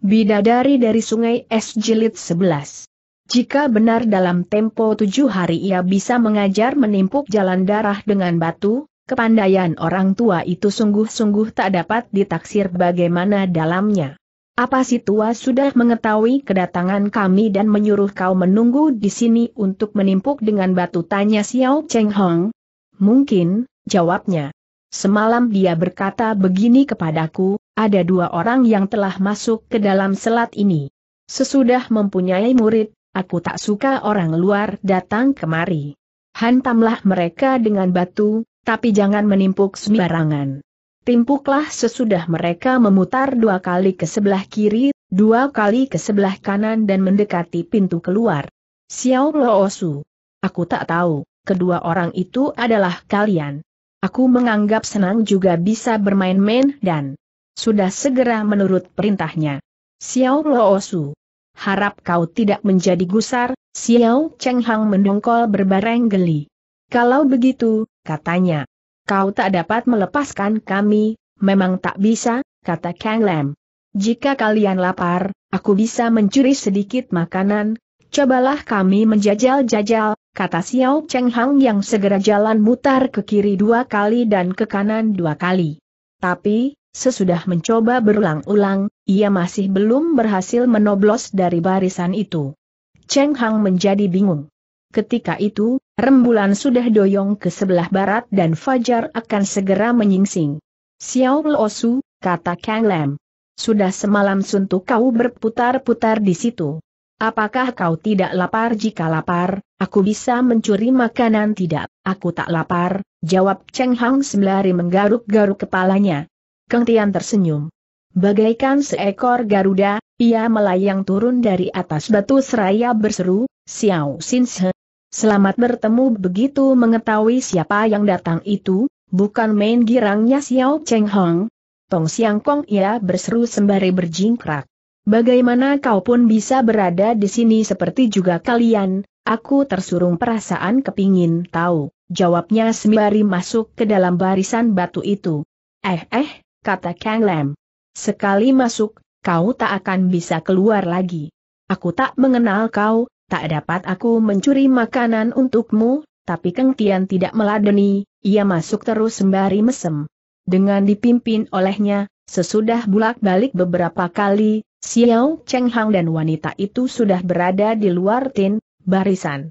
Bidadari dari Sungai Es Jilid 11 Jika benar dalam tempo tujuh hari ia bisa mengajar menimpuk jalan darah dengan batu, kepandaian orang tua itu sungguh-sungguh tak dapat ditaksir bagaimana dalamnya. Apa si tua sudah mengetahui kedatangan kami dan menyuruh kau menunggu di sini untuk menimpuk dengan batu tanya Xiao Cheng Hong? Mungkin, jawabnya. Semalam dia berkata begini kepadaku, ada dua orang yang telah masuk ke dalam selat ini. Sesudah mempunyai murid, aku tak suka orang luar datang kemari. Hantamlah mereka dengan batu, tapi jangan menimpuk sembarangan. Timpuklah sesudah mereka memutar dua kali ke sebelah kiri, dua kali ke sebelah kanan dan mendekati pintu keluar. Xiao Loosu. Aku tak tahu, kedua orang itu adalah kalian. Aku menganggap senang juga bisa bermain-main dan sudah segera menurut perintahnya. Xiao Loosu. Harap kau tidak menjadi gusar, Xiao Cheng Hang mendongkol berbareng geli. Kalau begitu, katanya, kau tak dapat melepaskan kami, memang tak bisa, kata Kang Lam. Jika kalian lapar, aku bisa mencuri sedikit makanan, cobalah kami menjajal-jajal, kata Xiao Cheng Hang yang segera jalan mutar ke kiri dua kali dan ke kanan dua kali. Tapi, sesudah mencoba berulang-ulang, ia masih belum berhasil menoblos dari barisan itu. Cheng Hang menjadi bingung. Ketika itu, rembulan sudah doyong ke sebelah barat dan fajar akan segera menyingsing. Xiao Losu, kata Kang Lam. Sudah semalam suntuk kau berputar-putar di situ. Apakah kau tidak lapar jika lapar, aku bisa mencuri makanan tidak, aku tak lapar, jawab Cheng Hang sembari menggaruk-garuk kepalanya. Keng Tian tersenyum. Bagaikan seekor Garuda, ia melayang turun dari atas batu seraya berseru, Xiao Sinse, Selamat bertemu begitu mengetahui siapa yang datang itu, bukan main girangnya Xiao Cheng Hong. Tong Siang Kong ia berseru sembari berjingkrak. Bagaimana kau pun bisa berada di sini seperti juga kalian, aku tersurung perasaan kepingin tahu, jawabnya sembari masuk ke dalam barisan batu itu. Eh eh, kata Kang Lam. Sekali masuk, kau tak akan bisa keluar lagi. Aku tak mengenal kau, tak dapat aku mencuri makanan untukmu, tapi Keng Tian tidak meladeni, ia masuk terus sembari mesem. Dengan dipimpin olehnya, sesudah bulak-balik beberapa kali, Xiao Cheng Hang dan wanita itu sudah berada di luar tin, barisan.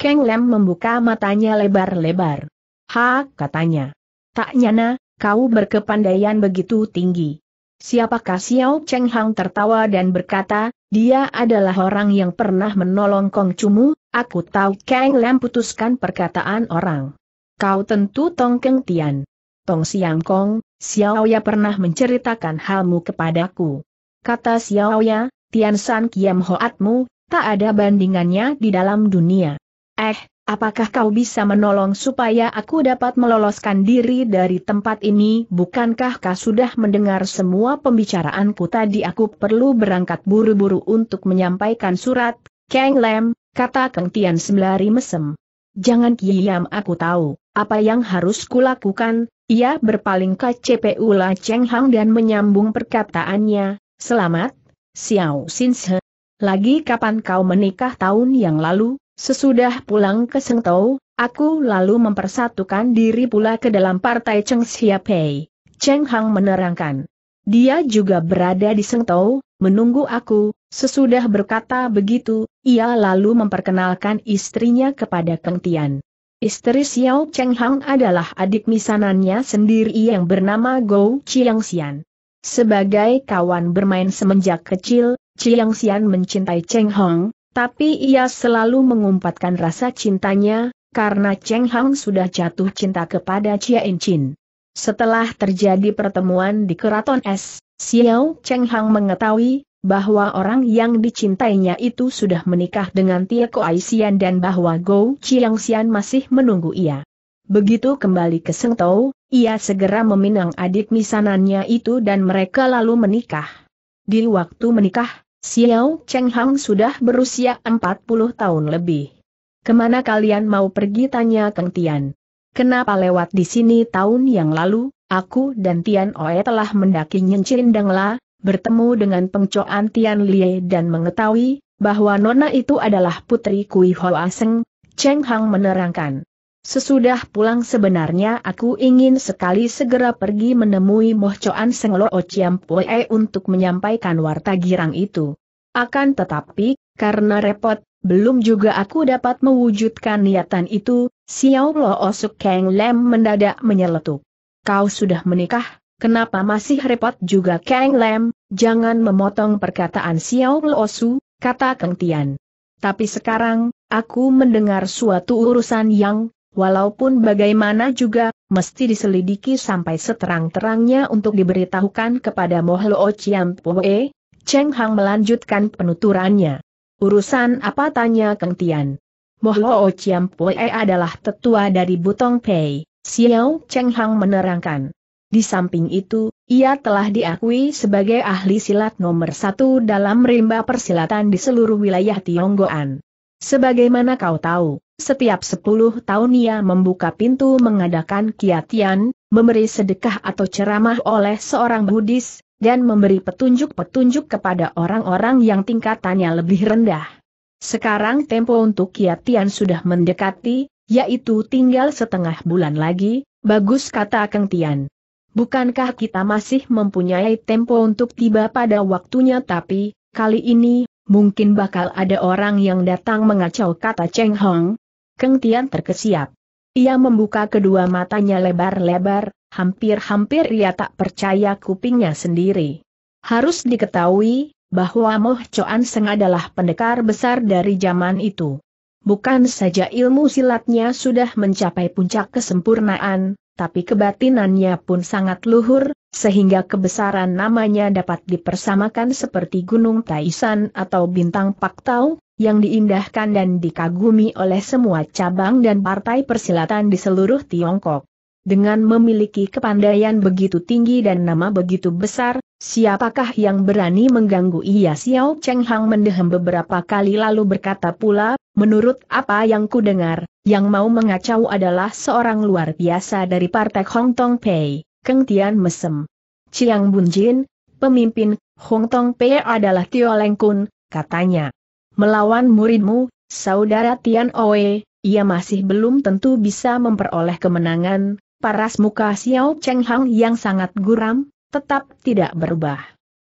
Keng Lem membuka matanya lebar-lebar. Ha, katanya. Tak nyana, kau berkepandaian begitu tinggi. Siapakah Xiao Cheng Hang tertawa dan berkata, dia adalah orang yang pernah menolong Kong Cumu, aku tahu Kang Lam putuskan perkataan orang. Kau tentu Tong Keng Tian. Tong Siang Kong, Xiao Ya pernah menceritakan halmu kepadaku. Kata Xiao Ya, Tian San Kiam Hoatmu, tak ada bandingannya di dalam dunia. Eh, Apakah kau bisa menolong supaya aku dapat meloloskan diri dari tempat ini? Bukankah kau sudah mendengar semua pembicaraanku tadi? Aku perlu berangkat buru-buru untuk menyampaikan surat. Kang Lem, kata Keng Tian sembari mesem. Jangan kiam aku tahu, apa yang harus kulakukan? Ia berpaling ke CPU La Cheng Hang dan menyambung perkataannya, selamat, Xiao Sinse. Lagi kapan kau menikah tahun yang lalu? Sesudah pulang ke Sengtou, aku lalu mempersatukan diri pula ke dalam partai Cheng Xiapei. Cheng Hang menerangkan. Dia juga berada di Sengtou, menunggu aku, sesudah berkata begitu, ia lalu memperkenalkan istrinya kepada Keng Tian. Istri Xiao Cheng Hang adalah adik misanannya sendiri yang bernama Gou Chiang Xian. Sebagai kawan bermain semenjak kecil, Chiang Xian mencintai Cheng Hong, tapi ia selalu mengumpatkan rasa cintanya, karena Cheng Hang sudah jatuh cinta kepada Chia Chin. Setelah terjadi pertemuan di Keraton S, Xiao Cheng Hang mengetahui bahwa orang yang dicintainya itu sudah menikah dengan Tia Koaisian dan bahwa Gou Chiang Xian masih menunggu ia. Begitu kembali ke Sengtou, ia segera meminang adik misanannya itu dan mereka lalu menikah. Di waktu menikah, Xiao Cheng Hang sudah berusia 40 tahun lebih. Ke mana kalian mau pergi tanya Keng Tian? Kenapa lewat di sini tahun yang lalu, aku dan Tian Oe telah mendaki Nyencin Dangla, bertemu dengan Pengcoan Tian Lie dan mengetahui bahwa Nona itu adalah putri Kui Hoa Seng, Cheng Hang menerangkan. Sesudah pulang sebenarnya aku ingin sekali segera pergi menemui Moh Choan Seng Lo Chiam Poe untuk menyampaikan warta girang itu. Akan tetapi, karena repot, belum juga aku dapat mewujudkan niatan itu, Xiao Lo Osuk Kang Lem mendadak menyeletuk. Kau sudah menikah, kenapa masih repot juga Kang Lem, jangan memotong perkataan Xiao Lo Osu, kata Kang Tian. Tapi sekarang, aku mendengar suatu urusan yang, walaupun bagaimana juga, mesti diselidiki sampai seterang-terangnya untuk diberitahukan kepada Mohlo Chiam Poe, Cheng Hang melanjutkan penuturannya. Urusan apa tanya Keng Tian? Mohlo Chiam Poe adalah tetua dari Butong Pei, Xiao Cheng Hang menerangkan. Di samping itu, ia telah diakui sebagai ahli silat nomor satu dalam rimba persilatan di seluruh wilayah Tionggoan. Sebagaimana kau tahu, setiap sepuluh tahun ia membuka pintu mengadakan kiatian, memberi sedekah atau ceramah oleh seorang Buddhis, dan memberi petunjuk-petunjuk kepada orang-orang yang tingkatannya lebih rendah. Sekarang tempo untuk kiatian sudah mendekati, yaitu tinggal setengah bulan lagi, bagus kata Keng Tian. Bukankah kita masih mempunyai tempo untuk tiba pada waktunya tapi, kali ini, mungkin bakal ada orang yang datang mengacau kata Cheng Hong, Keng Tian terkesiap. Ia membuka kedua matanya lebar-lebar, hampir-hampir ia tak percaya kupingnya sendiri. Harus diketahui, bahwa Moh Choan Seng adalah pendekar besar dari zaman itu. Bukan saja ilmu silatnya sudah mencapai puncak kesempurnaan, tapi kebatinannya pun sangat luhur, sehingga kebesaran namanya dapat dipersamakan seperti Gunung Taisan atau Bintang Paktau, yang diindahkan dan dikagumi oleh semua cabang dan partai persilatan di seluruh Tiongkok. Dengan memiliki kepandaian begitu tinggi dan nama begitu besar, siapakah yang berani mengganggu ia? Xiao Cheng Hang mendehem beberapa kali lalu berkata pula, menurut apa yang ku dengar, yang mau mengacau adalah seorang luar biasa dari partai Hong Tong Pei, Keng Tian Mesem. Chiang Bun Jin, pemimpin Hong Tong Pei adalah Tio Leng Kun, katanya melawan muridmu, saudara Tian Oe, ia masih belum tentu bisa memperoleh kemenangan, paras muka Xiao Cheng Hang yang sangat guram, tetap tidak berubah.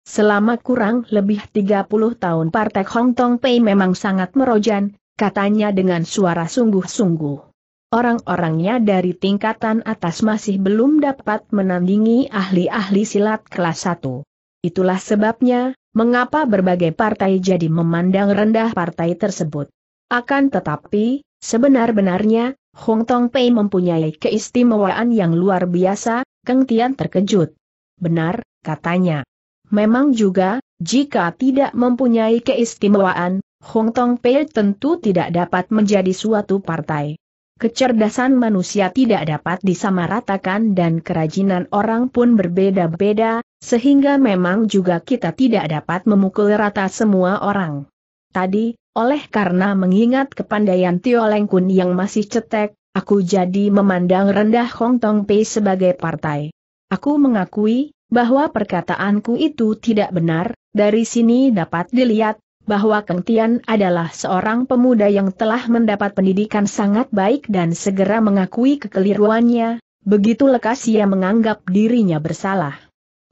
Selama kurang lebih 30 tahun Partai Hong Tong Pei memang sangat merojan, katanya dengan suara sungguh-sungguh. Orang-orangnya dari tingkatan atas masih belum dapat menandingi ahli-ahli silat kelas 1. Itulah sebabnya, mengapa berbagai partai jadi memandang rendah partai tersebut. Akan tetapi, sebenar-benarnya, Hong Tong Pei mempunyai keistimewaan yang luar biasa, Keng Tian terkejut. Benar, katanya. Memang juga, jika tidak mempunyai keistimewaan, Hong Tong Pei tentu tidak dapat menjadi suatu partai. Kecerdasan manusia tidak dapat disamaratakan dan kerajinan orang pun berbeda-beda, sehingga memang juga kita tidak dapat memukul rata semua orang. Tadi, oleh karena mengingat kepandaian Tio Leng Kun yang masih cetek, aku jadi memandang rendah Hong Tong Pei sebagai partai. Aku mengakui, bahwa perkataanku itu tidak benar, dari sini dapat dilihat, bahwa Keng Tian adalah seorang pemuda yang telah mendapat pendidikan sangat baik dan segera mengakui kekeliruannya, begitu lekas ia menganggap dirinya bersalah.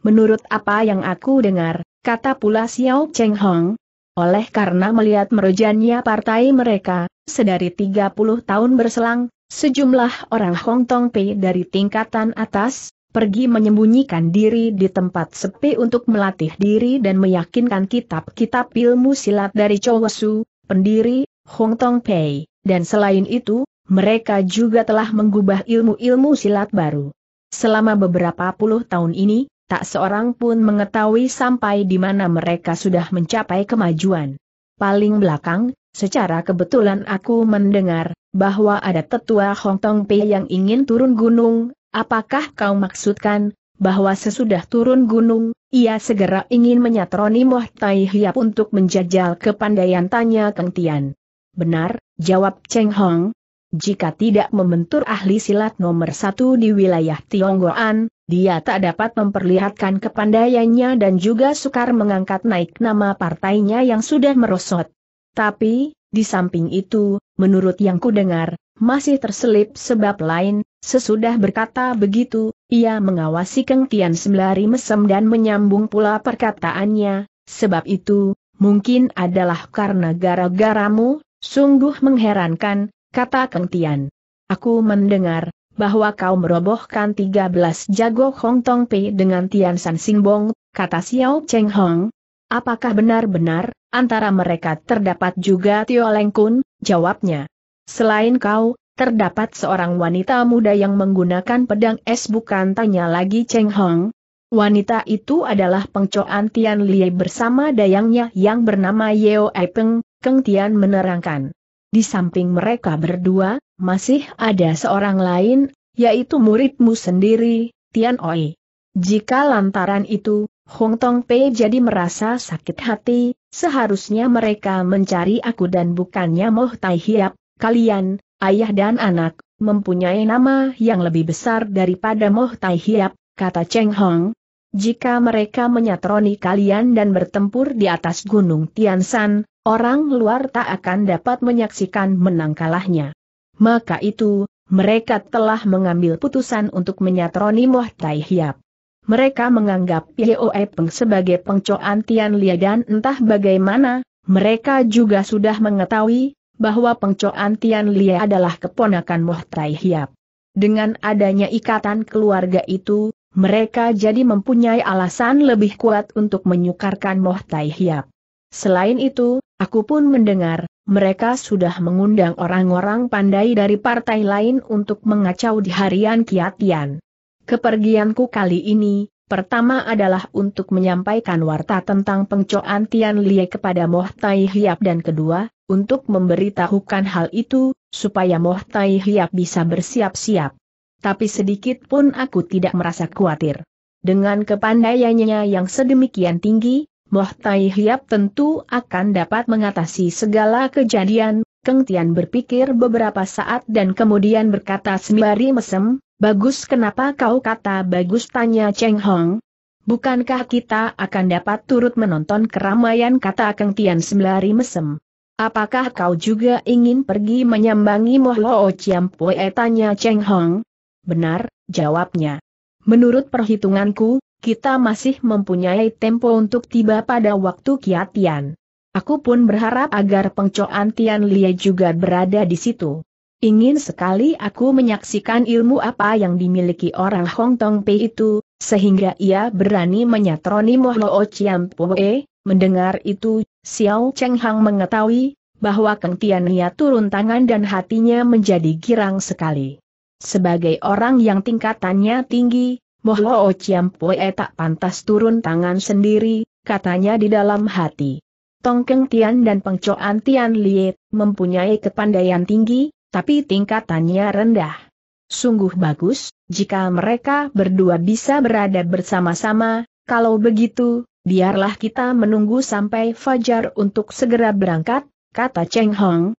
Menurut apa yang aku dengar, kata pula Xiao Cheng Hong, oleh karena melihat merojannya partai mereka, sedari 30 tahun berselang, sejumlah orang Hong Tong Pei dari tingkatan atas, pergi menyembunyikan diri di tempat sepi untuk melatih diri dan meyakinkan kitab-kitab ilmu silat dari Chow Su, pendiri, Hong Tong Pei, dan selain itu, mereka juga telah mengubah ilmu-ilmu silat baru. Selama beberapa puluh tahun ini, tak seorang pun mengetahui sampai di mana mereka sudah mencapai kemajuan. Paling belakang, secara kebetulan aku mendengar, bahwa ada tetua Hong Tong Pei yang ingin turun gunung, Apakah kau maksudkan, bahwa sesudah turun gunung, ia segera ingin menyatroni Moh Tai Hiap untuk menjajal kepandaian tanya Keng Tian. Benar, jawab Cheng Hong. jika tidak membentur ahli silat nomor satu di wilayah Tionggoan, dia tak dapat memperlihatkan kepandaiannya dan juga sukar mengangkat naik nama partainya yang sudah merosot. Tapi, di samping itu, menurut yang ku dengar, masih terselip sebab lain, sesudah berkata begitu, ia mengawasi Keng Tian sembari mesem dan menyambung pula perkataannya, sebab itu, mungkin adalah karena gara-garamu, sungguh mengherankan, kata Keng Tian. Aku mendengar, bahwa kau merobohkan 13 jago Hong Tong Pei dengan Tian San Bong, kata Xiao Cheng Hong. Apakah benar-benar, antara mereka terdapat juga Tio Leng Kun, jawabnya. Selain kau, terdapat seorang wanita muda yang menggunakan pedang es bukan tanya lagi Cheng Hong. Wanita itu adalah pengcoan Tian Lie bersama dayangnya yang bernama Yeo Epeng, Keng Tian menerangkan. Di samping mereka berdua, masih ada seorang lain, yaitu muridmu sendiri, Tian Oi. Jika lantaran itu, Hong Tong Pei jadi merasa sakit hati, seharusnya mereka mencari aku dan bukannya Moh Tai Hiap, kalian, ayah dan anak, mempunyai nama yang lebih besar daripada Moh Tai Hiap, kata Cheng Hong. Jika mereka menyatroni kalian dan bertempur di atas gunung Tian San, orang luar tak akan dapat menyaksikan menang kalahnya. Maka itu, mereka telah mengambil putusan untuk menyatroni Moh Tai Hiap. Mereka menganggap Yeo Peng sebagai pengcoan Tian Lia dan entah bagaimana, mereka juga sudah mengetahui, bahwa pengcoan Tian Lia adalah keponakan Moh Tai Hiap. Dengan adanya ikatan keluarga itu, mereka jadi mempunyai alasan lebih kuat untuk menyukarkan Moh Tai Hiap. Selain itu, aku pun mendengar, mereka sudah mengundang orang-orang pandai dari partai lain untuk mengacau di harian Kiatian. Kepergianku kali ini, pertama adalah untuk menyampaikan warta tentang pengcoan Tian Lie kepada Moh Tai Hiap dan kedua, untuk memberitahukan hal itu, supaya Moh Tai Hiap bisa bersiap-siap. Tapi sedikit pun aku tidak merasa khawatir. Dengan kepandaiannya yang sedemikian tinggi, Moh Tai Hiap tentu akan dapat mengatasi segala kejadian, Keng Tian berpikir beberapa saat dan kemudian berkata sembari mesem, bagus kenapa kau kata bagus tanya Cheng Hong? Bukankah kita akan dapat turut menonton keramaian kata Keng Tian sembari mesem? Apakah kau juga ingin pergi menyambangi Moh Lo Chiam Pue tanya Cheng Hong? Benar, jawabnya. Menurut perhitunganku, kita masih mempunyai tempo untuk tiba pada waktu kiatian. Aku pun berharap agar pengcoan Tian Lie juga berada di situ. Ingin sekali aku menyaksikan ilmu apa yang dimiliki orang Hong Tong Pei itu, sehingga ia berani menyatroni Mo Lo Chiam Pue. Mendengar itu, Xiao Cheng Hang mengetahui, bahwa Keng Tian Lia turun tangan dan hatinya menjadi girang sekali. Sebagai orang yang tingkatannya tinggi, Mohlo Ciampoe tak pantas turun tangan sendiri, katanya di dalam hati. Tongkeng Tian dan Pengcoan Tian Liet mempunyai kepandaian tinggi, tapi tingkatannya rendah. Sungguh bagus, jika mereka berdua bisa berada bersama-sama, kalau begitu, biarlah kita menunggu sampai fajar untuk segera berangkat, kata Cheng Hong.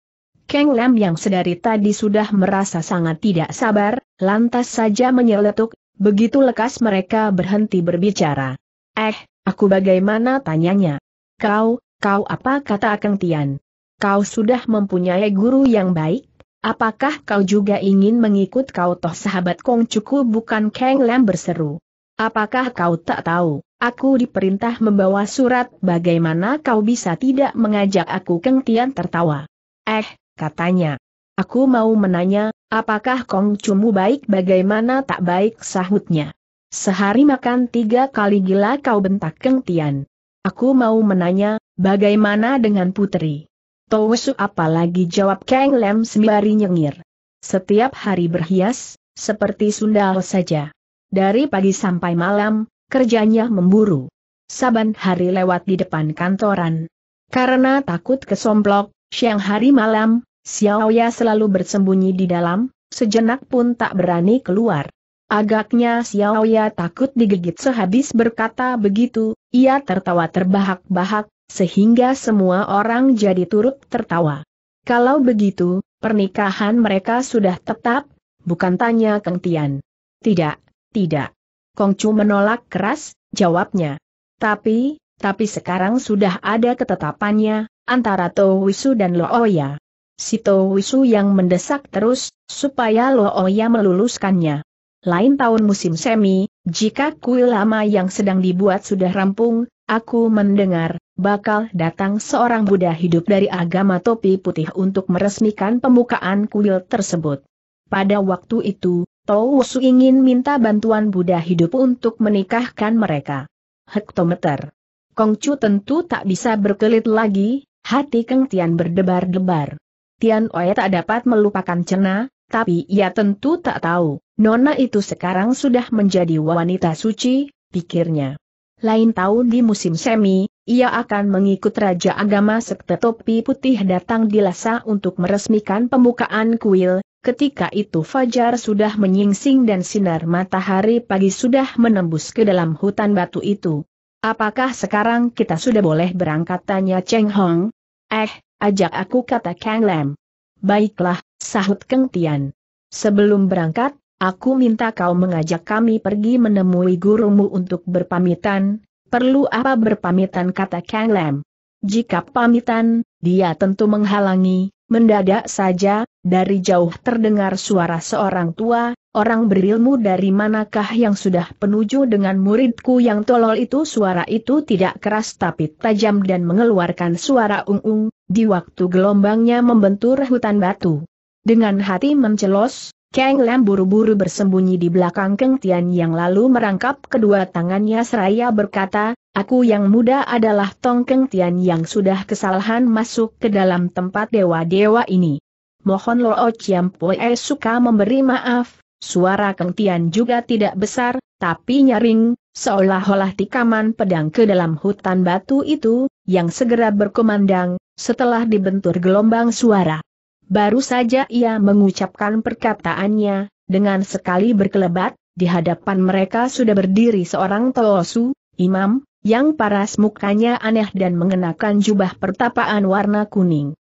Keng Lam yang sedari tadi sudah merasa sangat tidak sabar, lantas saja menyeletuk, Begitu lekas mereka berhenti berbicara. Eh, aku bagaimana tanyanya? Kau, kau apa kata Kang Tian? Kau sudah mempunyai guru yang baik? Apakah kau juga ingin mengikut kau toh sahabat Kong Cuku bukan Kang Lam berseru? Apakah kau tak tahu, aku diperintah membawa surat bagaimana kau bisa tidak mengajak aku Kang Tian tertawa. Eh, katanya. Aku mau menanya, apakah Kong Cumu baik bagaimana tak baik sahutnya. Sehari makan tiga kali gila kau bentak Keng Tian. Aku mau menanya, bagaimana dengan putri? Towesu apalagi jawab Kang Lem sembari nyengir. Setiap hari berhias, seperti sundal saja. Dari pagi sampai malam, kerjanya memburu. Saban hari lewat di depan kantoran. Karena takut kesomplok, siang hari malam, Xiao Ya selalu bersembunyi di dalam, sejenak pun tak berani keluar. Agaknya Xiao Ya takut digigit sehabis berkata begitu, ia tertawa terbahak-bahak, sehingga semua orang jadi turut tertawa. Kalau begitu, pernikahan mereka sudah tetap, bukan tanya Keng Tian. Tidak, tidak. Kong Chu menolak keras, jawabnya. Tapi, tapi sekarang sudah ada ketetapannya, antara To Wisu dan Lo Oya. Si To Wisu yang mendesak terus, supaya Lo Oya meluluskannya. Lain tahun musim semi, jika kuil lama yang sedang dibuat sudah rampung, aku mendengar, bakal datang seorang Buddha hidup dari agama topi putih untuk meresmikan pembukaan kuil tersebut. Pada waktu itu, Wusu ingin minta bantuan Buddha hidup untuk menikahkan mereka. Hektometer. Kongcu tentu tak bisa berkelit lagi, hati Keng Tian berdebar-debar. Tian Oe tak dapat melupakan Cena, tapi ia tentu tak tahu, Nona itu sekarang sudah menjadi wanita suci, pikirnya. Lain tahun di musim semi, ia akan mengikut Raja Agama Sekte Topi Putih datang di Lasa untuk meresmikan pembukaan kuil, ketika itu Fajar sudah menyingsing dan sinar matahari pagi sudah menembus ke dalam hutan batu itu. Apakah sekarang kita sudah boleh berangkat tanya Cheng Hong? Eh, ajak aku kata Kang Lam. Baiklah, sahut Keng Tian. Sebelum berangkat, Aku minta kau mengajak kami pergi menemui gurumu untuk berpamitan. Perlu apa berpamitan kata Kang Lam. Jika pamitan, dia tentu menghalangi, mendadak saja, dari jauh terdengar suara seorang tua, orang berilmu dari manakah yang sudah penuju dengan muridku yang tolol itu suara itu tidak keras tapi tajam dan mengeluarkan suara ung-ung, di waktu gelombangnya membentur hutan batu. Dengan hati mencelos, Kang Lam buru-buru bersembunyi di belakang Keng Tian yang lalu merangkap kedua tangannya seraya berkata, Aku yang muda adalah Tong Keng Tian yang sudah kesalahan masuk ke dalam tempat dewa-dewa ini. Mohon Lo Chiam Poe suka memberi maaf, suara Keng Tian juga tidak besar, tapi nyaring, seolah-olah tikaman pedang ke dalam hutan batu itu, yang segera berkumandang, setelah dibentur gelombang suara. Baru saja ia mengucapkan perkataannya, dengan sekali berkelebat, di hadapan mereka sudah berdiri seorang Toosu, imam, yang paras mukanya aneh dan mengenakan jubah pertapaan warna kuning.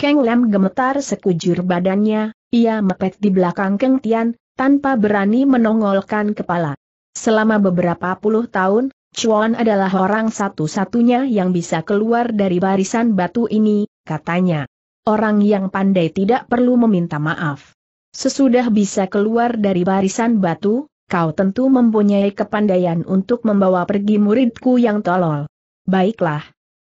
Keng Lam gemetar sekujur badannya, ia mepet di belakang Keng Tian, tanpa berani menongolkan kepala. Selama beberapa puluh tahun, Chuan adalah orang satu-satunya yang bisa keluar dari barisan batu ini, katanya. Orang yang pandai tidak perlu meminta maaf. Sesudah bisa keluar dari barisan batu, kau tentu mempunyai kepandaian untuk membawa pergi muridku yang tolol. Baiklah.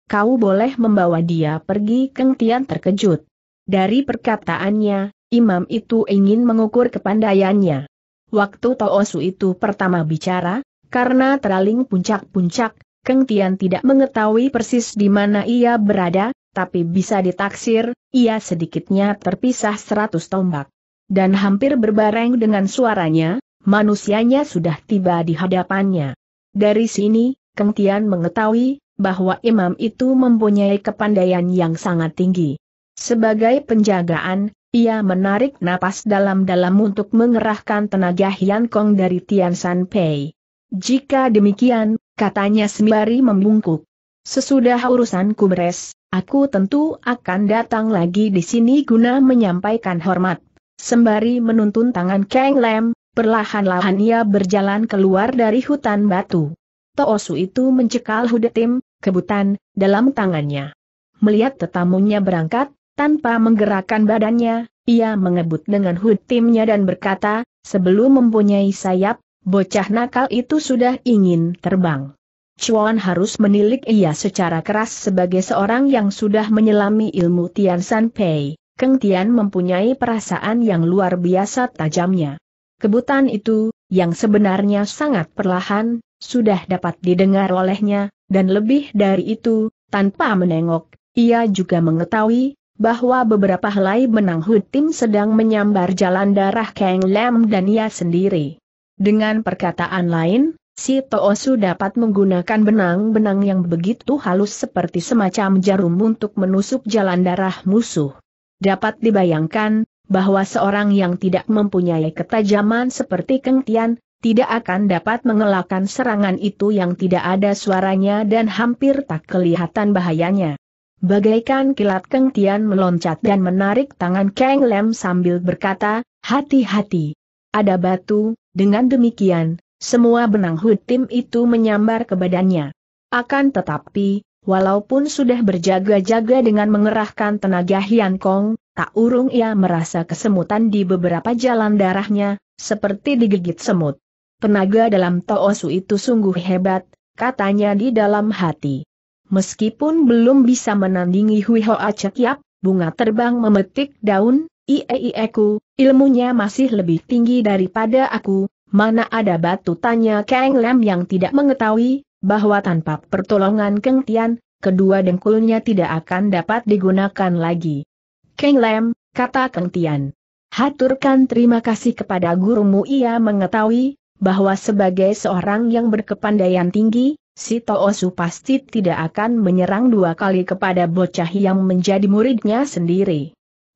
Kau boleh membawa dia pergi Keng Tian terkejut. Dari perkataannya, imam itu ingin mengukur kepandaiannya. Waktu Toosu itu pertama bicara, karena teraling puncak-puncak, Keng Tian tidak mengetahui persis di mana ia berada, tapi bisa ditaksir, ia sedikitnya terpisah seratus tombak. Dan hampir berbareng dengan suaranya, manusianya sudah tiba di hadapannya. Dari sini, Keng Tian mengetahui, bahwa imam itu mempunyai kepandaian yang sangat tinggi. Sebagai penjagaan, ia menarik napas dalam-dalam untuk mengerahkan tenaga Hian Kong dari Tian San Pei. Jika demikian, katanya sembari membungkuk. Sesudah urusanku beres, aku tentu akan datang lagi di sini guna menyampaikan hormat. Sembari menuntun tangan Kang Lam, perlahan-lahan ia berjalan keluar dari hutan batu. Toosu itu mencekal hudetim, kebutan, dalam tangannya. Melihat tetamunya berangkat, tanpa menggerakkan badannya, ia mengebut dengan hutimnya dan berkata, sebelum mempunyai sayap, bocah nakal itu sudah ingin terbang. Chuan harus menilik ia secara keras sebagai seorang yang sudah menyelami ilmu Tian San Pei. Keng Tian mempunyai perasaan yang luar biasa tajamnya. Kebutan itu, yang sebenarnya sangat perlahan, sudah dapat didengar olehnya, dan lebih dari itu, tanpa menengok, ia juga mengetahui, bahwa beberapa helai benang Hutim sedang menyambar jalan darah Kang Lam dan ia sendiri. Dengan perkataan lain, Si Toosu dapat menggunakan benang-benang yang begitu halus seperti semacam jarum untuk menusuk jalan darah musuh. Dapat dibayangkan, bahwa seorang yang tidak mempunyai ketajaman seperti Keng Tian, tidak akan dapat mengelakkan serangan itu yang tidak ada suaranya dan hampir tak kelihatan bahayanya. Bagaikan kilat Keng Tian meloncat dan menarik tangan Kang Lem sambil berkata, hati-hati. Ada batu, dengan demikian, semua benang hutim itu menyambar ke badannya. Akan tetapi, walaupun sudah berjaga-jaga dengan mengerahkan tenaga Hian Kong, tak urung ia merasa kesemutan di beberapa jalan darahnya, seperti digigit semut. Tenaga dalam Toosu itu sungguh hebat, katanya di dalam hati. Meskipun belum bisa menandingi Hui Hoa Cekiap, bunga terbang memetik daun, Ieku, ilmunya masih lebih tinggi daripada aku, mana ada batu tanya Kang Lam yang tidak mengetahui, bahwa tanpa pertolongan Keng Tian, kedua dengkulnya tidak akan dapat digunakan lagi. Kang Lam, kata Keng Tian. Haturkan terima kasih kepada gurumu ia mengetahui, bahwa sebagai seorang yang berkepandaian tinggi, si Toosu pasti tidak akan menyerang dua kali kepada bocah yang menjadi muridnya sendiri.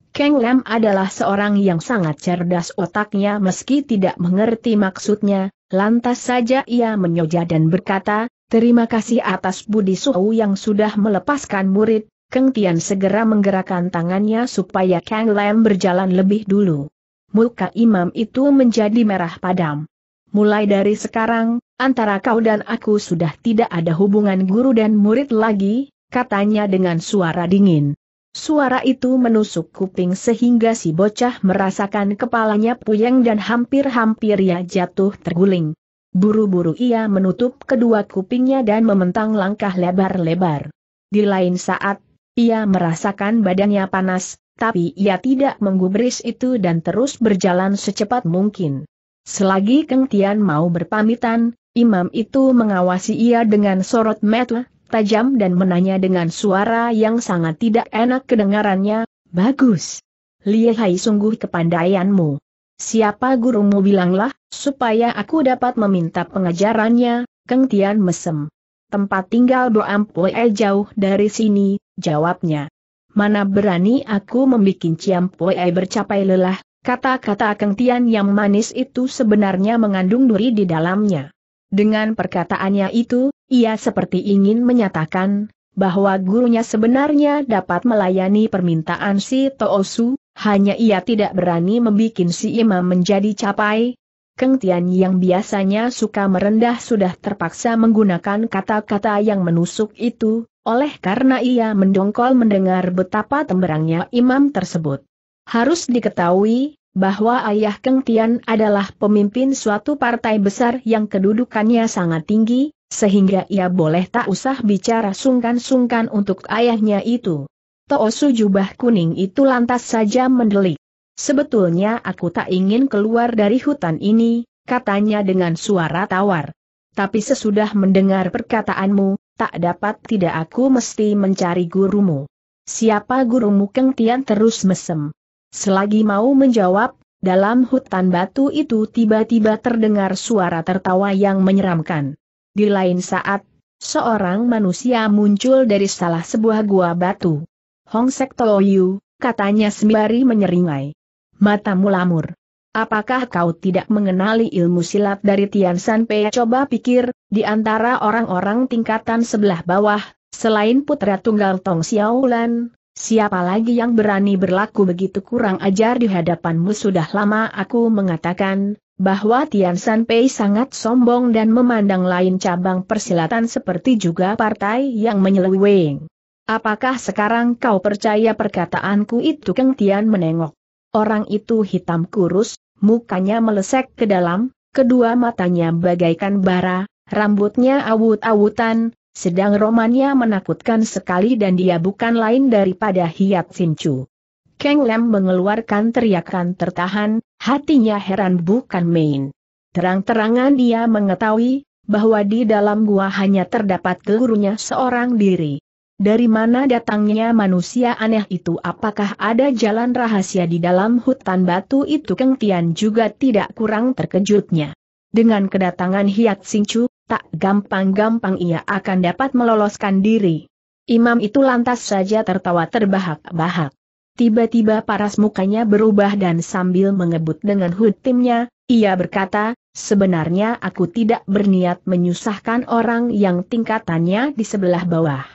Kang Lam adalah seorang yang sangat cerdas otaknya meski tidak mengerti maksudnya, lantas saja ia menyoja dan berkata, terima kasih atas budi suhu yang sudah melepaskan murid, Keng Tian segera menggerakkan tangannya supaya Kang Lam berjalan lebih dulu. Muka imam itu menjadi merah padam. Mulai dari sekarang, antara kau dan aku sudah tidak ada hubungan guru dan murid lagi, katanya dengan suara dingin. Suara itu menusuk kuping sehingga si bocah merasakan kepalanya puyeng dan hampir-hampir ia jatuh terguling. Buru-buru ia menutup kedua kupingnya dan mementang langkah lebar-lebar. Di lain saat, ia merasakan badannya panas, tapi ia tidak menggubris itu dan terus berjalan secepat mungkin. Selagi Keng Tian mau berpamitan, imam itu mengawasi ia dengan sorot mata tajam dan menanya dengan suara yang sangat tidak enak kedengarannya, bagus. Lihai sungguh kepandaianmu. Siapa gurumu bilanglah, supaya aku dapat meminta pengajarannya, Keng Tian mesem. Tempat tinggal Bo Ampoi jauh dari sini, jawabnya. Mana berani aku membikin Ciampoi bercapai lelah, kata-kata Keng Tian yang manis itu sebenarnya mengandung duri di dalamnya. Dengan perkataannya itu, ia seperti ingin menyatakan, bahwa gurunya sebenarnya dapat melayani permintaan si Toosu, hanya ia tidak berani membuat si imam menjadi capai. Keng Tian yang biasanya suka merendah sudah terpaksa menggunakan kata-kata yang menusuk itu, oleh karena ia mendongkol mendengar betapa temberangnya imam tersebut. Harus diketahui, bahwa ayah Keng Tian adalah pemimpin suatu partai besar yang kedudukannya sangat tinggi, sehingga ia boleh tak usah bicara sungkan-sungkan untuk ayahnya itu. Toosu jubah kuning itu lantas saja mendelik. Sebetulnya aku tak ingin keluar dari hutan ini, katanya dengan suara tawar. Tapi sesudah mendengar perkataanmu, tak dapat tidak aku mesti mencari gurumu. Siapa gurumu Keng Tian terus mesem. Selagi mau menjawab, dalam hutan batu itu tiba-tiba terdengar suara tertawa yang menyeramkan. Di lain saat, seorang manusia muncul dari salah sebuah gua batu. Hong Sek Toyu, katanya sembari menyeringai. Matamu lamur. Apakah kau tidak mengenali ilmu silat dari Tian San Pei? Coba pikir, di antara orang-orang tingkatan sebelah bawah, selain putra tunggal Tong Xiaolan, Siapa lagi yang berani berlaku begitu kurang ajar di hadapanmu sudah lama aku mengatakan, bahwa Tian San Pei sangat sombong dan memandang lain cabang persilatan seperti juga partai yang menyeleweng. Apakah sekarang kau percaya perkataanku itu Keng Tian menengok. Orang itu hitam kurus, mukanya melesek ke dalam, kedua matanya bagaikan bara, rambutnya awut-awutan, sedang romannya menakutkan sekali dan dia bukan lain daripada Hiat Sincu. Kang Lem mengeluarkan teriakan tertahan, hatinya heran bukan main. Terang-terangan dia mengetahui, bahwa di dalam gua hanya terdapat gurunya seorang diri. Dari mana datangnya manusia aneh itu apakah ada jalan rahasia di dalam hutan batu itu Keng Tian juga tidak kurang terkejutnya. Dengan kedatangan Hiat Singchu, tak gampang-gampang ia akan dapat meloloskan diri. Imam itu lantas saja tertawa terbahak-bahak. Tiba-tiba paras mukanya berubah dan sambil mengebut dengan hutimnya, ia berkata, sebenarnya aku tidak berniat menyusahkan orang yang tingkatannya di sebelah bawah.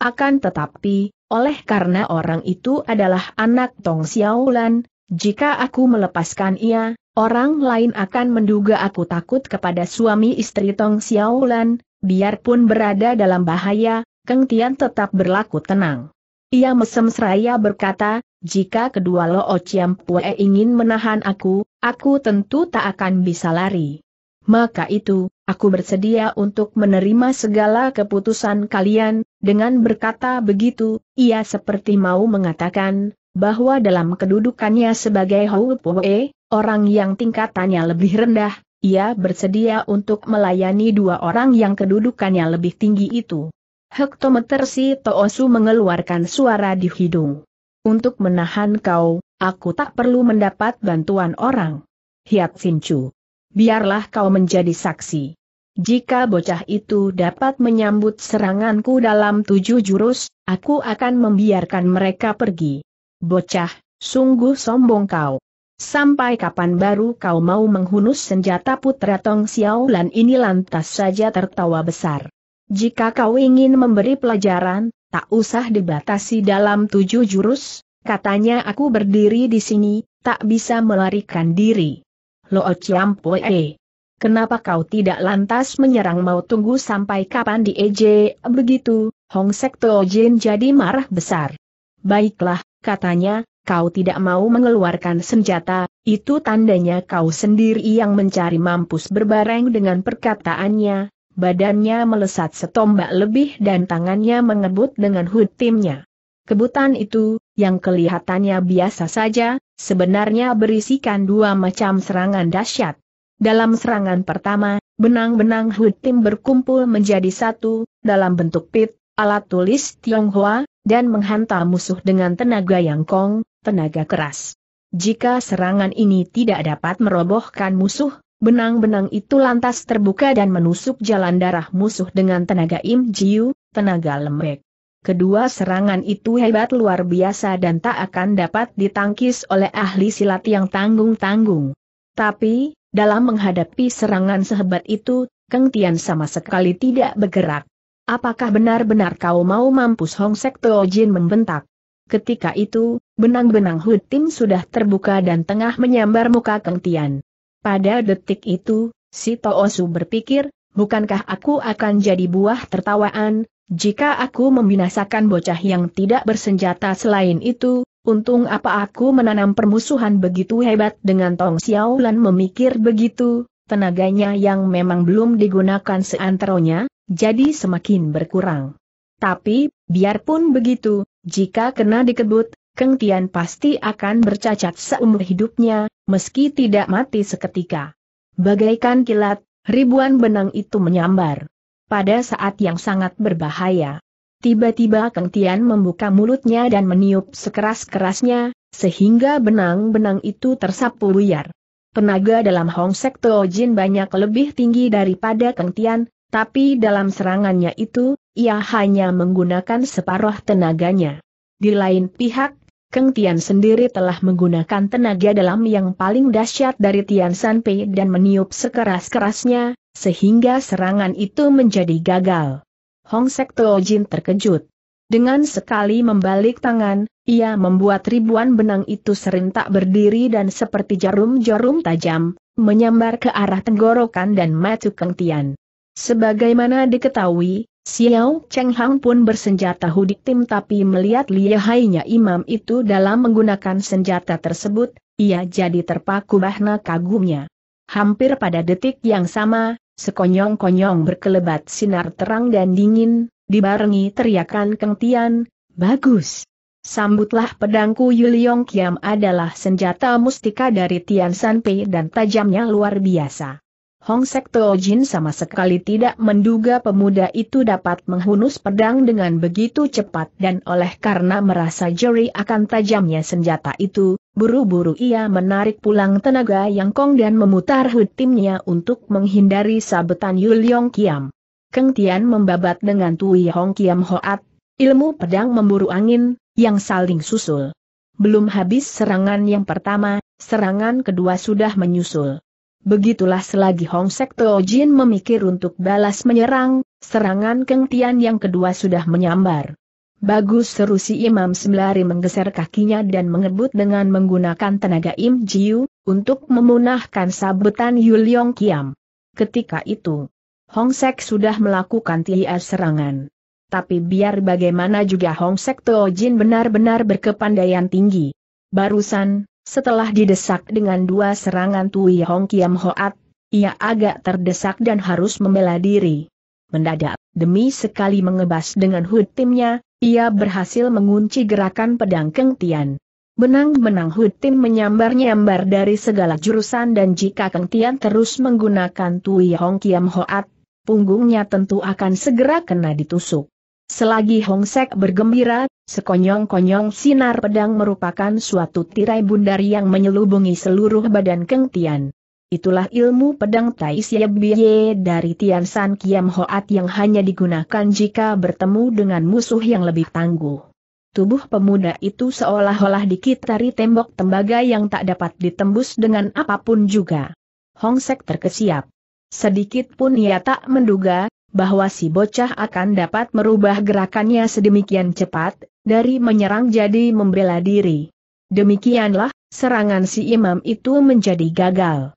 Akan tetapi, oleh karena orang itu adalah anak Tong Xiaolan, jika aku melepaskan ia, orang lain akan menduga aku takut kepada suami istri Tong Xiaolan, biarpun berada dalam bahaya, Keng Tian tetap berlaku tenang. Ia mesem seraya berkata, jika kedua Lo Chiam Pue ingin menahan aku, aku tentu tak akan bisa lari. Maka itu, aku bersedia untuk menerima segala keputusan kalian, dengan berkata begitu, ia seperti mau mengatakan, bahwa dalam kedudukannya sebagai Hou Pue, orang yang tingkatannya lebih rendah, ia bersedia untuk melayani dua orang yang kedudukannya lebih tinggi itu. Hektometer si Toosu mengeluarkan suara di hidung. Untuk menahan kau, aku tak perlu mendapat bantuan orang. Hiat Sincu biarlah kau menjadi saksi. Jika bocah itu dapat menyambut seranganku dalam tujuh jurus, aku akan membiarkan mereka pergi. Bocah, sungguh sombong kau. Sampai kapan baru kau mau menghunus senjata putra Tong Xiao Lan ini lantas saja tertawa besar. Jika kau ingin memberi pelajaran, tak usah dibatasi dalam tujuh jurus, katanya aku berdiri di sini, tak bisa melarikan diri. Lo Chiampoe. Kenapa kau tidak lantas menyerang mau tunggu sampai kapan di EJ? Begitu, Hong Sek Jin jadi marah besar. Baiklah, katanya, kau tidak mau mengeluarkan senjata, itu tandanya kau sendiri yang mencari mampus berbareng dengan perkataannya, badannya melesat setombak lebih dan tangannya mengebut dengan hood timnya. Kebutan itu, yang kelihatannya biasa saja, sebenarnya berisikan dua macam serangan dahsyat. Dalam serangan pertama, benang-benang hood tim berkumpul menjadi satu, dalam bentuk pit, alat tulis Tionghoa, dan menghantam musuh dengan tenaga yang kong, tenaga keras. Jika serangan ini tidak dapat merobohkan musuh, benang-benang itu lantas terbuka dan menusuk jalan darah musuh dengan tenaga im jiu, tenaga lembek. Kedua serangan itu hebat luar biasa dan tak akan dapat ditangkis oleh ahli silat yang tanggung-tanggung. Tapi, dalam menghadapi serangan sehebat itu, Keng Tian sama sekali tidak bergerak. Apakah benar-benar kau mau mampus Hong Sek Jin membentak? Ketika itu, benang-benang Hud Tim sudah terbuka dan tengah menyambar muka Keng Tian. Pada detik itu, si Toosu berpikir, bukankah aku akan jadi buah tertawaan, jika aku membinasakan bocah yang tidak bersenjata selain itu, untung apa aku menanam permusuhan begitu hebat dengan Tong Xiao Lan memikir begitu, tenaganya yang memang belum digunakan seantaronya, jadi semakin berkurang. Tapi, biarpun begitu, jika kena dikebut, Keng Tian pasti akan bercacat seumur hidupnya, meski tidak mati seketika. Bagaikan kilat, ribuan benang itu menyambar pada saat yang sangat berbahaya. Tiba-tiba Keng Tian membuka mulutnya dan meniup sekeras-kerasnya, sehingga benang-benang itu tersapu buyar. Tenaga dalam Hong Sek Jin banyak lebih tinggi daripada Keng Tian, tapi dalam serangannya itu, ia hanya menggunakan separuh tenaganya. Di lain pihak, Keng Tian sendiri telah menggunakan tenaga dalam yang paling dahsyat dari Tian San Pei dan meniup sekeras-kerasnya, sehingga serangan itu menjadi gagal. Hong Sek Jin terkejut. Dengan sekali membalik tangan, ia membuat ribuan benang itu serentak berdiri dan seperti jarum-jarum tajam, menyambar ke arah tenggorokan dan mata Keng Tian. Sebagaimana diketahui, Xiao Cheng Hang pun bersenjata hudik tim tapi melihat lihainya imam itu dalam menggunakan senjata tersebut, ia jadi terpaku bahna kagumnya. Hampir pada detik yang sama, sekonyong-konyong berkelebat sinar terang dan dingin, dibarengi teriakan kengtian, bagus. Sambutlah pedangku Yuliong Kiam adalah senjata mustika dari Tian Sanpei dan tajamnya luar biasa. Hong Sek Jin sama sekali tidak menduga pemuda itu dapat menghunus pedang dengan begitu cepat dan oleh karena merasa jeri akan tajamnya senjata itu, buru-buru ia menarik pulang tenaga yang kong dan memutar hutimnya untuk menghindari sabetan Yuliong Kiam. Keng Tian membabat dengan Tui Hong Kiam Hoat, ilmu pedang memburu angin, yang saling susul. Belum habis serangan yang pertama, serangan kedua sudah menyusul. Begitulah selagi Hong Sek Jin memikir untuk balas menyerang, serangan Keng Tian yang kedua sudah menyambar. Bagus seru si imam sembari menggeser kakinya dan mengebut dengan menggunakan tenaga Im Jiu, untuk memunahkan sabetan Yuliong Kiam. Ketika itu, Hong Sek sudah melakukan tiga serangan. Tapi biar bagaimana juga Hong Sek Jin benar-benar berkepandaian tinggi. Barusan, setelah didesak dengan dua serangan Tui Hong Kiam Hoat, ia agak terdesak dan harus membela diri. Mendadak, demi sekali mengebas dengan hud timnya, ia berhasil mengunci gerakan pedang Keng Tian. Benang-benang Hutim menyambar-nyambar dari segala jurusan dan jika Keng Tian terus menggunakan Tui Hong Kiam Hoat, punggungnya tentu akan segera kena ditusuk. Selagi Hong Sek bergembira, sekonyong-konyong sinar pedang merupakan suatu tirai bundar yang menyelubungi seluruh badan Keng Tian. Itulah ilmu pedang Tai Biye dari Tian San Kiam Hoat yang hanya digunakan jika bertemu dengan musuh yang lebih tangguh. Tubuh pemuda itu seolah-olah dikitari tembok tembaga yang tak dapat ditembus dengan apa pun juga. Hong Sek terkesiap. Sedikit pun ia tak menduga, bahwa si bocah akan dapat merubah gerakannya sedemikian cepat, dari menyerang jadi membela diri. Demikianlah, serangan si imam itu menjadi gagal.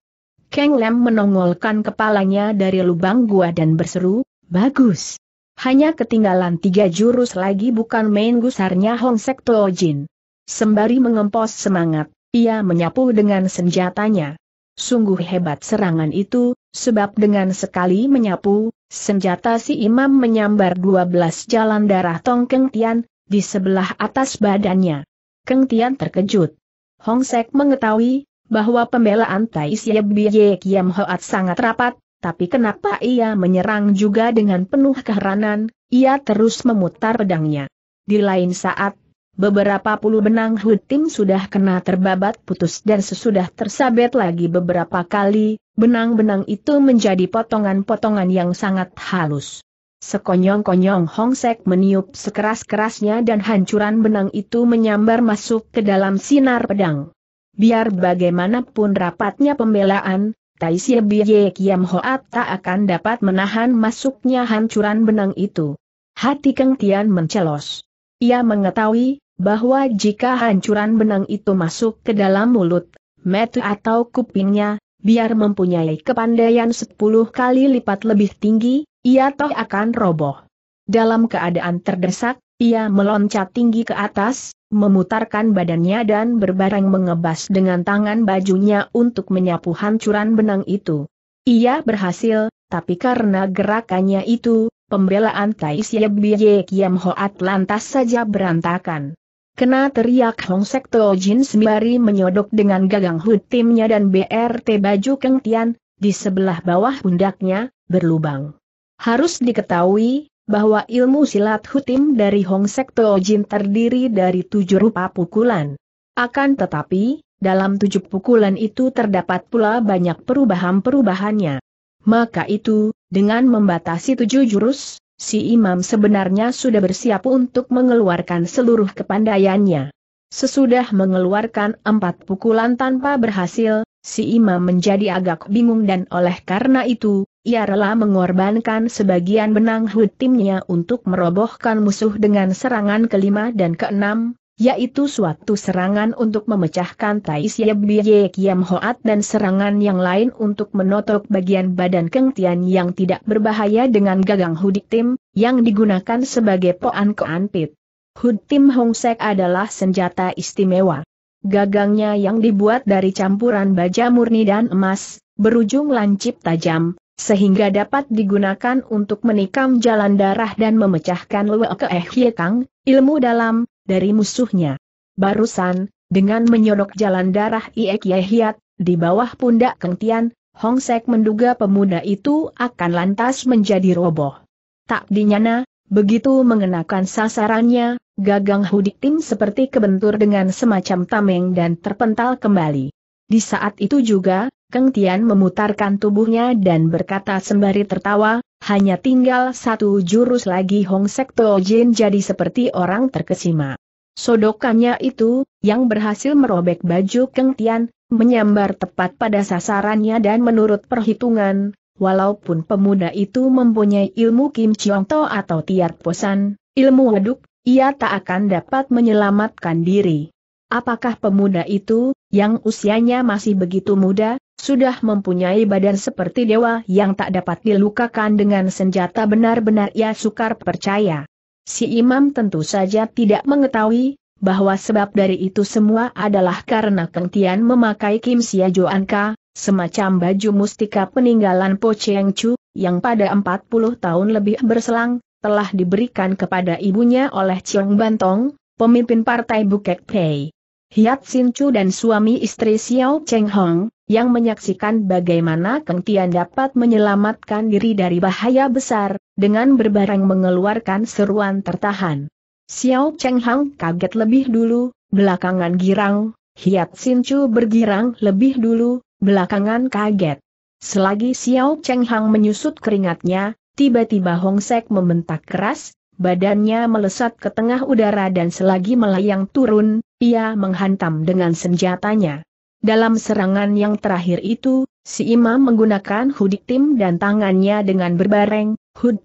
Kang Lem menongolkan kepalanya dari lubang gua dan berseru, bagus. Hanya ketinggalan tiga jurus lagi bukan main gusarnya Hong Sek Jin. Sembari mengempos semangat, ia menyapu dengan senjatanya. Sungguh hebat serangan itu, sebab dengan sekali menyapu, senjata si imam menyambar dua belas jalan darah Tong Keng Tian, di sebelah atas badannya. Keng Tian terkejut. Hong Sek mengetahui, bahwa pembelaan Tai Sieb Ye Kiam Hoat sangat rapat, tapi kenapa ia menyerang juga dengan penuh keheranan, ia terus memutar pedangnya. Di lain saat, beberapa puluh benang hutim sudah kena terbabat putus dan sesudah tersabet lagi beberapa kali, benang-benang itu menjadi potongan-potongan yang sangat halus. Sekonyong-konyong Hong Sek meniup sekeras-kerasnya dan hancuran benang itu menyambar masuk ke dalam sinar pedang. Biar bagaimanapun rapatnya pembelaan, Tai Biye Kiam Hoat tak akan dapat menahan masuknya hancuran benang itu. Hati Keng Tian mencelos. Ia mengetahui, bahwa jika hancuran benang itu masuk ke dalam mulut, metu atau kupingnya, biar mempunyai kepandaian sepuluh kali lipat lebih tinggi, ia toh akan roboh. Dalam keadaan terdesak, ia meloncat tinggi ke atas, memutarkan badannya dan berbareng mengebas dengan tangan bajunya untuk menyapu hancuran benang itu. Ia berhasil, tapi karena gerakannya itu, pembelaan Tai Sieb Ye Kiam Hoat lantas saja berantakan. Kena teriak Hong Sek Jin sembari menyodok dengan gagang hud timnya dan BRT baju Keng Tian, di sebelah bawah pundaknya, berlubang. Harus diketahui, bahwa ilmu silat hutim dari Hong Sek Jin terdiri dari tujuh rupa pukulan. Akan tetapi, dalam tujuh pukulan itu terdapat pula banyak perubahan-perubahannya. Maka itu, dengan membatasi tujuh jurus, si imam sebenarnya sudah bersiap untuk mengeluarkan seluruh kepandaiannya. Sesudah mengeluarkan empat pukulan tanpa berhasil, si imam menjadi agak bingung dan oleh karena itu, ia rela mengorbankan sebagian benang hutimnya untuk merobohkan musuh dengan serangan kelima dan keenam, yaitu suatu serangan untuk memecahkan Tai Sieb Ye Kiam Hoat dan serangan yang lain untuk menotok bagian badan Keng Tian yang tidak berbahaya dengan gagang hudik tim, yang digunakan sebagai poan keanpit. Hud Tim Hong Sek adalah senjata istimewa. Gagangnya yang dibuat dari campuran baja murni dan emas, berujung lancip tajam, sehingga dapat digunakan untuk menikam jalan darah dan memecahkan lue ke eh kang, ilmu dalam, dari musuhnya. Barusan, dengan menyodok jalan darah Iek Yehiat, di bawah pundak Kengtian, Hong Sek menduga pemuda itu akan lantas menjadi roboh. Tak dinyana, begitu mengenakan sasarannya, gagang hudik tim seperti kebentur dengan semacam tameng dan terpental kembali. Di saat itu juga, Keng Tian memutarkan tubuhnya dan berkata sembari tertawa, hanya tinggal satu jurus lagi Hong Sek Jin jadi seperti orang terkesima. Sodokannya itu, yang berhasil merobek baju Keng Tian, menyambar tepat pada sasarannya dan menurut perhitungan, walaupun pemuda itu mempunyai ilmu Kim Chiong To atau Tiat Posan, ilmu waduk, ia tak akan dapat menyelamatkan diri. Apakah pemuda itu, yang usianya masih begitu muda, sudah mempunyai badan seperti dewa yang tak dapat dilukakan dengan senjata benar-benar ia sukar percaya. Si imam tentu saja tidak mengetahui, bahwa sebab dari itu semua adalah karena Kengtian memakai Kim Sia Joanka, semacam baju mustika peninggalan Po Cheng Chu, yang pada 40 tahun lebih berselang, telah diberikan kepada ibunya oleh Chiang Bantong, pemimpin partai Bukek Pei. Hiat Sin Chu dan suami istri Xiao Cheng Hong, yang menyaksikan bagaimana Kengtian dapat menyelamatkan diri dari bahaya besar, dengan berbareng mengeluarkan seruan tertahan. Xiao Cheng Hang kaget lebih dulu, belakangan girang, Hiat Sin Chu bergirang lebih dulu, belakangan kaget. Selagi Xiao Cheng Hang menyusut keringatnya, tiba-tiba Hong Sek membentak keras, badannya melesat ke tengah udara dan selagi melayang turun, ia menghantam dengan senjatanya. Dalam serangan yang terakhir itu, si imam menggunakan Tim dan tangannya dengan berbareng,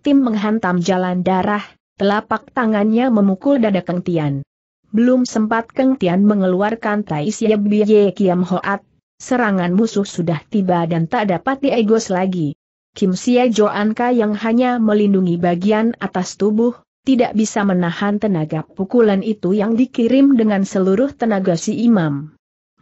Tim menghantam jalan darah, Telapak tangannya memukul dada Keng Tian. Belum sempat Keng Tian mengeluarkan Tai Siap Biye Kiam Hoat, serangan musuh sudah tiba dan tak dapat diegos lagi. Kim Sia Joanka yang hanya melindungi bagian atas tubuh, tidak bisa menahan tenaga pukulan itu yang dikirim dengan seluruh tenaga si imam.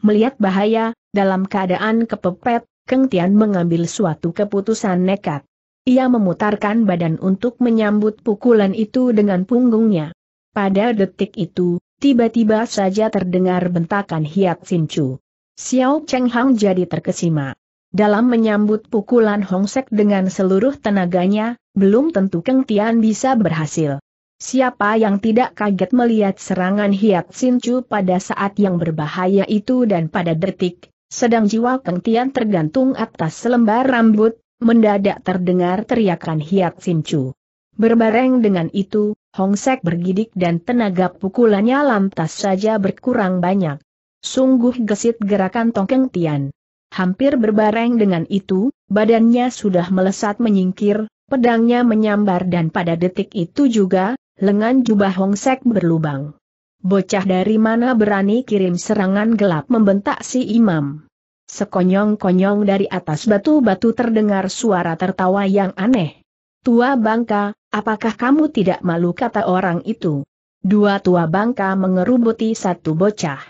Melihat bahaya, dalam keadaan kepepet, Keng Tian mengambil suatu keputusan nekat. Ia memutarkan badan untuk menyambut pukulan itu dengan punggungnya. Pada detik itu, tiba-tiba saja terdengar bentakan Hiat Sincu. Xiao Cheng Hang jadi terkesima. Dalam menyambut pukulan Hong Sek dengan seluruh tenaganya, belum tentu Keng Tian bisa berhasil. Siapa yang tidak kaget melihat serangan Hiat Sincu pada saat yang berbahaya itu dan pada detik, sedang jiwa Keng Tian tergantung atas selembar rambut, mendadak terdengar teriakan Hiat Sincu. Berbareng dengan itu, Hong Sek bergidik dan tenaga pukulannya lantas saja berkurang banyak. Sungguh gesit gerakan Tongkeng Tian. Hampir berbareng dengan itu, badannya sudah melesat menyingkir, pedangnya menyambar dan pada detik itu juga, lengan jubah Hong Sek berlubang. Bocah dari mana berani kirim serangan gelap membentak si imam. Sekonyong-konyong dari atas batu-batu terdengar suara tertawa yang aneh. Tua bangka, apakah kamu tidak malu kata orang itu? Dua tua bangka mengerubuti satu bocah.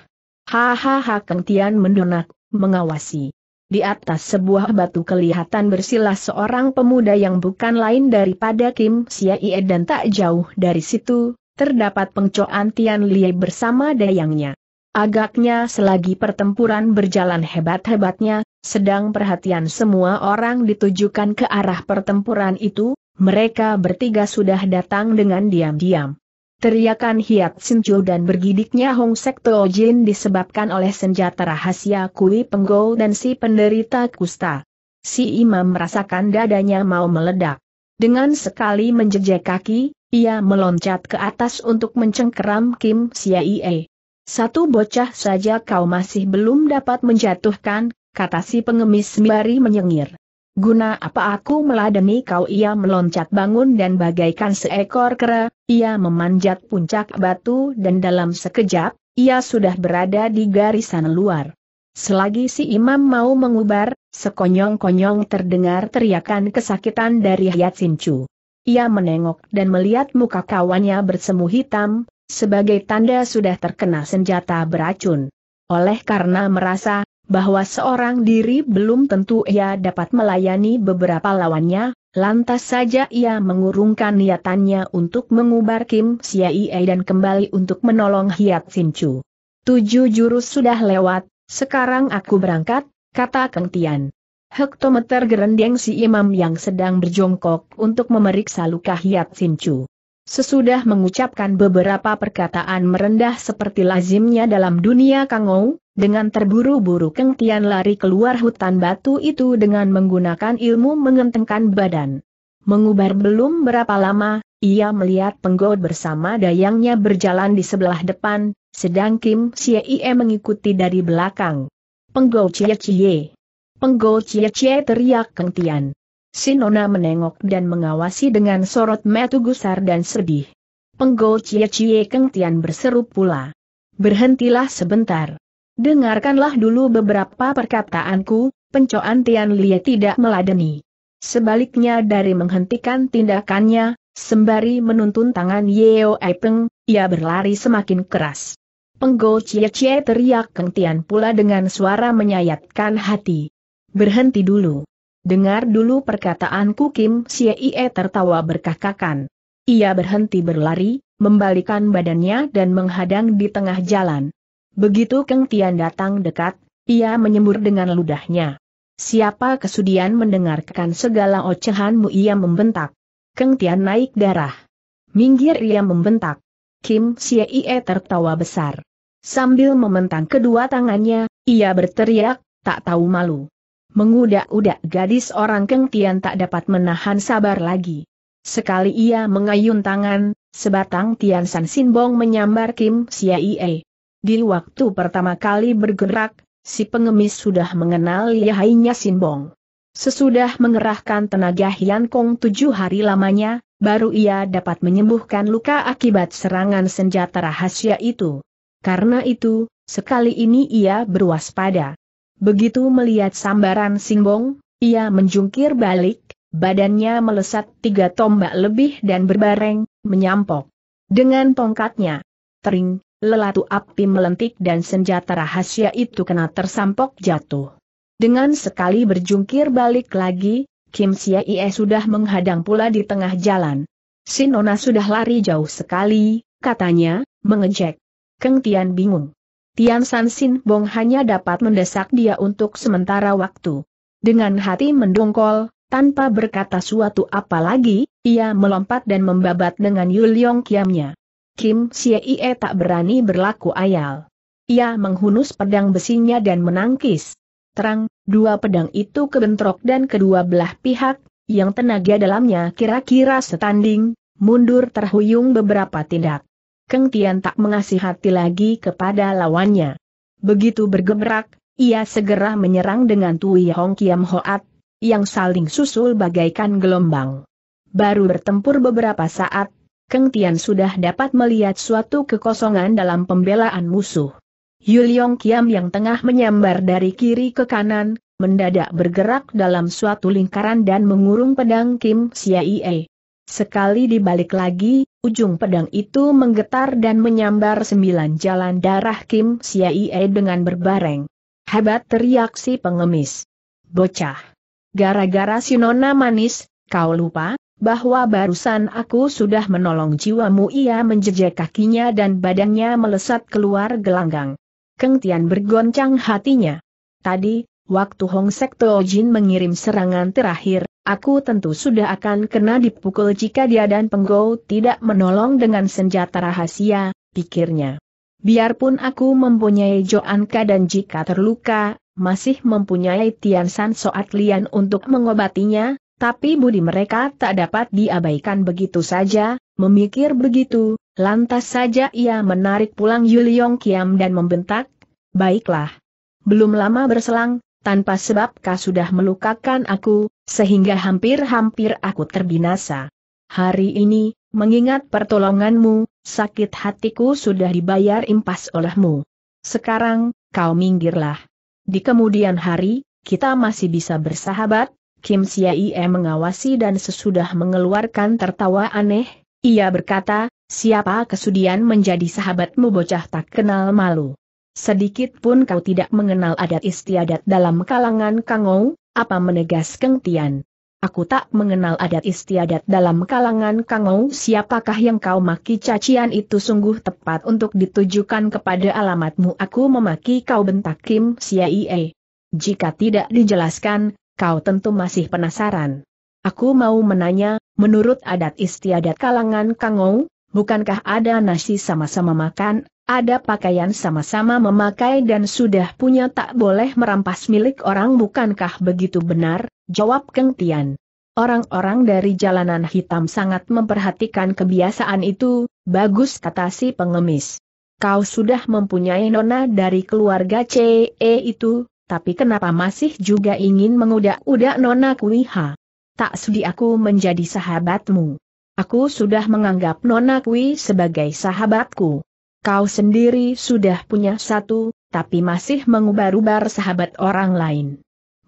Hahaha Kengtian mendonak, mengawasi. Di atas sebuah batu kelihatan bersilah seorang pemuda yang bukan lain daripada Kim Siaie dan tak jauh dari situ, terdapat pengcoan Tian Lie bersama dayangnya. Agaknya selagi pertempuran berjalan hebat-hebatnya, sedang perhatian semua orang ditujukan ke arah pertempuran itu, mereka bertiga sudah datang dengan diam-diam. Teriakan Hiat Sincu dan bergidiknya Hong Sek Jin disebabkan oleh senjata rahasia Kui Penggol dan si penderita kusta. Si imam merasakan dadanya mau meledak. Dengan sekali menjejek kaki, ia meloncat ke atas untuk mencengkeram Kim Siaie. Satu bocah saja kau masih belum dapat menjatuhkan, kata si pengemis sembari menyengir. Guna apa aku meladeni kau ia meloncat bangun dan bagaikan seekor kera, ia memanjat puncak batu dan dalam sekejap, ia sudah berada di garisan luar. Selagi si imam mau mengubar, sekonyong-konyong terdengar teriakan kesakitan dari Hayat Sincu. Ia menengok dan melihat muka kawannya bersemu hitam, sebagai tanda sudah terkena senjata beracun. Oleh karena merasa bahwa seorang diri belum tentu ia dapat melayani beberapa lawannya, lantas saja ia mengurungkan niatannya untuk mengubar Kim Siai dan kembali untuk menolong Hiat Sincu. Tujuh jurus sudah lewat, sekarang aku berangkat, kata Keng Tian. Hektometer gerendeng si imam yang sedang berjongkok untuk memeriksa luka Hiat Sincu. Sesudah mengucapkan beberapa perkataan merendah seperti lazimnya dalam dunia Kangou, dengan terburu-buru Keng Tian lari keluar hutan batu itu dengan menggunakan ilmu mengentengkan badan. Mengubar belum berapa lama, ia melihat penggod bersama dayangnya berjalan di sebelah depan, sedang Kim Cie mengikuti dari belakang. Penggol Cie Cie. Penggol Cie Cie teriak Keng Tian. Si Nona menengok dan mengawasi dengan sorot metu gusar dan sedih. Penggol cie-cie Keng Tian berseru pula. Berhentilah sebentar. Dengarkanlah dulu beberapa perkataanku, pencoan Tian Lie tidak meladeni. Sebaliknya dari menghentikan tindakannya, sembari menuntun tangan Yeo Peng, ia berlari semakin keras. Penggol cie-cie teriak Keng Tian pula dengan suara menyayatkan hati. Berhenti dulu. Dengar dulu perkataanku Kim Ie tertawa berkakakan. Ia berhenti berlari, membalikan badannya dan menghadang di tengah jalan. Begitu Keng Tian datang dekat, ia menyembur dengan ludahnya. Siapa kesudian mendengarkan segala ocehanmu ia membentak. Keng Tian naik darah. Minggir ia membentak. Kim Ie tertawa besar. Sambil mementang kedua tangannya, ia berteriak, tak tahu malu. Mengudak-udak gadis orang Keng Tian tak dapat menahan sabar lagi. Sekali ia mengayun tangan, sebatang Tian San Sinbong menyambar Kim Ie. Di waktu pertama kali bergerak, si pengemis sudah mengenal Yahainya Sinbong. Sesudah mengerahkan tenaga Hian Kong tujuh hari lamanya, baru ia dapat menyembuhkan luka akibat serangan senjata rahasia itu. Karena itu, sekali ini ia berwaspada. Begitu melihat sambaran Sinbong, ia menjungkir balik, badannya melesat tiga tombak lebih dan berbareng, menyampok. Dengan tongkatnya, tering, lelatu api melentik dan senjata rahasia itu kena tersampok jatuh. Dengan sekali berjungkir balik lagi, Kim Sia Ie sudah menghadang pula di tengah jalan. Si Nona sudah lari jauh sekali, katanya, mengejek. Keng Tian bingung. Tian San Sin Bong hanya dapat mendesak dia untuk sementara waktu. Dengan hati mendongkol, tanpa berkata suatu apa lagi, ia melompat dan membabat dengan Yuliong Kiamnya. Kim Ie tak berani berlaku ayal. Ia menghunus pedang besinya dan menangkis. Terang, dua pedang itu kebentrok dan kedua belah pihak, yang tenaga dalamnya kira-kira setanding, mundur terhuyung beberapa tindak. Keng Tian tak mengasihati lagi kepada lawannya. Begitu bergebrak, ia segera menyerang dengan Tui Hong Kiam Hoat, yang saling susul bagaikan gelombang. Baru bertempur beberapa saat, Keng Tian sudah dapat melihat suatu kekosongan dalam pembelaan musuh. Yuliong Kiam yang tengah menyambar dari kiri ke kanan, mendadak bergerak dalam suatu lingkaran dan mengurung pedang Kim Ie. Sekali dibalik lagi, ujung pedang itu menggetar dan menyambar sembilan jalan darah Kim Ie dengan berbareng. Hebat teriak si pengemis. Bocah. Gara-gara si nona manis, kau lupa, bahwa barusan aku sudah menolong jiwamu ia menjejek kakinya dan badannya melesat keluar gelanggang. Keng Tian bergoncang hatinya. Tadi, waktu Hong Sek Jin mengirim serangan terakhir, aku tentu sudah akan kena dipukul jika dia dan Penggou tidak menolong dengan senjata rahasia, pikirnya. Biarpun aku mempunyai Joanka dan jika terluka, masih mempunyai Tian San Soat Lian untuk mengobatinya, tapi budi mereka tak dapat diabaikan begitu saja, memikir begitu, lantas saja ia menarik pulang Yuliong Kiam dan membentak, baiklah. Belum lama berselang, tanpa sebab kau sudah melukakan aku, sehingga hampir-hampir aku terbinasa. Hari ini, mengingat pertolonganmu, sakit hatiku sudah dibayar impas olehmu. Sekarang, kau minggirlah. Di kemudian hari, kita masih bisa bersahabat, Kim Ie mengawasi dan sesudah mengeluarkan tertawa aneh, ia berkata, siapa kesudian menjadi sahabatmu bocah tak kenal malu. Sedikit pun kau tidak mengenal adat istiadat dalam kalangan Kangou, apa menegas Keng Tian. Aku tak mengenal adat istiadat dalam kalangan Kangou siapakah yang kau maki cacian itu sungguh tepat untuk ditujukan kepada alamatmu aku memaki kau bentak Kim Ie. Jika tidak dijelaskan, kau tentu masih penasaran. Aku mau menanya, menurut adat istiadat kalangan Kangou, bukankah ada nasi sama-sama makan, ada pakaian sama-sama memakai dan sudah punya tak boleh merampas milik orang bukankah begitu benar? Jawab Keng Tian. Orang-orang dari jalanan hitam sangat memperhatikan kebiasaan itu, bagus kata si pengemis. Kau sudah mempunyai nona dari keluarga CE itu, tapi kenapa masih juga ingin mengudak-udak nona kuiha? Tak sudi aku menjadi sahabatmu. Aku sudah menganggap Nona Kui sebagai sahabatku. Kau sendiri sudah punya satu, tapi masih mengubar-ubar sahabat orang lain.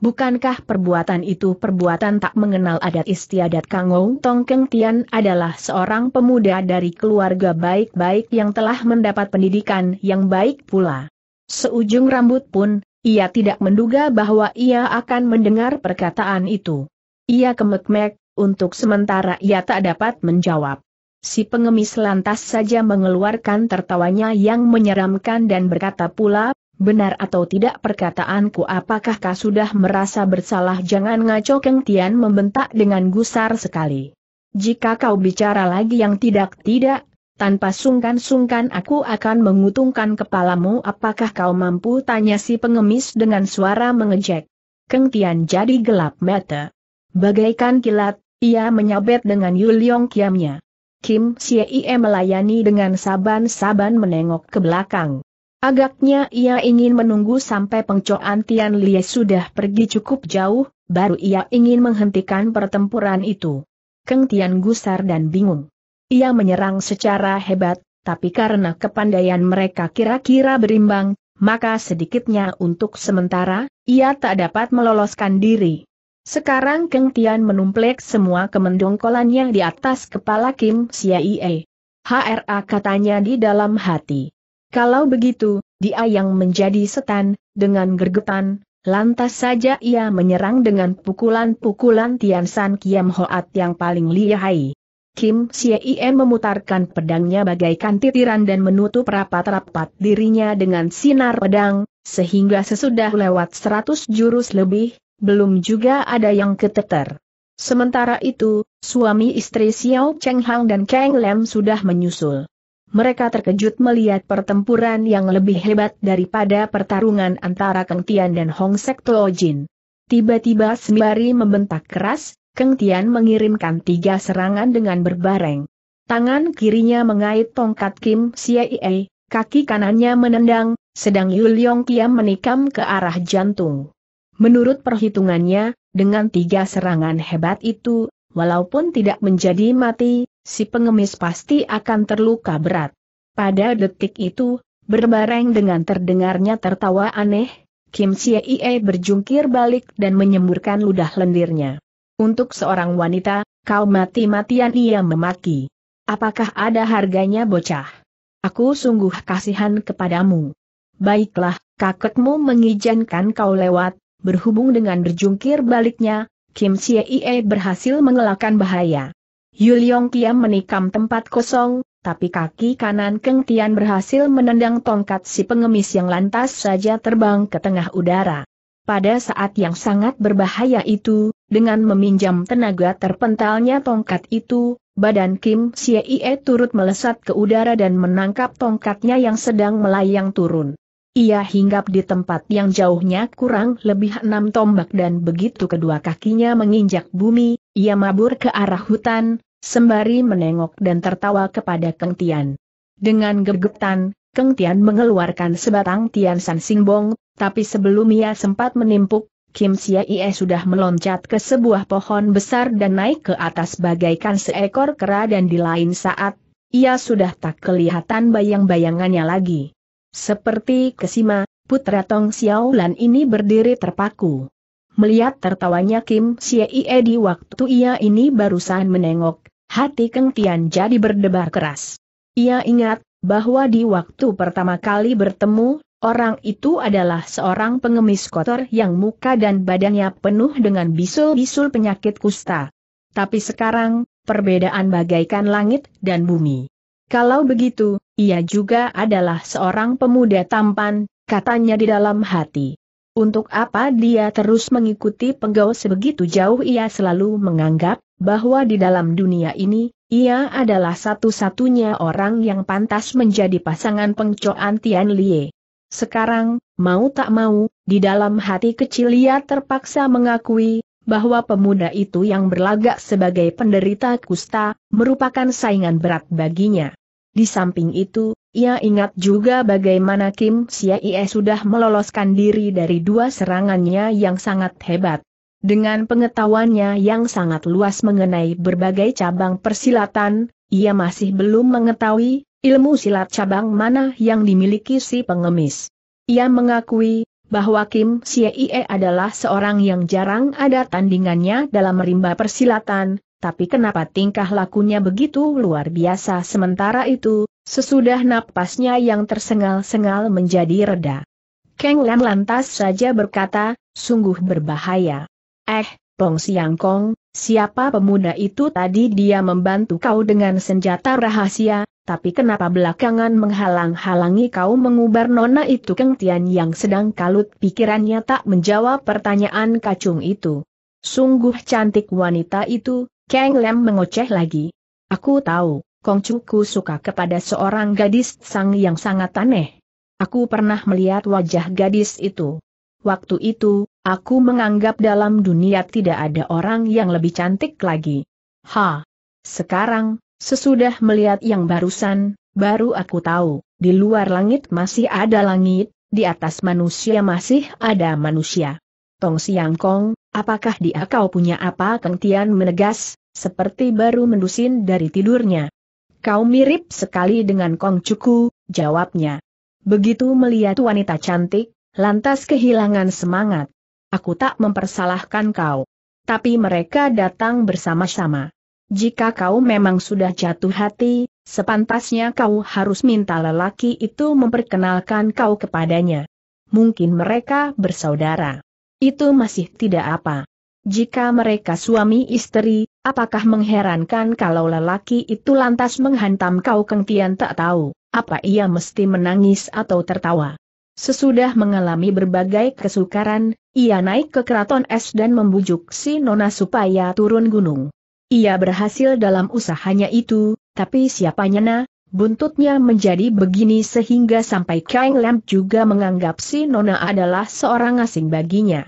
Bukankah perbuatan itu perbuatan tak mengenal adat istiadat Kangong Tong Keng Tian adalah seorang pemuda dari keluarga baik-baik yang telah mendapat pendidikan yang baik pula. Seujung rambut pun, ia tidak menduga bahwa ia akan mendengar perkataan itu. Ia kemek-mek, untuk sementara ia tak dapat menjawab. Si pengemis lantas saja mengeluarkan tertawanya yang menyeramkan dan berkata pula, benar atau tidak perkataanku apakah kau sudah merasa bersalah jangan ngaco Keng Tian membentak dengan gusar sekali. Jika kau bicara lagi yang tidak-tidak, tanpa sungkan-sungkan aku akan mengutungkan kepalamu apakah kau mampu tanya si pengemis dengan suara mengejek. Keng Tian jadi gelap mata. Bagaikan kilat, ia menyabet dengan Yuliong Kiamnya. Kim Siei melayani dengan saban-saban menengok ke belakang. Agaknya ia ingin menunggu sampai pengcoan Tian Lie sudah pergi cukup jauh, baru ia ingin menghentikan pertempuran itu. Keng Tian gusar dan bingung. Ia menyerang secara hebat, tapi karena kepandaian mereka kira-kira berimbang, maka sedikitnya untuk sementara, ia tak dapat meloloskan diri. Sekarang Keng Tian menumplek semua kemendongkolannya di atas kepala Kim Siaie. HRA katanya di dalam hati. Kalau begitu, dia yang menjadi setan, dengan gergetan, lantas saja ia menyerang dengan pukulan-pukulan Tian San Kiam Hoat yang paling lihai. Kim Siei memutarkan pedangnya bagaikan titiran dan menutup rapat-rapat dirinya dengan sinar pedang, sehingga sesudah lewat seratus jurus lebih, belum juga ada yang keteter. Sementara itu, suami istri Xiao Cheng Hang dan Kang Lem sudah menyusul. Mereka terkejut melihat pertempuran yang lebih hebat daripada pertarungan antara Keng Tian dan Hong Sek Jin. Tiba-tiba sembari membentak keras, Keng Tian mengirimkan tiga serangan dengan berbareng. Tangan kirinya mengait tongkat Kim Siaie, kaki kanannya menendang, sedang Yuliong Kiam menikam ke arah jantung. Menurut perhitungannya, dengan tiga serangan hebat itu, walaupun tidak menjadi mati, si pengemis pasti akan terluka berat. Pada detik itu, berbareng dengan terdengarnya tertawa aneh, Kim Siaie berjungkir balik dan menyemburkan ludah lendirnya. Untuk seorang wanita, kau mati-matian ia memaki. Apakah ada harganya bocah? Aku sungguh kasihan kepadamu. Baiklah, kakekmu mengizinkan kau lewat, berhubung dengan berjungkir baliknya, Kim Siei berhasil mengelakkan bahaya. Yuliong Kiam menikam tempat kosong, tapi kaki kanan Keng Tian berhasil menendang tongkat si pengemis yang lantas saja terbang ke tengah udara. Pada saat yang sangat berbahaya itu, dengan meminjam tenaga terpentalnya tongkat itu, badan Kim Siei turut melesat ke udara dan menangkap tongkatnya yang sedang melayang turun. Ia hinggap di tempat yang jauhnya kurang lebih enam tombak dan begitu kedua kakinya menginjak bumi, ia mabur ke arah hutan, sembari menengok dan tertawa kepada Keng Tian. Dengan gergetan, Keng Tian mengeluarkan sebatang Tian San Singbong, tapi sebelum ia sempat menimpuk, Kim Sia Ie sudah meloncat ke sebuah pohon besar dan naik ke atas bagaikan seekor kera dan di lain saat, ia sudah tak kelihatan bayang-bayangannya lagi. Seperti kesima, putra Tong Xiao Lan ini berdiri terpaku. Melihat tertawanya Kim Sia Ie di waktu ia ini barusan menengok, hati Keng Tian jadi berdebar keras. Ia ingat, bahwa di waktu pertama kali bertemu, orang itu adalah seorang pengemis kotor yang muka dan badannya penuh dengan bisul-bisul penyakit kusta. Tapi sekarang, perbedaan bagaikan langit dan bumi. Kalau begitu, ia juga adalah seorang pemuda tampan, katanya di dalam hati. Untuk apa dia terus mengikuti penggawa sebegitu jauh ia selalu menganggap, bahwa di dalam dunia ini, ia adalah satu-satunya orang yang pantas menjadi pasangan pengcoan Tian Lie. Sekarang, mau tak mau, di dalam hati kecil ia terpaksa mengakui, bahwa pemuda itu yang berlagak sebagai penderita kusta, merupakan saingan berat baginya. Di samping itu, ia ingat juga bagaimana Kim Sia Ie sudah meloloskan diri dari dua serangannya yang sangat hebat. Dengan pengetahuannya yang sangat luas mengenai berbagai cabang persilatan, ia masih belum mengetahui ilmu silat cabang mana yang dimiliki si pengemis. Ia mengakui bahwa Kim Siei adalah seorang yang jarang ada tandingannya dalam rimba persilatan, tapi kenapa tingkah lakunya begitu luar biasa sementara itu, sesudah napasnya yang tersengal-sengal menjadi reda. Kang Lam lantas saja berkata, sungguh berbahaya. Eh, Pong Siang Kong, siapa pemuda itu tadi dia membantu kau dengan senjata rahasia, tapi kenapa belakangan menghalang-halangi kau mengubar nona itu Keng Tian yang sedang kalut pikirannya tak menjawab pertanyaan kacung itu. Sungguh cantik wanita itu, Kang Lem mengoceh lagi. Aku tahu, Kong Cuku suka kepada seorang gadis sang yang sangat aneh. Aku pernah melihat wajah gadis itu. Waktu itu, aku menganggap dalam dunia tidak ada orang yang lebih cantik lagi. Ha! Sekarang, sesudah melihat yang barusan, baru aku tahu, di luar langit masih ada langit, di atas manusia masih ada manusia. Tong Siang Kong, apakah dia kau punya apa Keng Tian menegas, seperti baru mendusin dari tidurnya. Kau mirip sekali dengan Kong Cuku, jawabnya. Begitu melihat wanita cantik, lantas kehilangan semangat. Aku tak mempersalahkan kau. Tapi mereka datang bersama-sama. Jika kau memang sudah jatuh hati, sepantasnya kau harus minta lelaki itu memperkenalkan kau kepadanya. Mungkin mereka bersaudara. Itu masih tidak apa. Jika mereka suami istri, apakah mengherankan kalau lelaki itu lantas menghantam kau kengtian tak tahu apa ia mesti menangis atau tertawa. Sesudah mengalami berbagai kesukaran, ia naik ke keraton es dan membujuk si Nona supaya turun gunung. Ia berhasil dalam usahanya itu, tapi siapa nyana, buntutnya menjadi begini sehingga sampai Kang Lam juga menganggap si Nona adalah seorang asing baginya.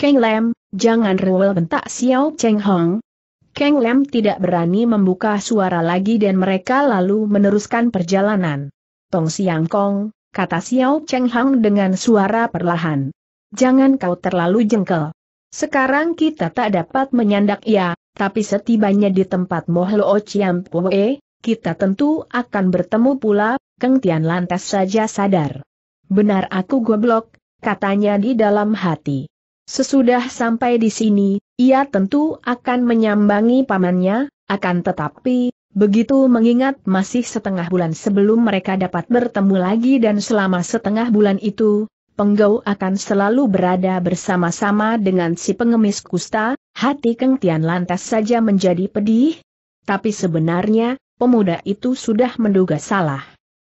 Kang Lam, jangan rewel bentak Xiao Cheng Hong, Kang Lem tidak berani membuka suara lagi dan mereka lalu meneruskan perjalanan. Tong Siang Kong, kata Xiao Cheng Hang dengan suara perlahan. Jangan kau terlalu jengkel. Sekarang kita tak dapat menyandak ia, tapi setibanya di tempat Mohlo Chiam Poe, kita tentu akan bertemu pula, Keng Tian lantas saja sadar. Benar aku goblok, katanya di dalam hati. Sesudah sampai di sini, ia tentu akan menyambangi pamannya, akan tetapi, begitu mengingat masih setengah bulan sebelum mereka dapat bertemu lagi dan selama setengah bulan itu, Penggau akan selalu berada bersama-sama dengan si pengemis kusta, hati Keng Tian lantas saja menjadi pedih. Tapi sebenarnya, pemuda itu sudah menduga salah.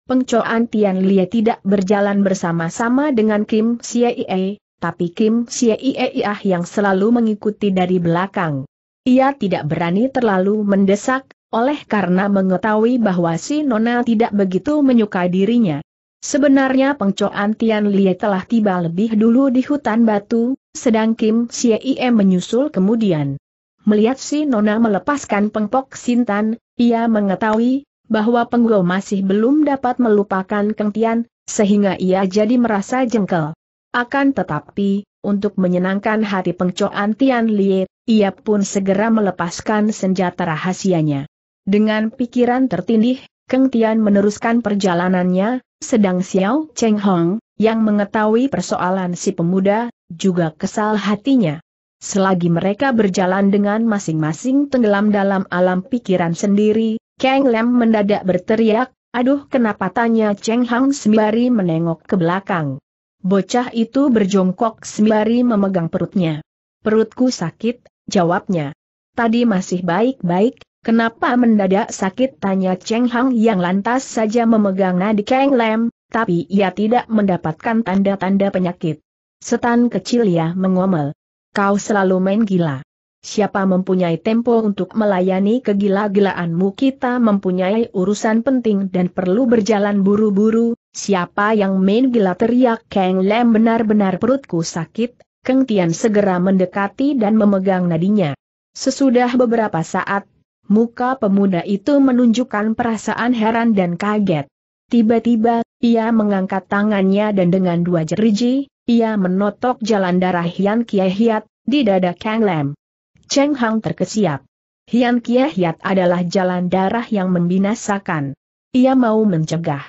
Pengcoan Tian Lie tidak berjalan bersama-sama dengan Kim Siei, tapi Kim Sieiah yang selalu mengikuti dari belakang. Ia tidak berani terlalu mendesak, oleh karena mengetahui bahwa si Nona tidak begitu menyukai dirinya. Sebenarnya pengcoan Tian Lie telah tiba lebih dulu di hutan batu, sedang Kim Siei menyusul kemudian. Melihat si Nona melepaskan pengpok Sintan, ia mengetahui bahwa Penggo masih belum dapat melupakan Keng Tian, sehingga ia jadi merasa jengkel. Akan tetapi, untuk menyenangkan hati pengcoan Tian Lie, ia pun segera melepaskan senjata rahasianya. Dengan pikiran tertindih, Keng Tian meneruskan perjalanannya, sedang Xiao Cheng Hong, yang mengetahui persoalan si pemuda, juga kesal hatinya. Selagi mereka berjalan dengan masing-masing tenggelam dalam alam pikiran sendiri, Kang Lem mendadak berteriak, aduh kenapa tanya Cheng Hong sembari menengok ke belakang. Bocah itu berjongkok sembari memegang perutnya. Perutku sakit, jawabnya. Tadi masih baik-baik, kenapa mendadak sakit tanya Cheng Hang yang lantas saja memegang nadi Kang Lem, tapi ia tidak mendapatkan tanda-tanda penyakit. Setan kecil ya mengomel. Kau selalu main gila. Siapa mempunyai tempo untuk melayani kegila-gilaanmu kita mempunyai urusan penting dan perlu berjalan buru-buru, siapa yang main gila teriak Kang Lem benar-benar perutku sakit, Keng Tian segera mendekati dan memegang nadinya. Sesudah beberapa saat, muka pemuda itu menunjukkan perasaan heran dan kaget. Tiba-tiba, ia mengangkat tangannya dan dengan dua jeriji, ia menotok jalan darah Hian Kiai Hiat, di dada Kang Lam. Cheng Hang terkesiap. Hian Kia Hiat adalah jalan darah yang membinasakan. Ia mau mencegah.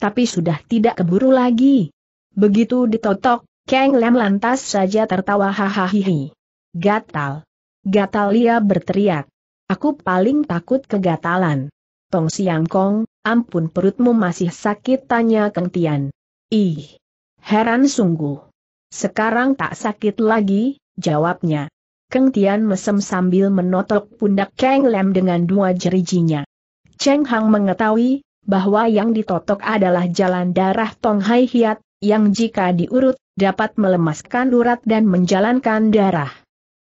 Tapi sudah tidak keburu lagi. Begitu ditotok, Kang Lam lantas saja tertawa hahaha. Gatal. Gatal ia berteriak. Aku paling takut kegatalan. Tong Siang Kong, ampun perutmu masih sakit tanya Keng Tian. Ih, heran sungguh. Sekarang tak sakit lagi, jawabnya. Keng Tian mesem sambil menotok pundak Kang Lem dengan dua jerijinya. Cheng Hang mengetahui bahwa yang ditotok adalah jalan darah Tong Hai Hiat, yang jika diurut, dapat melemaskan urat dan menjalankan darah.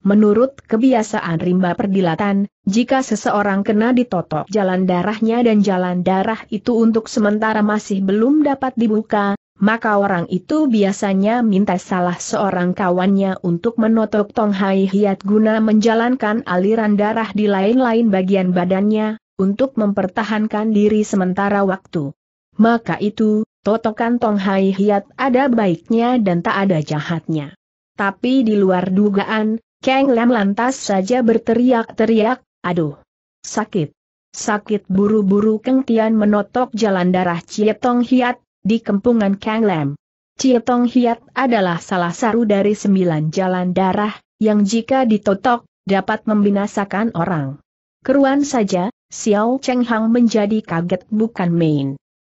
Menurut kebiasaan rimba perdilatan, jika seseorang kena ditotok jalan darahnya dan jalan darah itu untuk sementara masih belum dapat dibuka, maka orang itu biasanya minta salah seorang kawannya untuk menotok Tong Hai Hiat guna menjalankan aliran darah di lain-lain bagian badannya, untuk mempertahankan diri sementara waktu. Maka itu, totokan Tong Hai Hiat ada baiknya dan tak ada jahatnya. Tapi di luar dugaan, Kang Lam lantas saja berteriak-teriak, aduh, sakit. Sakit buru-buru Keng Tian menotok jalan darah Tong Hiat, di kempungan Kang Lam. Tong Hiat adalah salah satu dari sembilan jalan darah, yang jika ditotok, dapat membinasakan orang. Keruan saja, Xiao Cheng Hang menjadi kaget bukan main.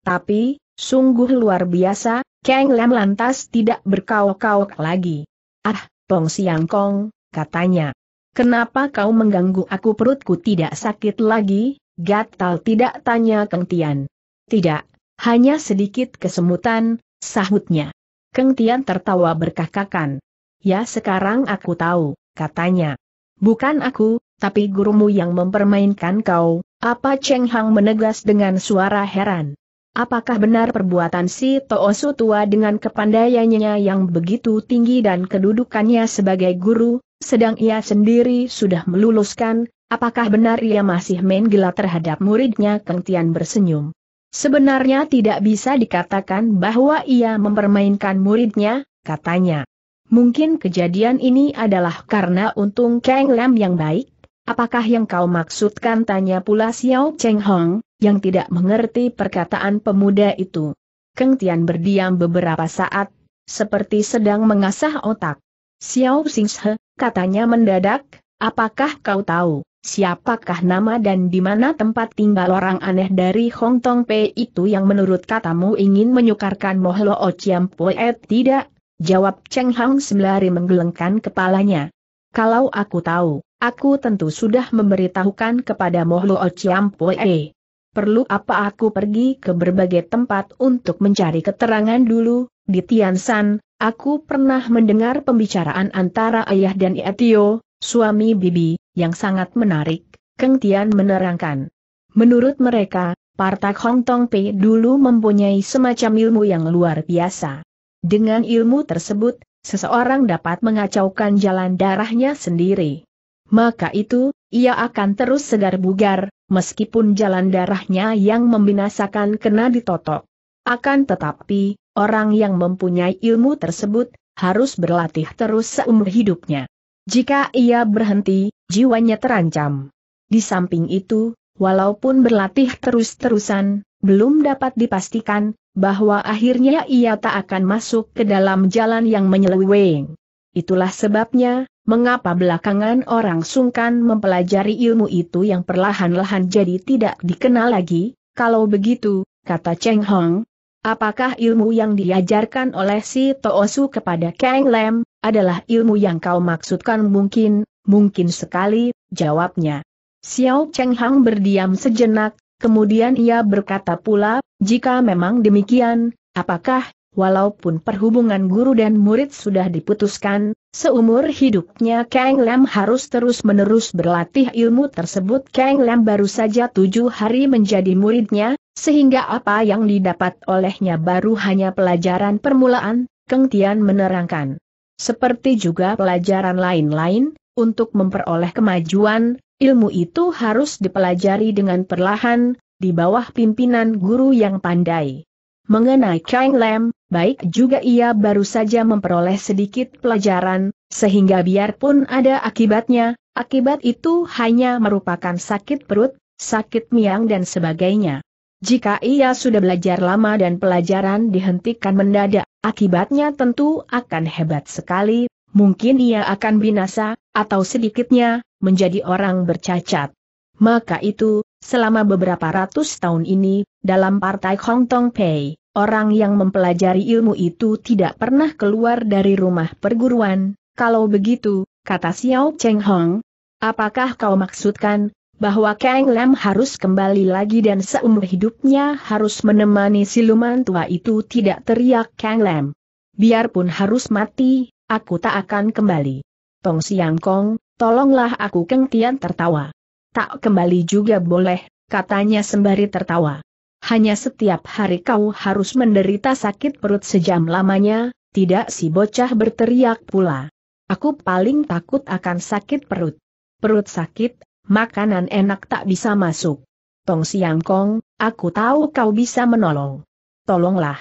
Tapi, sungguh luar biasa, Kang Lam lantas tidak berkauk-kauk lagi. Ah, Pong Siang Kong, katanya. Kenapa kau mengganggu aku perutku tidak sakit lagi, gatal tidak tanya Keng Tian. Tidak, hanya sedikit kesemutan, sahutnya. Keng Tian tertawa berkakakan. Ya sekarang aku tahu, katanya. Bukan aku, tapi gurumu yang mempermainkan kau, apa Cheng Hang menegas dengan suara heran. Apakah benar perbuatan si Toosu tua dengan kepandaiannya yang begitu tinggi dan kedudukannya sebagai guru, sedang ia sendiri sudah meluluskan, apakah benar ia masih main gila terhadap muridnya Keng Tian bersenyum. Sebenarnya tidak bisa dikatakan bahwa ia mempermainkan muridnya, katanya. Mungkin kejadian ini adalah karena untung Kang Lam yang baik, apakah yang kau maksudkan tanya pula Xiao Cheng Hong, yang tidak mengerti perkataan pemuda itu. Keng Tian berdiam beberapa saat, seperti sedang mengasah otak. Xiao Xinghe, katanya mendadak, apakah kau tahu, siapakah nama dan di mana tempat tinggal orang aneh dari Hong Tong Pei itu yang menurut katamu ingin menyukarkan Mohlo Ociam Poet tidak? Jawab Cheng Hang sembari menggelengkan kepalanya. Kalau aku tahu, aku tentu sudah memberitahukan kepada Mohlo Ociam Poe. Perlu apa aku pergi ke berbagai tempat untuk mencari keterangan dulu, di Tiansan, Aku pernah mendengar pembicaraan antara ayah dan Etio, suami Bibi, yang sangat menarik, Keng Tian menerangkan. Menurut mereka, Partak Hong Tong Pei dulu mempunyai semacam ilmu yang luar biasa. Dengan ilmu tersebut, seseorang dapat mengacaukan jalan darahnya sendiri. Maka itu, ia akan terus segar bugar, meskipun jalan darahnya yang membinasakan kena ditotok. Akan tetapi, orang yang mempunyai ilmu tersebut, harus berlatih terus seumur hidupnya. Jika ia berhenti, jiwanya terancam. Di samping itu, walaupun berlatih terus-terusan, belum dapat dipastikan, bahwa akhirnya ia tak akan masuk ke dalam jalan yang menyeleweng. Itulah sebabnya, mengapa belakangan orang sungkan mempelajari ilmu itu yang perlahan-lahan jadi tidak dikenal lagi, kalau begitu, kata Cheng Hong, Apakah ilmu yang diajarkan oleh si Toosu kepada Kang Lem, adalah ilmu yang kau maksudkan mungkin, mungkin sekali, jawabnya. Xiao Cheng Hang berdiam sejenak, kemudian ia berkata pula, jika memang demikian, apakah, walaupun perhubungan guru dan murid sudah diputuskan, seumur hidupnya Kang Lem harus terus-menerus berlatih ilmu tersebut Kang Lem baru saja tujuh hari menjadi muridnya, sehingga apa yang didapat olehnya baru hanya pelajaran permulaan, Keng Tian menerangkan. Seperti juga pelajaran lain-lain, untuk memperoleh kemajuan, ilmu itu harus dipelajari dengan perlahan, di bawah pimpinan guru yang pandai. Mengenai Kang Lam, baik juga ia baru saja memperoleh sedikit pelajaran, sehingga biarpun ada akibatnya, akibat itu hanya merupakan sakit perut, sakit miang dan sebagainya. Jika ia sudah belajar lama dan pelajaran dihentikan mendadak, akibatnya tentu akan hebat sekali, mungkin ia akan binasa, atau sedikitnya, menjadi orang bercacat. Maka itu, selama beberapa ratus tahun ini, dalam partai Hong Tong Pei, orang yang mempelajari ilmu itu tidak pernah keluar dari rumah perguruan. Kalau begitu, kata Xiao Cheng Hong, apakah kau maksudkan, bahwa Kang Lam harus kembali lagi dan seumur hidupnya harus menemani siluman tua itu tidak teriak Kang Lam. Biarpun harus mati, aku tak akan kembali. Tong Siang Kong, tolonglah aku Keng Tian tertawa. Tak kembali juga boleh, katanya sembari tertawa. Hanya setiap hari kau harus menderita sakit perut sejam lamanya, tidak si bocah berteriak pula. Aku paling takut akan sakit perut. Perut sakit, makanan enak tak bisa masuk. Tong Siang Kong, aku tahu kau bisa menolong. Tolonglah.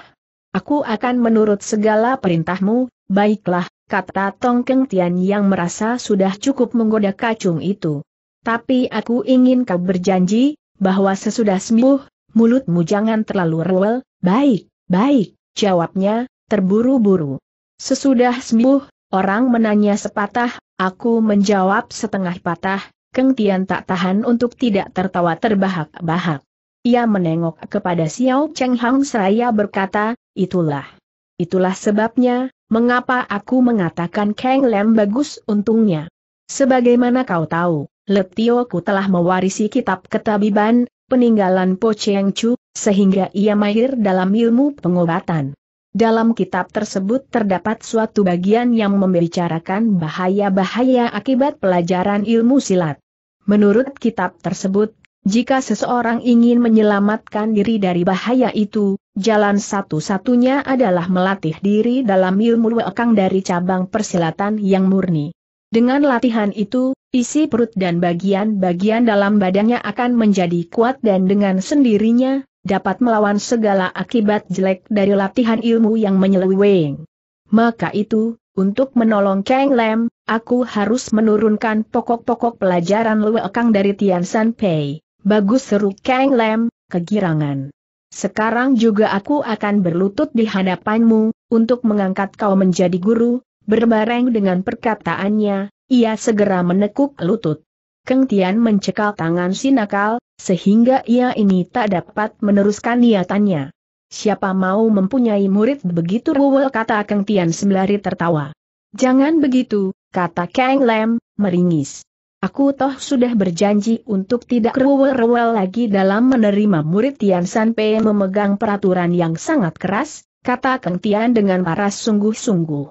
Aku akan menurut segala perintahmu, baiklah, kata Tong Keng Tian yang merasa sudah cukup menggoda kacung itu. Tapi aku ingin kau berjanji, bahwa sesudah sembuh, mulutmu jangan terlalu rewel, baik, baik, jawabnya, terburu-buru. Sesudah sembuh, orang menanya sepatah, aku menjawab setengah patah, Keng Tian tak tahan untuk tidak tertawa terbahak-bahak. Ia menengok kepada Xiao Cheng Hang seraya berkata, itulah. Itulah sebabnya, mengapa aku mengatakan Kang Lem bagus untungnya. Sebagaimana kau tahu, Letioku telah mewarisi kitab ketabiban, peninggalan Po Cheng Chu, sehingga ia mahir dalam ilmu pengobatan. Dalam kitab tersebut terdapat suatu bagian yang membicarakan bahaya-bahaya akibat pelajaran ilmu silat. Menurut kitab tersebut, jika seseorang ingin menyelamatkan diri dari bahaya itu, jalan satu-satunya adalah melatih diri dalam ilmu wekang dari cabang persilatan yang murni. Dengan latihan itu, isi perut dan bagian-bagian dalam badannya akan menjadi kuat dan dengan sendirinya, dapat melawan segala akibat jelek dari latihan ilmu yang menyeleweng. Maka itu, untuk menolong Kang Lam, aku harus menurunkan pokok-pokok pelajaran Luekang dari Tian San Pei. Bagus seru Kang Lam, kegirangan. Sekarang juga aku akan berlutut di hadapanmu, untuk mengangkat kau menjadi guru, berbareng dengan perkataannya, ia segera menekuk lutut. Keng Tian mencekal tangan si nakal, sehingga ia ini tak dapat meneruskan niatannya. Siapa mau mempunyai murid begitu ruwel kata Kang Tian sembari tertawa. Jangan begitu, kata Kang Lam, meringis. Aku toh sudah berjanji untuk tidak rewel-rewel lagi dalam menerima murid Tian San Pei memegang peraturan yang sangat keras, kata Kang Tian dengan paras sungguh-sungguh.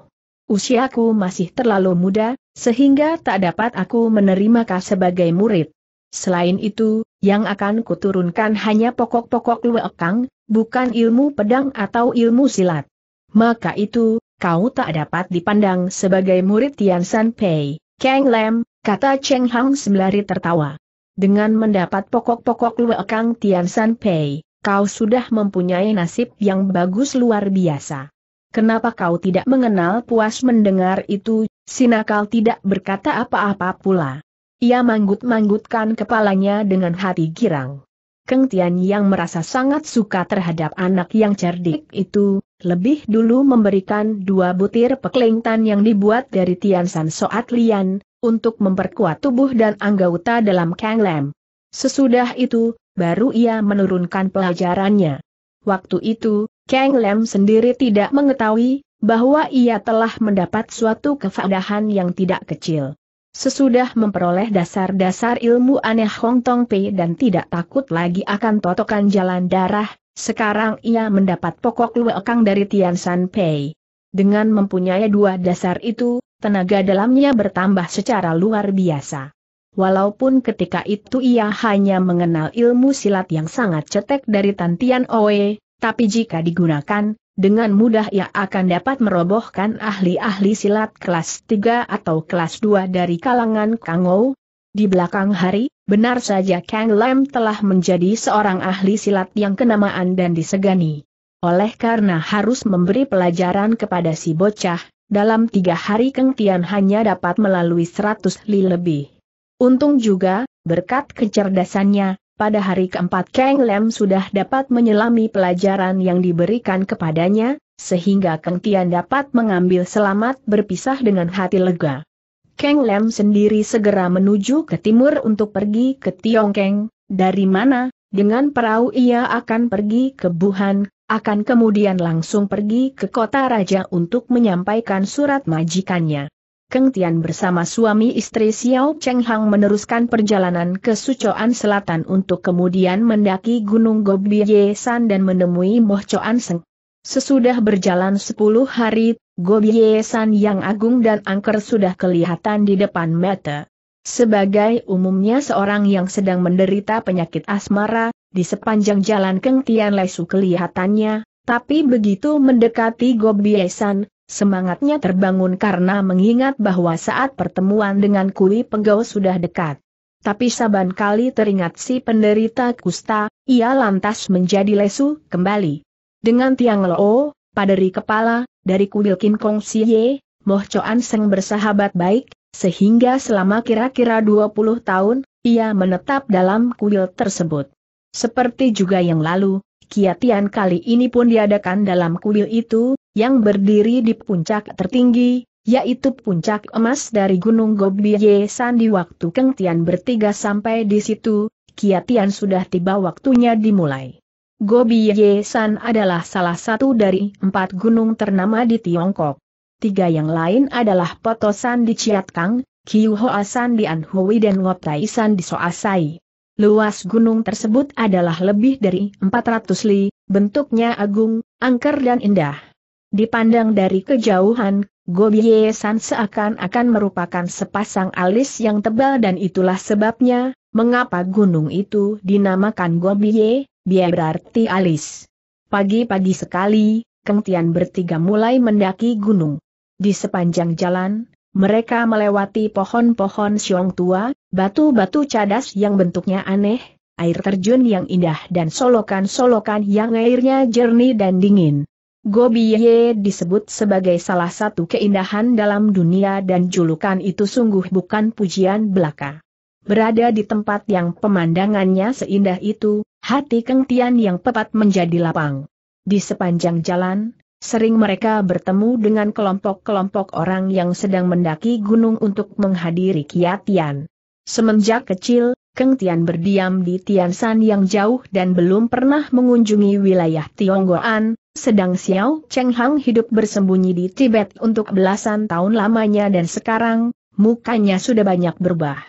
Usiaku masih terlalu muda, sehingga tak dapat aku menerima kau sebagai murid. Selain itu, yang akan kuturunkan hanya pokok-pokok luekang, bukan ilmu pedang atau ilmu silat. Maka itu, kau tak dapat dipandang sebagai murid Tian San Pei. Kang Lam, kata Cheng Hang sembari tertawa. Dengan mendapat pokok-pokok luekang Tian San Pei, kau sudah mempunyai nasib yang bagus luar biasa. Kenapa kau tidak mengenal puas mendengar itu, Sinakal tidak berkata apa-apa pula. Ia manggut-manggutkan kepalanya dengan hati girang. Keng Tian yang merasa sangat suka terhadap anak yang cerdik itu, lebih dulu memberikan dua butir peklingtan yang dibuat dari Tian San Soat Lian, untuk memperkuat tubuh dan anggota dalam Kang Lam. Sesudah itu, baru ia menurunkan pelajarannya. Waktu itu, Kang Lam sendiri tidak mengetahui, bahwa ia telah mendapat suatu kefadahan yang tidak kecil. Sesudah memperoleh dasar-dasar ilmu aneh Hong Tong Pei dan tidak takut lagi akan totokan jalan darah, sekarang ia mendapat pokok luekang dari Tian San Pei. Dengan mempunyai dua dasar itu, tenaga dalamnya bertambah secara luar biasa. Walaupun ketika itu ia hanya mengenal ilmu silat yang sangat cetek dari Tantian Oe, tapi jika digunakan, dengan mudah ia akan dapat merobohkan ahli-ahli silat kelas 3 atau kelas 2 dari kalangan Kangou. Di belakang hari, benar saja Kang Lam telah menjadi seorang ahli silat yang kenamaan dan disegani. Oleh karena harus memberi pelajaran kepada si bocah, dalam tiga hari Keng Tian hanya dapat melalui seratus li lebih. Untung juga, berkat kecerdasannya, pada hari keempat Kang Lem sudah dapat menyelami pelajaran yang diberikan kepadanya, sehingga Keng Tian dapat mengambil selamat berpisah dengan hati lega. Kang Lem sendiri segera menuju ke timur untuk pergi ke Tiongkeng, dari mana, dengan perahu ia akan pergi ke Wuhan, akan kemudian langsung pergi ke kota raja untuk menyampaikan surat majikannya. Keng Tian bersama suami istri Xiao Cheng Hang meneruskan perjalanan ke Sucoan Selatan untuk kemudian mendaki Gunung Gobiye San dan menemui Moh Choan Seng. Sesudah berjalan 10 hari, Gobiye San yang agung dan angker sudah kelihatan di depan mata. Sebagai umumnya seorang yang sedang menderita penyakit asmara, di sepanjang jalan Keng Tian Lesu kelihatannya, tapi begitu mendekati Gobiesan, semangatnya terbangun karena mengingat bahwa saat pertemuan dengan Kui Penggau sudah dekat. Tapi saban kali teringat si penderita kusta, ia lantas menjadi lesu kembali. Dengan Tiang Lo, paderi kepala, dari kuil Kin Kong Siye, Moh Choan Seng bersahabat baik, sehingga selama kira-kira 20 tahun, ia menetap dalam kuil tersebut. Seperti juga yang lalu, kiatian kali ini pun diadakan dalam kuil itu, yang berdiri di puncak tertinggi, yaitu puncak emas dari Gunung Gobiye San di waktu Kengtian bertiga sampai di situ, kiatian sudah tiba waktunya dimulai. Gobiye San adalah salah satu dari empat gunung ternama di Tiongkok. Tiga yang lain adalah Potosan di Chiatkang, San di Anhui dan Ngotai San di Soasai. Luas gunung tersebut adalah lebih dari 400 li, bentuknya agung, angker dan indah. Dipandang dari kejauhan, San seakan-akan merupakan sepasang alis yang tebal dan itulah sebabnya, mengapa gunung itu dinamakan Gobiye, Bie berarti alis. Pagi-pagi sekali, Kengtian bertiga mulai mendaki gunung. Di sepanjang jalan, mereka melewati pohon-pohon siong tua, batu-batu cadas yang bentuknya aneh, air terjun yang indah dan solokan-solokan yang airnya jernih dan dingin. Gobiye disebut sebagai salah satu keindahan dalam dunia dan julukan itu sungguh bukan pujian belaka. Berada di tempat yang pemandangannya seindah itu, hati Kengtian yang pepat menjadi lapang. Di sepanjang jalan, Sering mereka bertemu dengan kelompok-kelompok orang yang sedang mendaki gunung untuk menghadiri kiatian. Semenjak kecil, Keng Tian berdiam di Tiansan yang jauh dan belum pernah mengunjungi wilayah Tionggoan, sedang Xiao Cheng Hang hidup bersembunyi di Tibet untuk belasan tahun lamanya dan sekarang, mukanya sudah banyak berubah.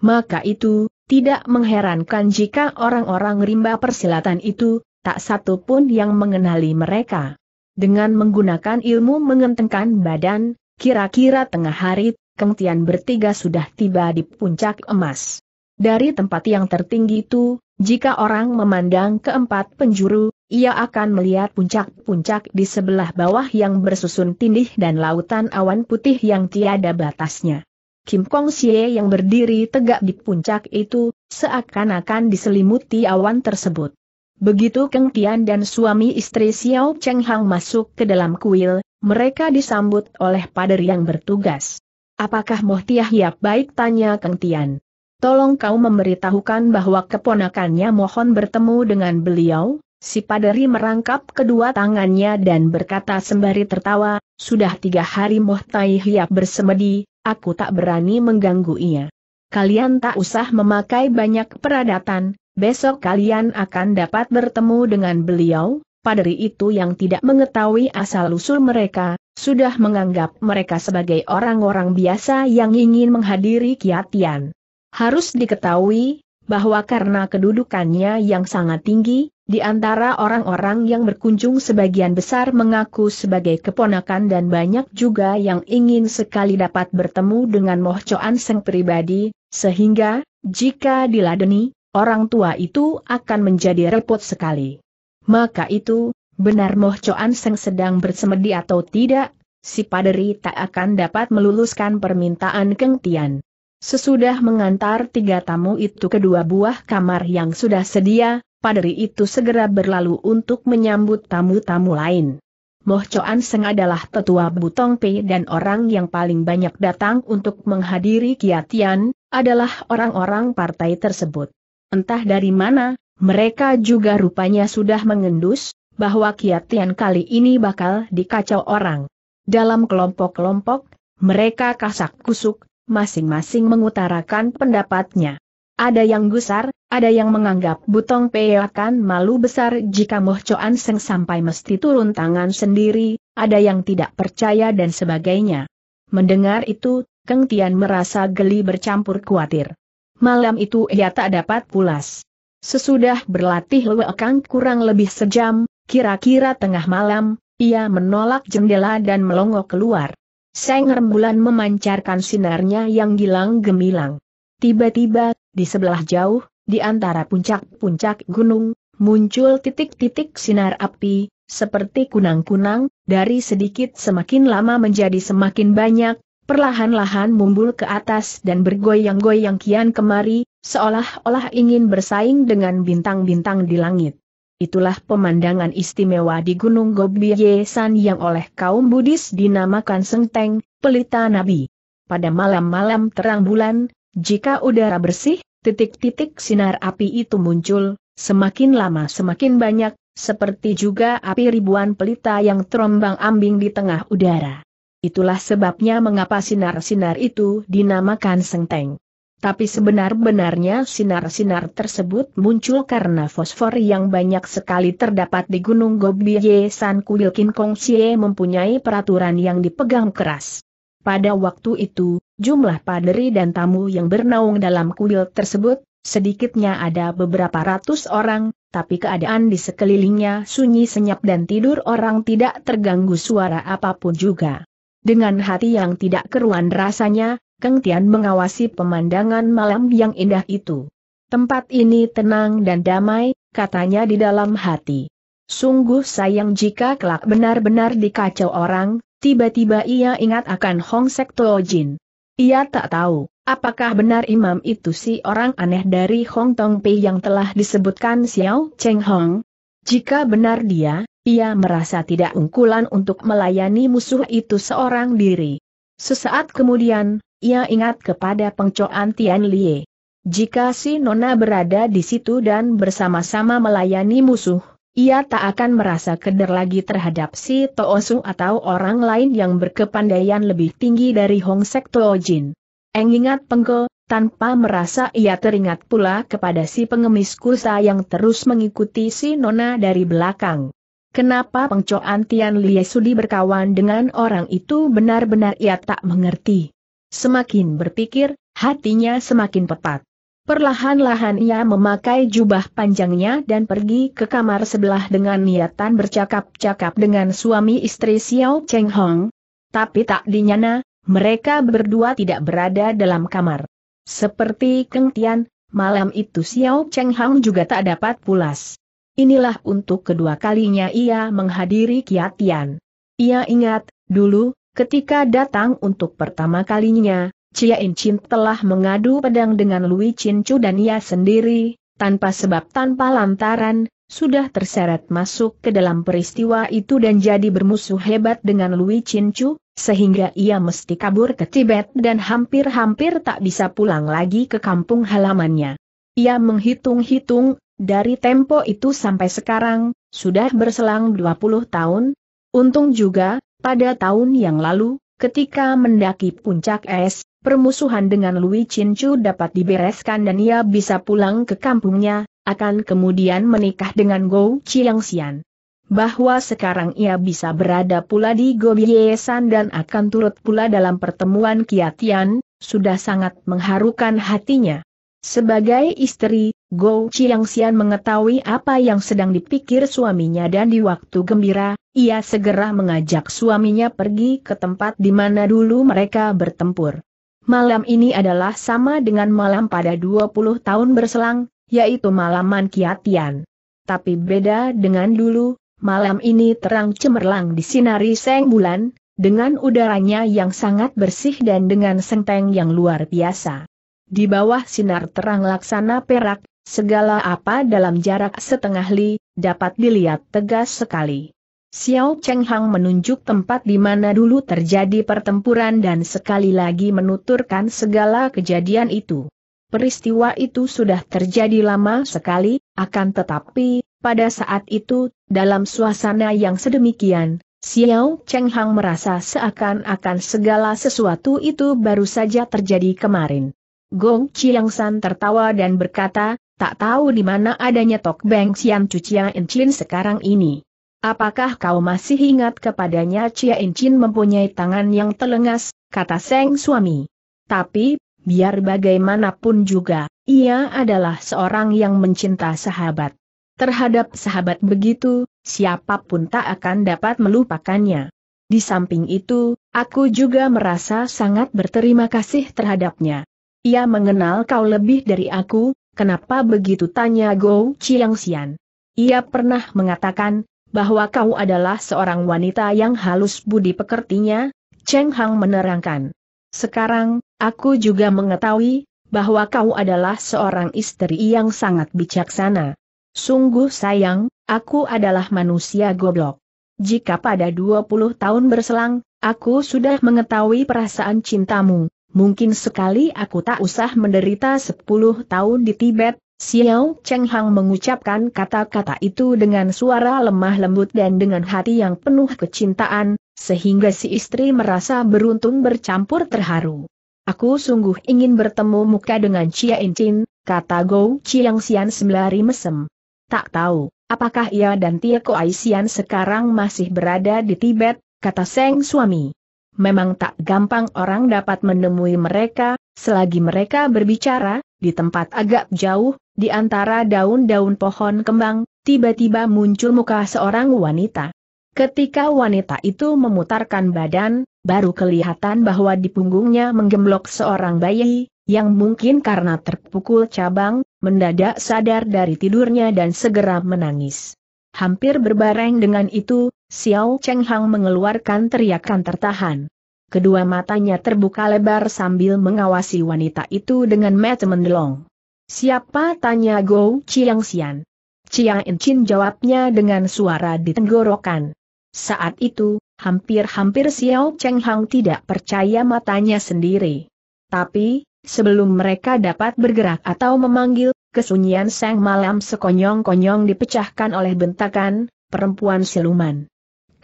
Maka itu, tidak mengherankan jika orang-orang rimba persilatan itu, tak satu pun yang mengenali mereka. Dengan menggunakan ilmu mengentengkan badan, kira-kira tengah hari, Kengtian bertiga sudah tiba di puncak emas. Dari tempat yang tertinggi itu, jika orang memandang keempat penjuru, ia akan melihat puncak-puncak di sebelah bawah yang bersusun tindih dan lautan awan putih yang tiada batasnya. Kim Kong Xie yang berdiri tegak di puncak itu, seakan-akan diselimuti awan tersebut. Begitu Keng Tian dan suami istri Xiao Cheng Hang masuk ke dalam kuil, mereka disambut oleh pader yang bertugas. Apakah Moh Tiah Hiap baik tanya Keng Tian. Tolong kau memberitahukan bahwa keponakannya mohon bertemu dengan beliau, si paderi merangkap kedua tangannya dan berkata sembari tertawa, sudah tiga hari Moh Tai Hiap bersemedi, aku tak berani mengganggu ia. Kalian tak usah memakai banyak peradatan, besok kalian akan dapat bertemu dengan beliau, paderi itu yang tidak mengetahui asal-usul mereka, sudah menganggap mereka sebagai orang-orang biasa yang ingin menghadiri kiatian. Harus diketahui, bahwa karena kedudukannya yang sangat tinggi, di antara orang-orang yang berkunjung sebagian besar mengaku sebagai keponakan dan banyak juga yang ingin sekali dapat bertemu dengan Moh Choan Seng pribadi, sehingga, jika diladeni, orang tua itu akan menjadi repot sekali. Maka itu, benar Moh Choan Seng sedang bersemedi atau tidak, si paderi tak akan dapat meluluskan permintaan Keng Tian. Sesudah mengantar tiga tamu itu ke dua buah kamar yang sudah sedia, paderi itu segera berlalu untuk menyambut tamu-tamu lain. Moh Choan Seng adalah tetua Butong P dan orang yang paling banyak datang untuk menghadiri kiatian, adalah orang-orang partai tersebut. Entah dari mana, mereka juga rupanya sudah mengendus, bahwa kiatian kali ini bakal dikacau orang. Dalam kelompok-kelompok, mereka kasak kusuk, masing-masing mengutarakan pendapatnya. Ada yang gusar, ada yang menganggap Butong Pei akan malu besar jika Moh Choan Seng sampai mesti turun tangan sendiri, ada yang tidak percaya dan sebagainya. Mendengar itu, Keng Tian merasa geli bercampur khawatir. Malam itu ia tak dapat pulas. Sesudah berlatih lewekang kurang lebih sejam, kira-kira tengah malam, ia menolak jendela dan melongo keluar. Seng rembulan memancarkan sinarnya yang gilang gemilang. Tiba-tiba, di sebelah jauh, di antara puncak-puncak gunung, muncul titik-titik sinar api, seperti kunang-kunang, dari sedikit semakin lama menjadi semakin banyak, perlahan-lahan mumbul ke atas dan bergoyang-goyang kian kemari, seolah-olah ingin bersaing dengan bintang-bintang di langit. Itulah pemandangan istimewa di Gunung Gobyesan yang oleh kaum Buddhis dinamakan Sengteng, pelita Nabi. Pada malam-malam terang bulan, jika udara bersih, titik-titik sinar api itu muncul, semakin lama semakin banyak, seperti juga api ribuan pelita yang terombang-ambing di tengah udara. Itulah sebabnya mengapa sinar-sinar itu dinamakan senteng. Tapi sebenar-benarnya sinar-sinar tersebut muncul karena fosfor yang banyak sekali terdapat di Gunung Gobye San Kuil Kin Kong Sie mempunyai peraturan yang dipegang keras. Pada waktu itu, jumlah paderi dan tamu yang bernaung dalam kuil tersebut, sedikitnya ada beberapa ratus orang, tapi keadaan di sekelilingnya sunyi senyap dan tidur orang tidak terganggu suara apa pun juga. Dengan hati yang tidak keruan rasanya, Keng Tian mengawasi pemandangan malam yang indah itu. Tempat ini tenang dan damai, katanya di dalam hati. Sungguh sayang jika kelak benar-benar dikacau orang, Tiba-tiba ia ingat akan Hong Sek Jin. Ia tak tahu, apakah benar imam itu si orang aneh dari Hong Tong Pei yang telah disebutkan Xiao Cheng Hong? Jika benar dia, ia merasa tidak ungkulan untuk melayani musuh itu seorang diri. Sesaat kemudian, ia ingat kepada pengcoan Tian Lie. Jika si Nona berada di situ dan bersama-sama melayani musuh, ia tak akan merasa keder lagi terhadap si Toosu atau orang lain yang berkepandaian lebih tinggi dari Hong Sek Toojin. Eng ingat pengko, tanpa merasa ia teringat pula kepada si pengemis kursa yang terus mengikuti si Nona dari belakang. Kenapa pengcoan Tian Lie Sudi berkawan dengan orang itu benar-benar ia tak mengerti. Semakin berpikir, hatinya semakin pepat. Perlahan-lahan ia memakai jubah panjangnya dan pergi ke kamar sebelah dengan niatan bercakap-cakap dengan suami istri Xiao Cheng Hong. Tapi tak dinyana, mereka berdua tidak berada dalam kamar. Seperti Keng Tian, malam itu Xiao Cheng Hong juga tak dapat pulas. Inilah untuk kedua kalinya ia menghadiri kiatian. Ia ingat, dulu, ketika datang untuk pertama kalinya, Chia In Chin telah mengadu pedang dengan Lui Chin Chu dan ia sendiri, tanpa sebab tanpa lantaran, sudah terseret masuk ke dalam peristiwa itu dan jadi bermusuh hebat dengan Lui Chin Chu, sehingga ia mesti kabur ke Tibet dan hampir-hampir tak bisa pulang lagi ke kampung halamannya. Ia menghitung-hitung, dari tempo itu sampai sekarang, sudah berselang 20 tahun. Untung juga, pada tahun yang lalu, ketika mendaki puncak es, permusuhan dengan Lui Chin Chu dapat dibereskan dan ia bisa pulang ke kampungnya, akan kemudian menikah dengan Go Chiang Xian. Bahwa sekarang ia bisa berada pula di Gobyesan dan akan turut pula dalam pertemuan Kiatian, sudah sangat mengharukan hatinya. Sebagai istri, Go Chiang Xian mengetahui apa yang sedang dipikir suaminya dan di waktu gembira, ia segera mengajak suaminya pergi ke tempat di mana dulu mereka bertempur. Malam ini adalah sama dengan malam pada 20 tahun berselang, yaitu malaman kiatian. Tapi beda dengan dulu, malam ini terang cemerlang disinari seng bulan, dengan udaranya yang sangat bersih dan dengan senteng yang luar biasa. Di bawah sinar terang laksana perak, segala apa dalam jarak setengah li, dapat dilihat tegas sekali. Xiao Cheng Hang menunjuk tempat di mana dulu terjadi pertempuran dan sekali lagi menuturkan segala kejadian itu. Peristiwa itu sudah terjadi lama sekali, akan tetapi, pada saat itu, dalam suasana yang sedemikian, Xiao Cheng Hang merasa seakan-akan segala sesuatu itu baru saja terjadi kemarin. Gong Chiang San tertawa dan berkata, tak tahu di mana adanya Tok Beng Sian Chu Chia Chin sekarang ini. Apakah kau masih ingat kepadanya Chia Chin mempunyai tangan yang telengas, kata Seng suami. Tapi, biar bagaimanapun juga, ia adalah seorang yang mencinta sahabat. Terhadap sahabat begitu, siapa pun tak akan dapat melupakannya. Di samping itu, aku juga merasa sangat berterima kasih terhadapnya. Ia mengenal kau lebih dari aku, kenapa begitu tanya Go Chiang Xian. Ia pernah mengatakan, bahwa kau adalah seorang wanita yang halus budi pekertinya, Cheng Hang menerangkan. Sekarang, aku juga mengetahui, bahwa kau adalah seorang istri yang sangat bijaksana. Sungguh sayang, aku adalah manusia goblok. Jika pada 20 tahun berselang, aku sudah mengetahui perasaan cintamu, mungkin sekali aku tak usah menderita 10 tahun di Tibet, Xiao Cheng Hang mengucapkan kata-kata itu dengan suara lemah lembut dan dengan hati yang penuh kecintaan, sehingga si istri merasa beruntung bercampur terharu. Aku sungguh ingin bertemu muka dengan Chia Incin, kata Gou Chiang Xian sembari mesem. Tak tahu, apakah ia dan Tia Koaisian sekarang masih berada di Tibet, kata Seng suami. Memang tak gampang orang dapat menemui mereka, selagi mereka berbicara, di tempat agak jauh, di antara daun-daun pohon kembang, tiba-tiba muncul muka seorang wanita. Ketika wanita itu memutarkan badan, baru kelihatan bahwa di punggungnya menggemblok seorang bayi, yang mungkin karena terpukul cabang, mendadak sadar dari tidurnya dan segera menangis. Hampir berbareng dengan itu, Xiao Cheng Hang mengeluarkan teriakan tertahan. Kedua matanya terbuka lebar sambil mengawasi wanita itu dengan mata mendelong. Siapa tanya Go Chiang Xian? Chiang Chin jawabnya dengan suara ditenggorokan. Saat itu, hampir-hampir Xiao Cheng Hang tidak percaya matanya sendiri. Tapi, Sebelum mereka dapat bergerak atau memanggil, kesunyian sang malam sekonyong-konyong dipecahkan oleh bentakan, perempuan siluman.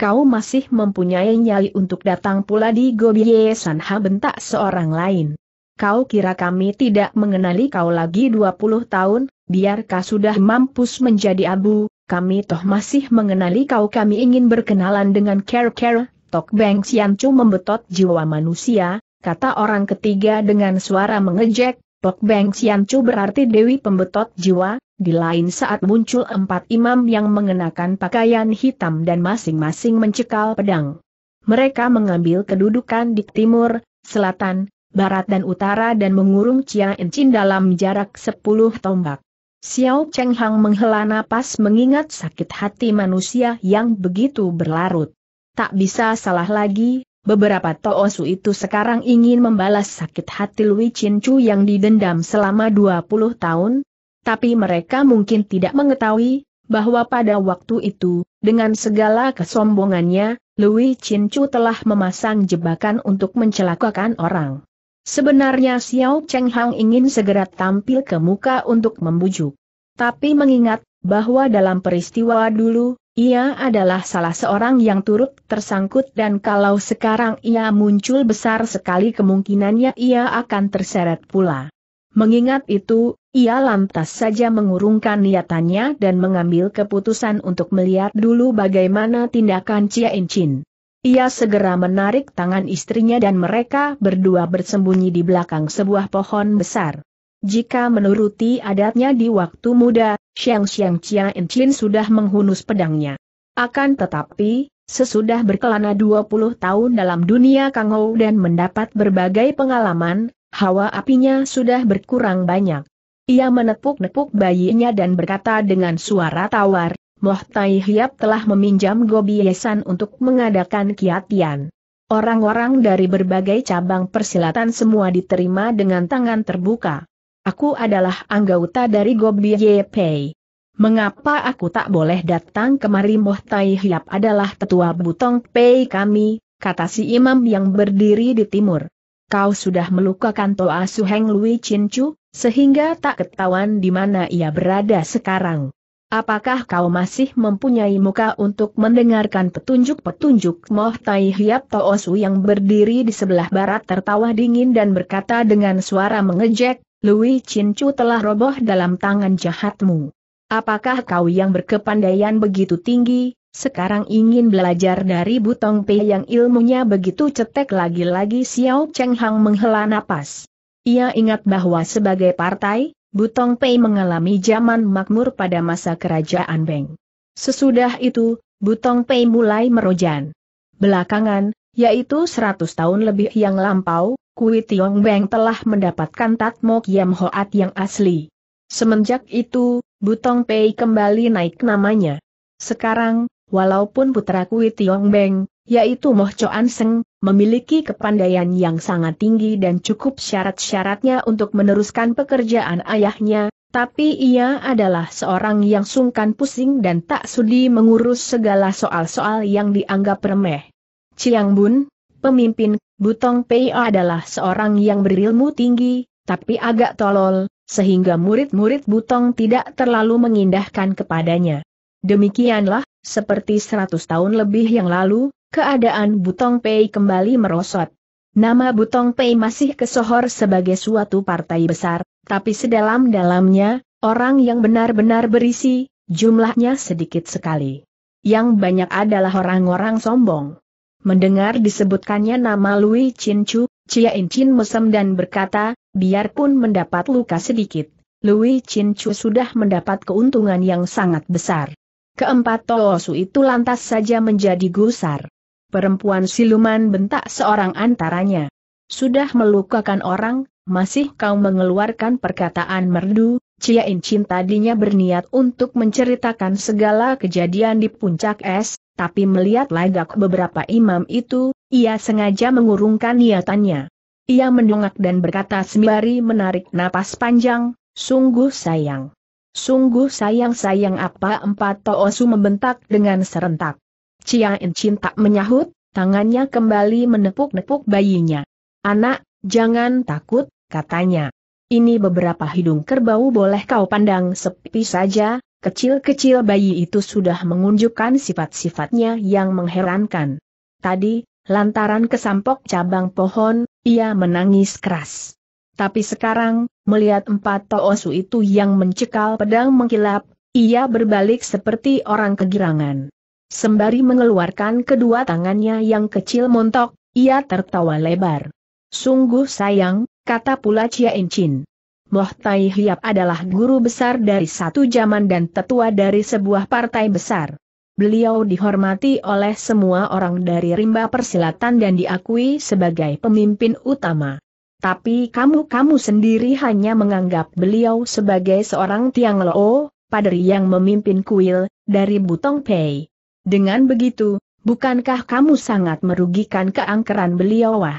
Kau masih mempunyai nyali untuk datang pula di Gobie Sanha bentak seorang lain. Kau kira kami tidak mengenali kau lagi 20 tahun, biarkah sudah mampus menjadi abu, kami toh masih mengenali kau kami ingin berkenalan dengan Ker Ker, Tok Beng Sian Chu membetot jiwa manusia, kata orang ketiga dengan suara mengejek, Pok Beng Sian Chu berarti Dewi Pembetot Jiwa, di lain saat muncul empat imam yang mengenakan pakaian hitam dan masing-masing mencekal pedang. Mereka mengambil kedudukan di timur, selatan, barat dan utara dan mengurung Chia Encin dalam jarak sepuluh tombak. Xiao Cheng Hang menghela napas mengingat sakit hati manusia yang begitu berlarut. Tak bisa salah lagi, Beberapa Toosu itu sekarang ingin membalas sakit hati Lui Chu yang didendam selama 20 tahun, tapi mereka mungkin tidak mengetahui, bahwa pada waktu itu, dengan segala kesombongannya, Lui Chu telah memasang jebakan untuk mencelakakan orang. Sebenarnya Xiao Cheng Hang ingin segera tampil ke muka untuk membujuk. Tapi mengingat, bahwa dalam peristiwa dulu, ia adalah salah seorang yang turut tersangkut dan kalau sekarang ia muncul besar sekali kemungkinannya ia akan terseret pula. Mengingat itu, ia lantas saja mengurungkan niatannya dan mengambil keputusan untuk melihat dulu bagaimana tindakan Chia Inchin. Ia segera menarik tangan istrinya dan mereka berdua bersembunyi di belakang sebuah pohon besar. Jika menuruti adatnya di waktu muda, Xiang Xiang Chia Chin sudah menghunus pedangnya. Akan tetapi, sesudah berkelana 20 tahun dalam dunia Kangou dan mendapat berbagai pengalaman, hawa apinya sudah berkurang banyak. Ia menepuk-nepuk bayinya dan berkata dengan suara tawar, Moh Tai Hiap telah meminjam Gobi Yesan untuk mengadakan kiatian. Orang-orang dari berbagai cabang persilatan semua diterima dengan tangan terbuka. Aku adalah anggota dari Gobi Pei. Mengapa aku tak boleh datang kemari Moh Tai Hiap adalah tetua Butong Pei kami, kata si imam yang berdiri di timur. Kau sudah melukakan Toa Suheng Lui Cincu, sehingga tak ketahuan di mana ia berada sekarang. Apakah kau masih mempunyai muka untuk mendengarkan petunjuk-petunjuk Moh Tai Hiap Toosu yang berdiri di sebelah barat tertawa dingin dan berkata dengan suara mengejek, Lui Cincu telah roboh dalam tangan jahatmu. Apakah kau yang berkepandaian begitu tinggi, sekarang ingin belajar dari Butong Pei yang ilmunya begitu cetek lagi-lagi Xiao Cheng Hang menghela napas. Ia ingat bahwa sebagai partai, Butong Pei mengalami zaman makmur pada masa kerajaan Beng. Sesudah itu, Butong Pei mulai merojan. Belakangan, yaitu 100 tahun lebih yang lampau, Kui Tiong Beng telah mendapatkan Tatmo Kiam Hoat yang asli. Semenjak itu, Butong Pei kembali naik namanya. Sekarang, walaupun putra Kui Tiong Beng, yaitu Moh Choan Seng, memiliki kepandaian yang sangat tinggi dan cukup syarat-syaratnya untuk meneruskan pekerjaan ayahnya, tapi ia adalah seorang yang sungkan pusing dan tak sudi mengurus segala soal-soal yang dianggap remeh. Chiang Bun, pemimpin, Butong Pei adalah seorang yang berilmu tinggi, tapi agak tolol, sehingga murid-murid Butong tidak terlalu mengindahkan kepadanya. Demikianlah, seperti seratus tahun lebih yang lalu, keadaan Butong Pei kembali merosot. Nama Butong Pei masih kesohor sebagai suatu partai besar, tapi sedalam-dalamnya, orang yang benar-benar berisi, jumlahnya sedikit sekali. Yang banyak adalah orang-orang sombong. Mendengar disebutkannya nama Lui Chin Chu, Chia In Chin mesem dan berkata, biarpun mendapat luka sedikit, Lui Chin Chu sudah mendapat keuntungan yang sangat besar. Keempat Toosu itu lantas saja menjadi gusar. Perempuan siluman bentak seorang antaranya. Sudah melukakan orang, masih kau mengeluarkan perkataan merdu, Chia In Chin tadinya berniat untuk menceritakan segala kejadian di puncak es, tapi melihat lagak beberapa imam itu, ia sengaja mengurungkan niatannya. Ia mendongak dan berkata sembari menarik napas panjang, sungguh sayang. Sungguh sayang-sayang apa empat Toosu membentak dengan serentak. Chia Chin tak menyahut, tangannya kembali menepuk-nepuk bayinya. Anak, jangan takut, katanya. Ini beberapa hidung kerbau boleh kau pandang sepi saja, Kecil-kecil bayi itu sudah menunjukkan sifat-sifatnya yang mengherankan. Tadi, lantaran kesampok cabang pohon, ia menangis keras. Tapi sekarang, melihat empat toosu itu yang mencekal pedang mengkilap, ia berbalik seperti orang kegirangan. Sembari mengeluarkan kedua tangannya yang kecil montok, ia tertawa lebar. Sungguh sayang, kata pula Chia Enchin. Moh Tai Hiap adalah guru besar dari satu zaman dan tetua dari sebuah partai besar. Beliau dihormati oleh semua orang dari rimba persilatan dan diakui sebagai pemimpin utama. Tapi kamu-kamu sendiri hanya menganggap beliau sebagai seorang Tiang Lo, paderi yang memimpin kuil, dari Butong Pei. Dengan begitu, bukankah kamu sangat merugikan keangkeran beliau wah?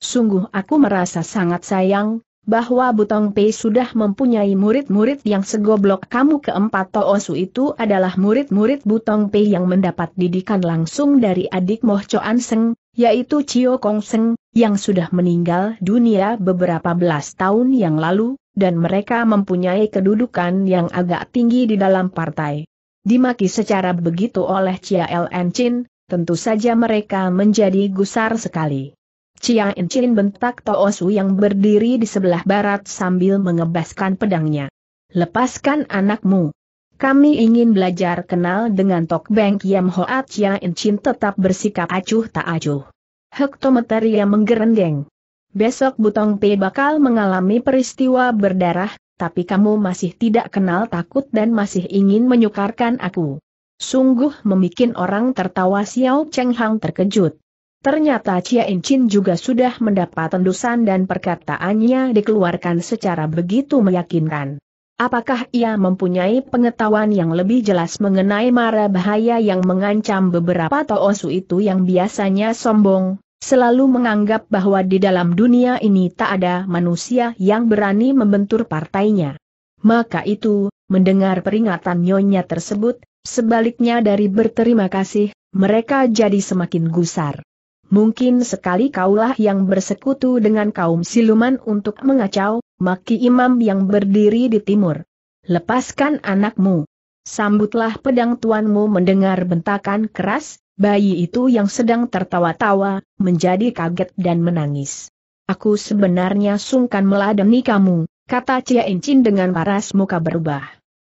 Sungguh aku merasa sangat sayang, bahwa Butong Pei sudah mempunyai murid-murid yang segoblok kamu keempat Toosu itu adalah murid-murid Butong Pei yang mendapat didikan langsung dari adik Moh Choan Seng, yaitu Chio Kong Seng, yang sudah meninggal dunia beberapa belas tahun yang lalu, dan mereka mempunyai kedudukan yang agak tinggi di dalam partai. Dimaki secara begitu oleh Chia Ln Chin, tentu saja mereka menjadi gusar sekali. Chia Chin bentak Toosu yang berdiri di sebelah barat sambil mengebaskan pedangnya. Lepaskan anakmu. Kami ingin belajar kenal dengan Tok Beng Kiam Hoat Chia Chin tetap bersikap acuh tak acuh. Hektometer yang menggerendeng. Besok Butong P bakal mengalami peristiwa berdarah, tapi kamu masih tidak kenal takut dan masih ingin menyukarkan aku. Sungguh memikin orang tertawa Xiao Cheng Hang terkejut. Ternyata Chia In Chin juga sudah mendapat tendusan dan perkataannya dikeluarkan secara begitu meyakinkan. Apakah ia mempunyai pengetahuan yang lebih jelas mengenai mara bahaya yang mengancam beberapa toosu itu yang biasanya sombong, selalu menganggap bahwa di dalam dunia ini tak ada manusia yang berani membentur partainya. Maka itu, mendengar peringatan nyonya tersebut, sebaliknya dari berterima kasih, mereka jadi semakin gusar. Mungkin sekali kaulah yang bersekutu dengan kaum siluman untuk mengacau, maki imam yang berdiri di timur. Lepaskan anakmu. Sambutlah pedang tuanmu mendengar bentakan keras, bayi itu yang sedang tertawa-tawa, menjadi kaget dan menangis. Aku sebenarnya sungkan meladeni kamu, kata Cia Incin dengan paras muka berubah.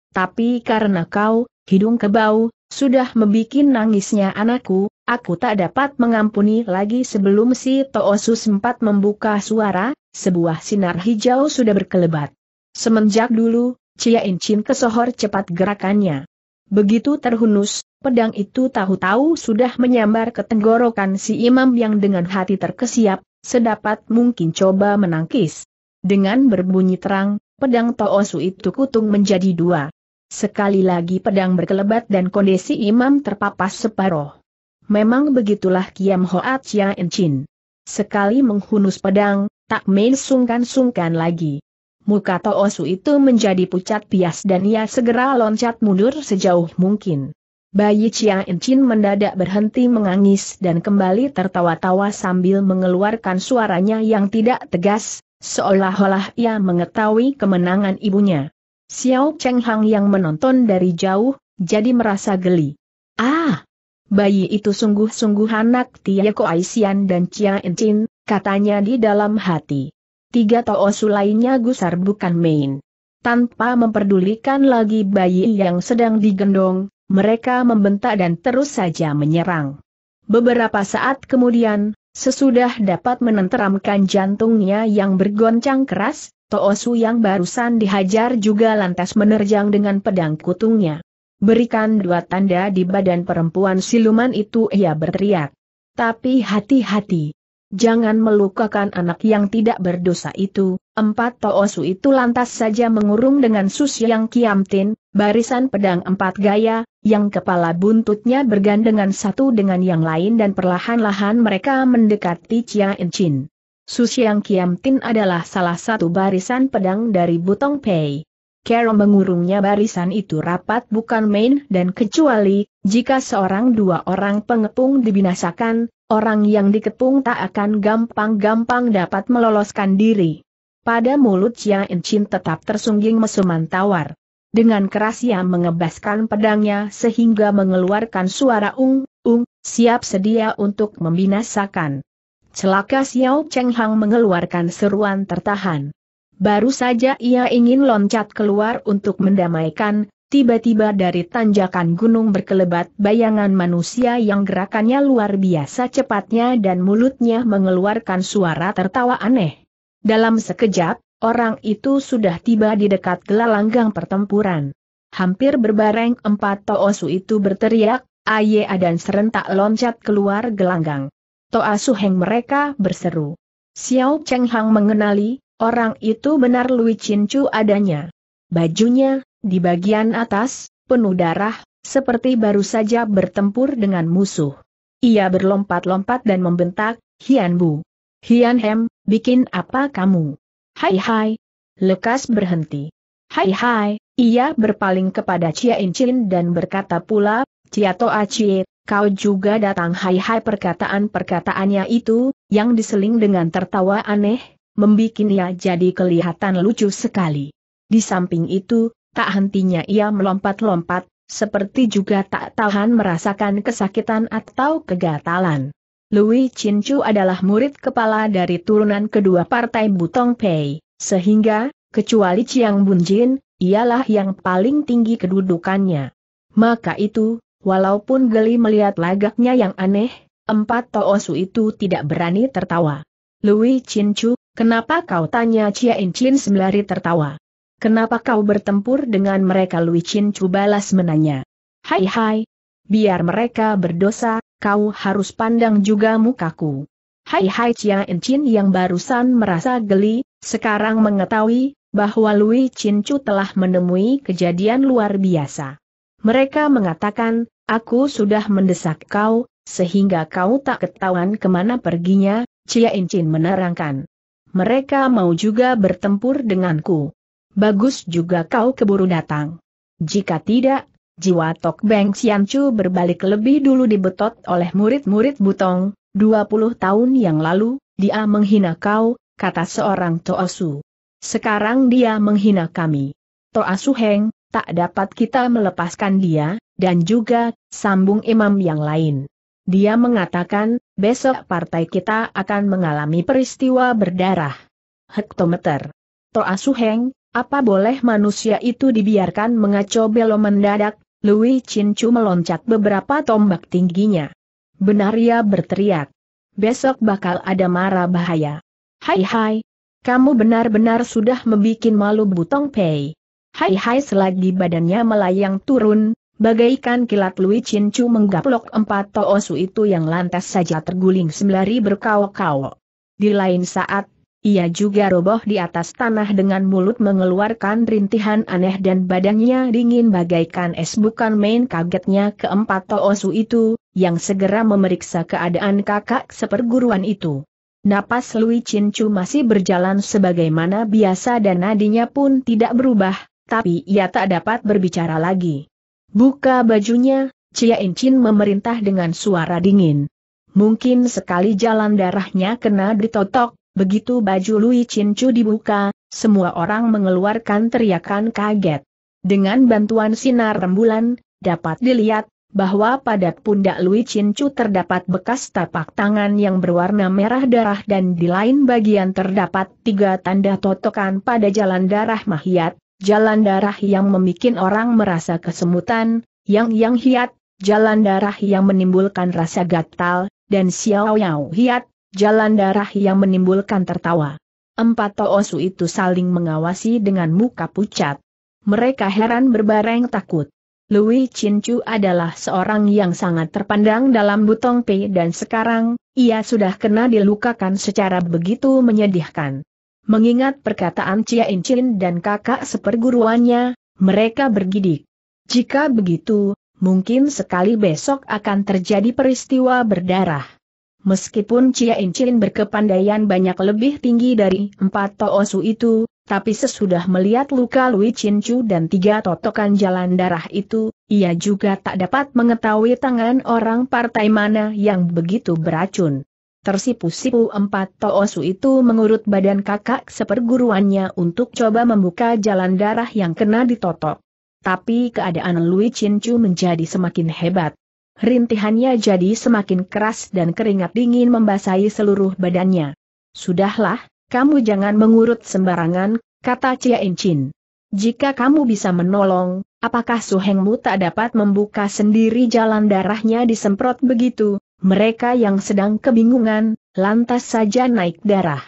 Tapi karena kau, hidung kebau, sudah membikin nangisnya anakku, aku tak dapat mengampuni lagi sebelum si Toosu sempat membuka suara, sebuah sinar hijau sudah berkelebat. Semenjak dulu, Cia Incin kesohor cepat gerakannya. Begitu terhunus, pedang itu tahu-tahu sudah menyambar ke tenggorokan si imam yang dengan hati terkesiap, sedapat mungkin coba menangkis. Dengan berbunyi terang, pedang Toosu itu kutung menjadi dua. Sekali lagi pedang berkelebat dan kondisi imam terpapas separoh. Memang begitulah Kiam Hoat Chia Enchin. Sekali menghunus pedang, tak main sungkan-sungkan lagi. Muka Toosu itu menjadi pucat pias dan ia segera loncat mundur sejauh mungkin. Bayi Chia Enchin mendadak berhenti menangis dan kembali tertawa-tawa sambil mengeluarkan suaranya yang tidak tegas, seolah-olah ia mengetahui kemenangan ibunya. Xiao Cheng Hang yang menonton dari jauh, jadi merasa geli. Ah! Bayi itu sungguh-sungguh anak Tia Koaisian dan Chia Enchin, katanya di dalam hati. Tiga Toosu lainnya gusar bukan main. Tanpa memperdulikan lagi bayi yang sedang digendong, mereka membentak dan terus saja menyerang. Beberapa saat kemudian, sesudah dapat menenteramkan jantungnya yang bergoncang keras, Toosu yang barusan dihajar juga lantas menerjang dengan pedang kutungnya. Berikan dua tanda di badan perempuan siluman itu ia berteriak. Tapi hati-hati. Jangan melukakan anak yang tidak berdosa itu. Empat Toosu itu lantas saja mengurung dengan sus yang kiamtin, barisan pedang empat gaya, yang kepala buntutnya bergandengan satu dengan yang lain dan perlahan-lahan mereka mendekati Chia Enchin. Sus yang kiamtin adalah salah satu barisan pedang dari Butong Pei. Carol mengurungnya barisan itu rapat bukan main dan kecuali, jika seorang dua orang pengepung dibinasakan, orang yang dikepung tak akan gampang-gampang dapat meloloskan diri. Pada mulut Chia Enchin tetap tersungging mesuman tawar. Dengan keras ia mengebaskan pedangnya sehingga mengeluarkan suara ung-ung, siap sedia untuk membinasakan. Celaka Xiao Cheng Hang mengeluarkan seruan tertahan. Baru saja ia ingin loncat keluar untuk mendamaikan, Tiba-tiba dari tanjakan gunung berkelebat bayangan manusia yang gerakannya luar biasa cepatnya dan mulutnya mengeluarkan suara tertawa aneh. Dalam sekejap, orang itu sudah tiba di dekat gelalanggang pertempuran. Hampir berbareng empat Toosu itu berteriak, Aye dan serentak loncat keluar gelanggang. Toasu Heng mereka berseru. Xiao Cheng Hang mengenali, orang itu benar Lui Chu adanya. Bajunya, di bagian atas, penuh darah, seperti baru saja bertempur dengan musuh. Ia berlompat-lompat dan membentak, Hian Bu. Hian Hem, bikin apa kamu? Hai hai. Lekas berhenti. Hai hai, ia berpaling kepada Chia Incin dan berkata pula, Chia Toa Chie, kau juga datang hai hai perkataan-perkataannya itu, yang diseling dengan tertawa aneh, membikin ia jadi kelihatan lucu sekali. Di samping itu, tak hentinya ia melompat-lompat, seperti juga tak tahan merasakan kesakitan atau kegatalan. Louis Chinchu adalah murid kepala dari turunan kedua partai Butong Pei, sehingga, kecuali Chiang Bunjin, ialah yang paling tinggi kedudukannya. Maka itu, walaupun geli melihat lagaknya yang aneh, empat Toosu itu tidak berani tertawa. Louis Chinchu, kenapa kau tanya Chia Chin sembari tertawa? Kenapa kau bertempur dengan mereka Lui Chin Chu balas menanya. Hai hai, biar mereka berdosa, kau harus pandang juga mukaku. Hai hai Chia Chin yang barusan merasa geli, sekarang mengetahui, bahwa Lui Chin Chu telah menemui kejadian luar biasa. Mereka mengatakan, aku sudah mendesak kau, sehingga kau tak ketahuan ke mana perginya, Chia Chin menerangkan. Mereka mau juga bertempur denganku. Bagus juga kau keburu datang. jika tidak, jiwa Tok Beng Sian Chu berbalik lebih dulu dibetot oleh murid-murid Butong, 20 tahun yang lalu, dia menghina kau, kata seorang Toasu. Sekarang dia menghina kami. Toasu Heng, tak dapat kita melepaskan dia, dan juga, sambung imam yang lain. Dia mengatakan, besok partai kita akan mengalami peristiwa berdarah. Hektometer. Toa Suheng, apa boleh manusia itu dibiarkan mengaco belo mendadak, Lui Chu meloncat beberapa tombak tingginya. Benar ia berteriak. Besok bakal ada marah bahaya. Hai hai, kamu benar-benar sudah membuat malu Butong Pei. Hai hai selagi badannya melayang turun, Bagaikan kilat Lui Chin Chu menggaplok empat toosu itu yang lantas saja terguling sembari berkawak-kawak. Di lain saat, ia juga roboh di atas tanah dengan mulut mengeluarkan rintihan aneh dan badannya dingin bagaikan es bukan main kagetnya keempat toosu itu, yang segera memeriksa keadaan kakak seperguruan itu. Napas Lui Chin Chu masih berjalan sebagaimana biasa dan nadinya pun tidak berubah, tapi ia tak dapat berbicara lagi. Buka bajunya, Cia Incin memerintah dengan suara dingin. Mungkin sekali jalan darahnya kena ditotok, begitu baju Lui Cincu dibuka, semua orang mengeluarkan teriakan kaget. Dengan bantuan sinar rembulan, dapat dilihat, bahwa pada pundak Lui Cincu terdapat bekas tapak tangan yang berwarna merah darah dan di lain bagian terdapat tiga tanda totokan pada jalan darah mahiat, jalan darah yang membuat orang merasa kesemutan, yang yang hiat, jalan darah yang menimbulkan rasa gatal, dan xiao yao hiat, jalan darah yang menimbulkan tertawa. Empat toosu itu saling mengawasi dengan muka pucat. Mereka heran berbareng takut. Lui Chu adalah seorang yang sangat terpandang dalam Butong Pei dan sekarang, ia sudah kena dilukakan secara begitu menyedihkan. Mengingat perkataan Cia Incin dan kakak seperguruannya, mereka bergidik. Jika begitu, mungkin sekali besok akan terjadi peristiwa berdarah. Meskipun Cia Incin berkepandaian banyak lebih tinggi dari empat toosu itu, tapi sesudah melihat luka Lui Cincu dan tiga totokan jalan darah itu, ia juga tak dapat mengetahui tangan orang partai mana yang begitu beracun. Tersipu-sipu empat toosu itu mengurut badan kakak seperguruannya untuk coba membuka jalan darah yang kena ditotok. Tapi keadaan Lui Cincu menjadi semakin hebat. Rintihannya jadi semakin keras dan keringat dingin membasahi seluruh badannya. Sudahlah, kamu jangan mengurut sembarangan, kata Cia Incin. Jika kamu bisa menolong, apakah suhengmu tak dapat membuka sendiri jalan darahnya disemprot begitu, mereka yang sedang kebingungan, lantas saja naik darah.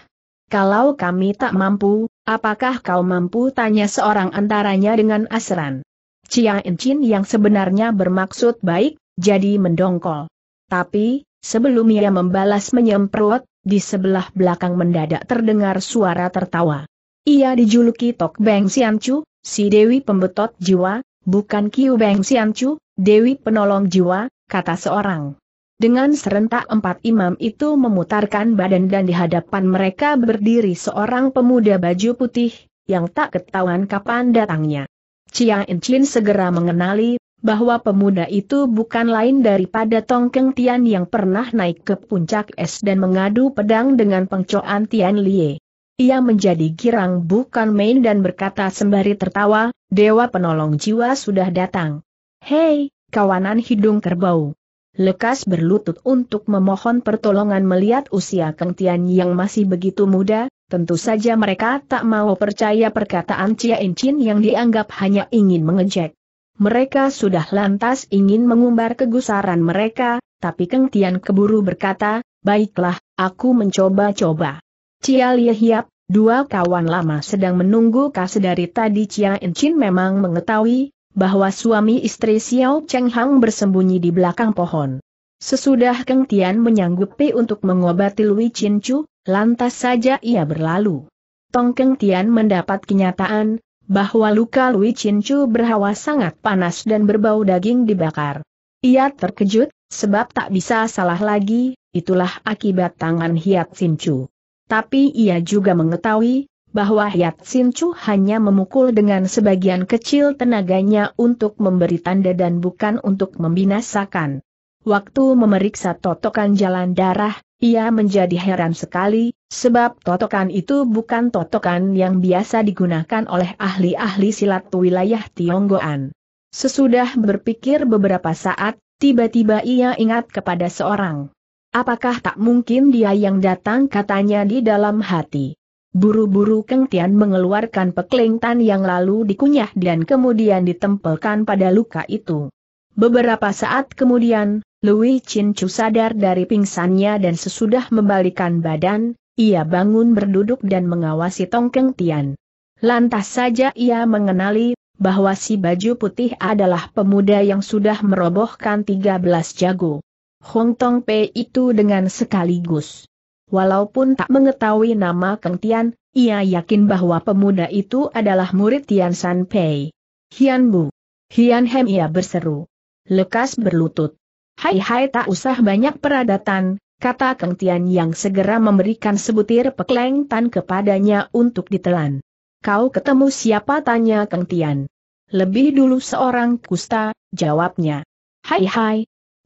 Kalau kami tak mampu, apakah kau mampu tanya seorang antaranya dengan asran? Cia Encin yang sebenarnya bermaksud baik, jadi mendongkol. Tapi, sebelum ia membalas menyemprot, di sebelah belakang mendadak terdengar suara tertawa. Ia dijuluki Tok Beng Siancu, si Dewi pembetot jiwa, bukan Kiu Beng Siancu, Dewi penolong jiwa, kata seorang. Dengan serentak empat imam itu memutarkan badan dan di hadapan mereka berdiri seorang pemuda baju putih, yang tak ketahuan kapan datangnya. Chia Inchin segera mengenali, bahwa pemuda itu bukan lain daripada Tong Keng Tian yang pernah naik ke puncak es dan mengadu pedang dengan pengcoan Tian Lie. Ia menjadi girang bukan main dan berkata sembari tertawa, Dewa penolong jiwa sudah datang. Hei, kawanan hidung kerbau lekas berlutut untuk memohon pertolongan melihat usia Kengtian yang masih begitu muda, tentu saja mereka tak mau percaya perkataan Cia Incin yang dianggap hanya ingin mengejek. Mereka sudah lantas ingin mengumbar kegusaran mereka, tapi Kengtian keburu berkata, baiklah, aku mencoba-coba. Cia Hiap, dua kawan lama sedang menunggu kas dari tadi Cia Incin memang mengetahui, bahwa suami istri Xiao Cheng Hang bersembunyi di belakang pohon. Sesudah Keng Tian menyanggupi untuk mengobati Lui Chin Chu, lantas saja ia berlalu. Tong Keng Tian mendapat kenyataan, bahwa luka Lui Chin Chu berhawa sangat panas dan berbau daging dibakar. Ia terkejut, sebab tak bisa salah lagi, itulah akibat tangan Hiat Sin Chu. Tapi ia juga mengetahui, bahwa Hiat Sin Chu hanya memukul dengan sebagian kecil tenaganya untuk memberi tanda dan bukan untuk membinasakan. Waktu memeriksa totokan jalan darah, ia menjadi heran sekali, sebab totokan itu bukan totokan yang biasa digunakan oleh ahli-ahli silat wilayah Tionggoan. Sesudah berpikir beberapa saat, tiba-tiba ia ingat kepada seorang. Apakah tak mungkin dia yang datang katanya di dalam hati. Buru-buru Keng Tian mengeluarkan pekling tan yang lalu dikunyah dan kemudian ditempelkan pada luka itu. Beberapa saat kemudian, Lui Chin Chu sadar dari pingsannya dan sesudah membalikan badan, ia bangun berduduk dan mengawasi Tong Keng Tian. Lantas saja ia mengenali bahwa si baju putih adalah pemuda yang sudah merobohkan 13 jago. Hong Tong Pei itu dengan sekaligus Walaupun tak mengetahui nama Keng Tian, ia yakin bahwa pemuda itu adalah murid Tian San Pei. Hian Bu. Hian Hem ia berseru. Lekas berlutut. Hai hai tak usah banyak peradatan, kata Keng Tian yang segera memberikan sebutir pekleng tan kepadanya untuk ditelan. Kau ketemu siapa tanya Keng Tian. Lebih dulu seorang kusta, jawabnya. Hai hai,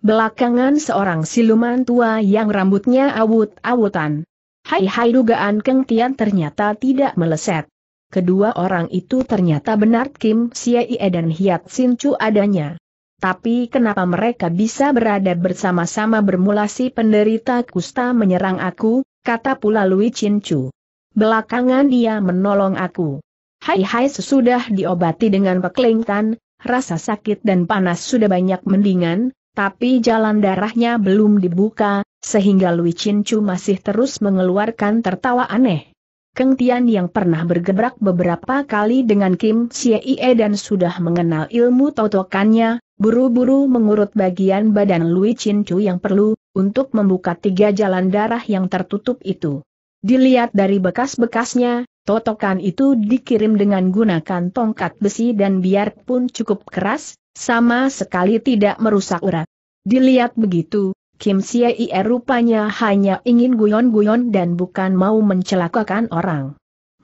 Belakangan seorang siluman tua yang rambutnya awut-awutan. Hai-hai dugaan Keng Tian ternyata tidak meleset. Kedua orang itu ternyata benar Kim Siei dan Hiat Sin Chu adanya. Tapi kenapa mereka bisa berada bersama-sama bermula si penderita kusta menyerang aku, kata pula Lui Chin Chu. Belakangan dia menolong aku. Hai-hai sesudah diobati dengan peklingtan, rasa sakit dan panas sudah banyak mendingan, tapi jalan darahnya belum dibuka, sehingga Lui Chin Chu masih terus mengeluarkan tertawa aneh. Keng Tian yang pernah bergebrak beberapa kali dengan Kim Xie dan sudah mengenal ilmu totokannya, buru-buru mengurut bagian badan Lui Chin Chu yang perlu, untuk membuka tiga jalan darah yang tertutup itu. Dilihat dari bekas-bekasnya, totokan itu dikirim dengan gunakan tongkat besi dan biarpun cukup keras, sama sekali tidak merusak urat. Dilihat begitu, Kim Siei rupanya hanya ingin guyon-guyon dan bukan mau mencelakakan orang.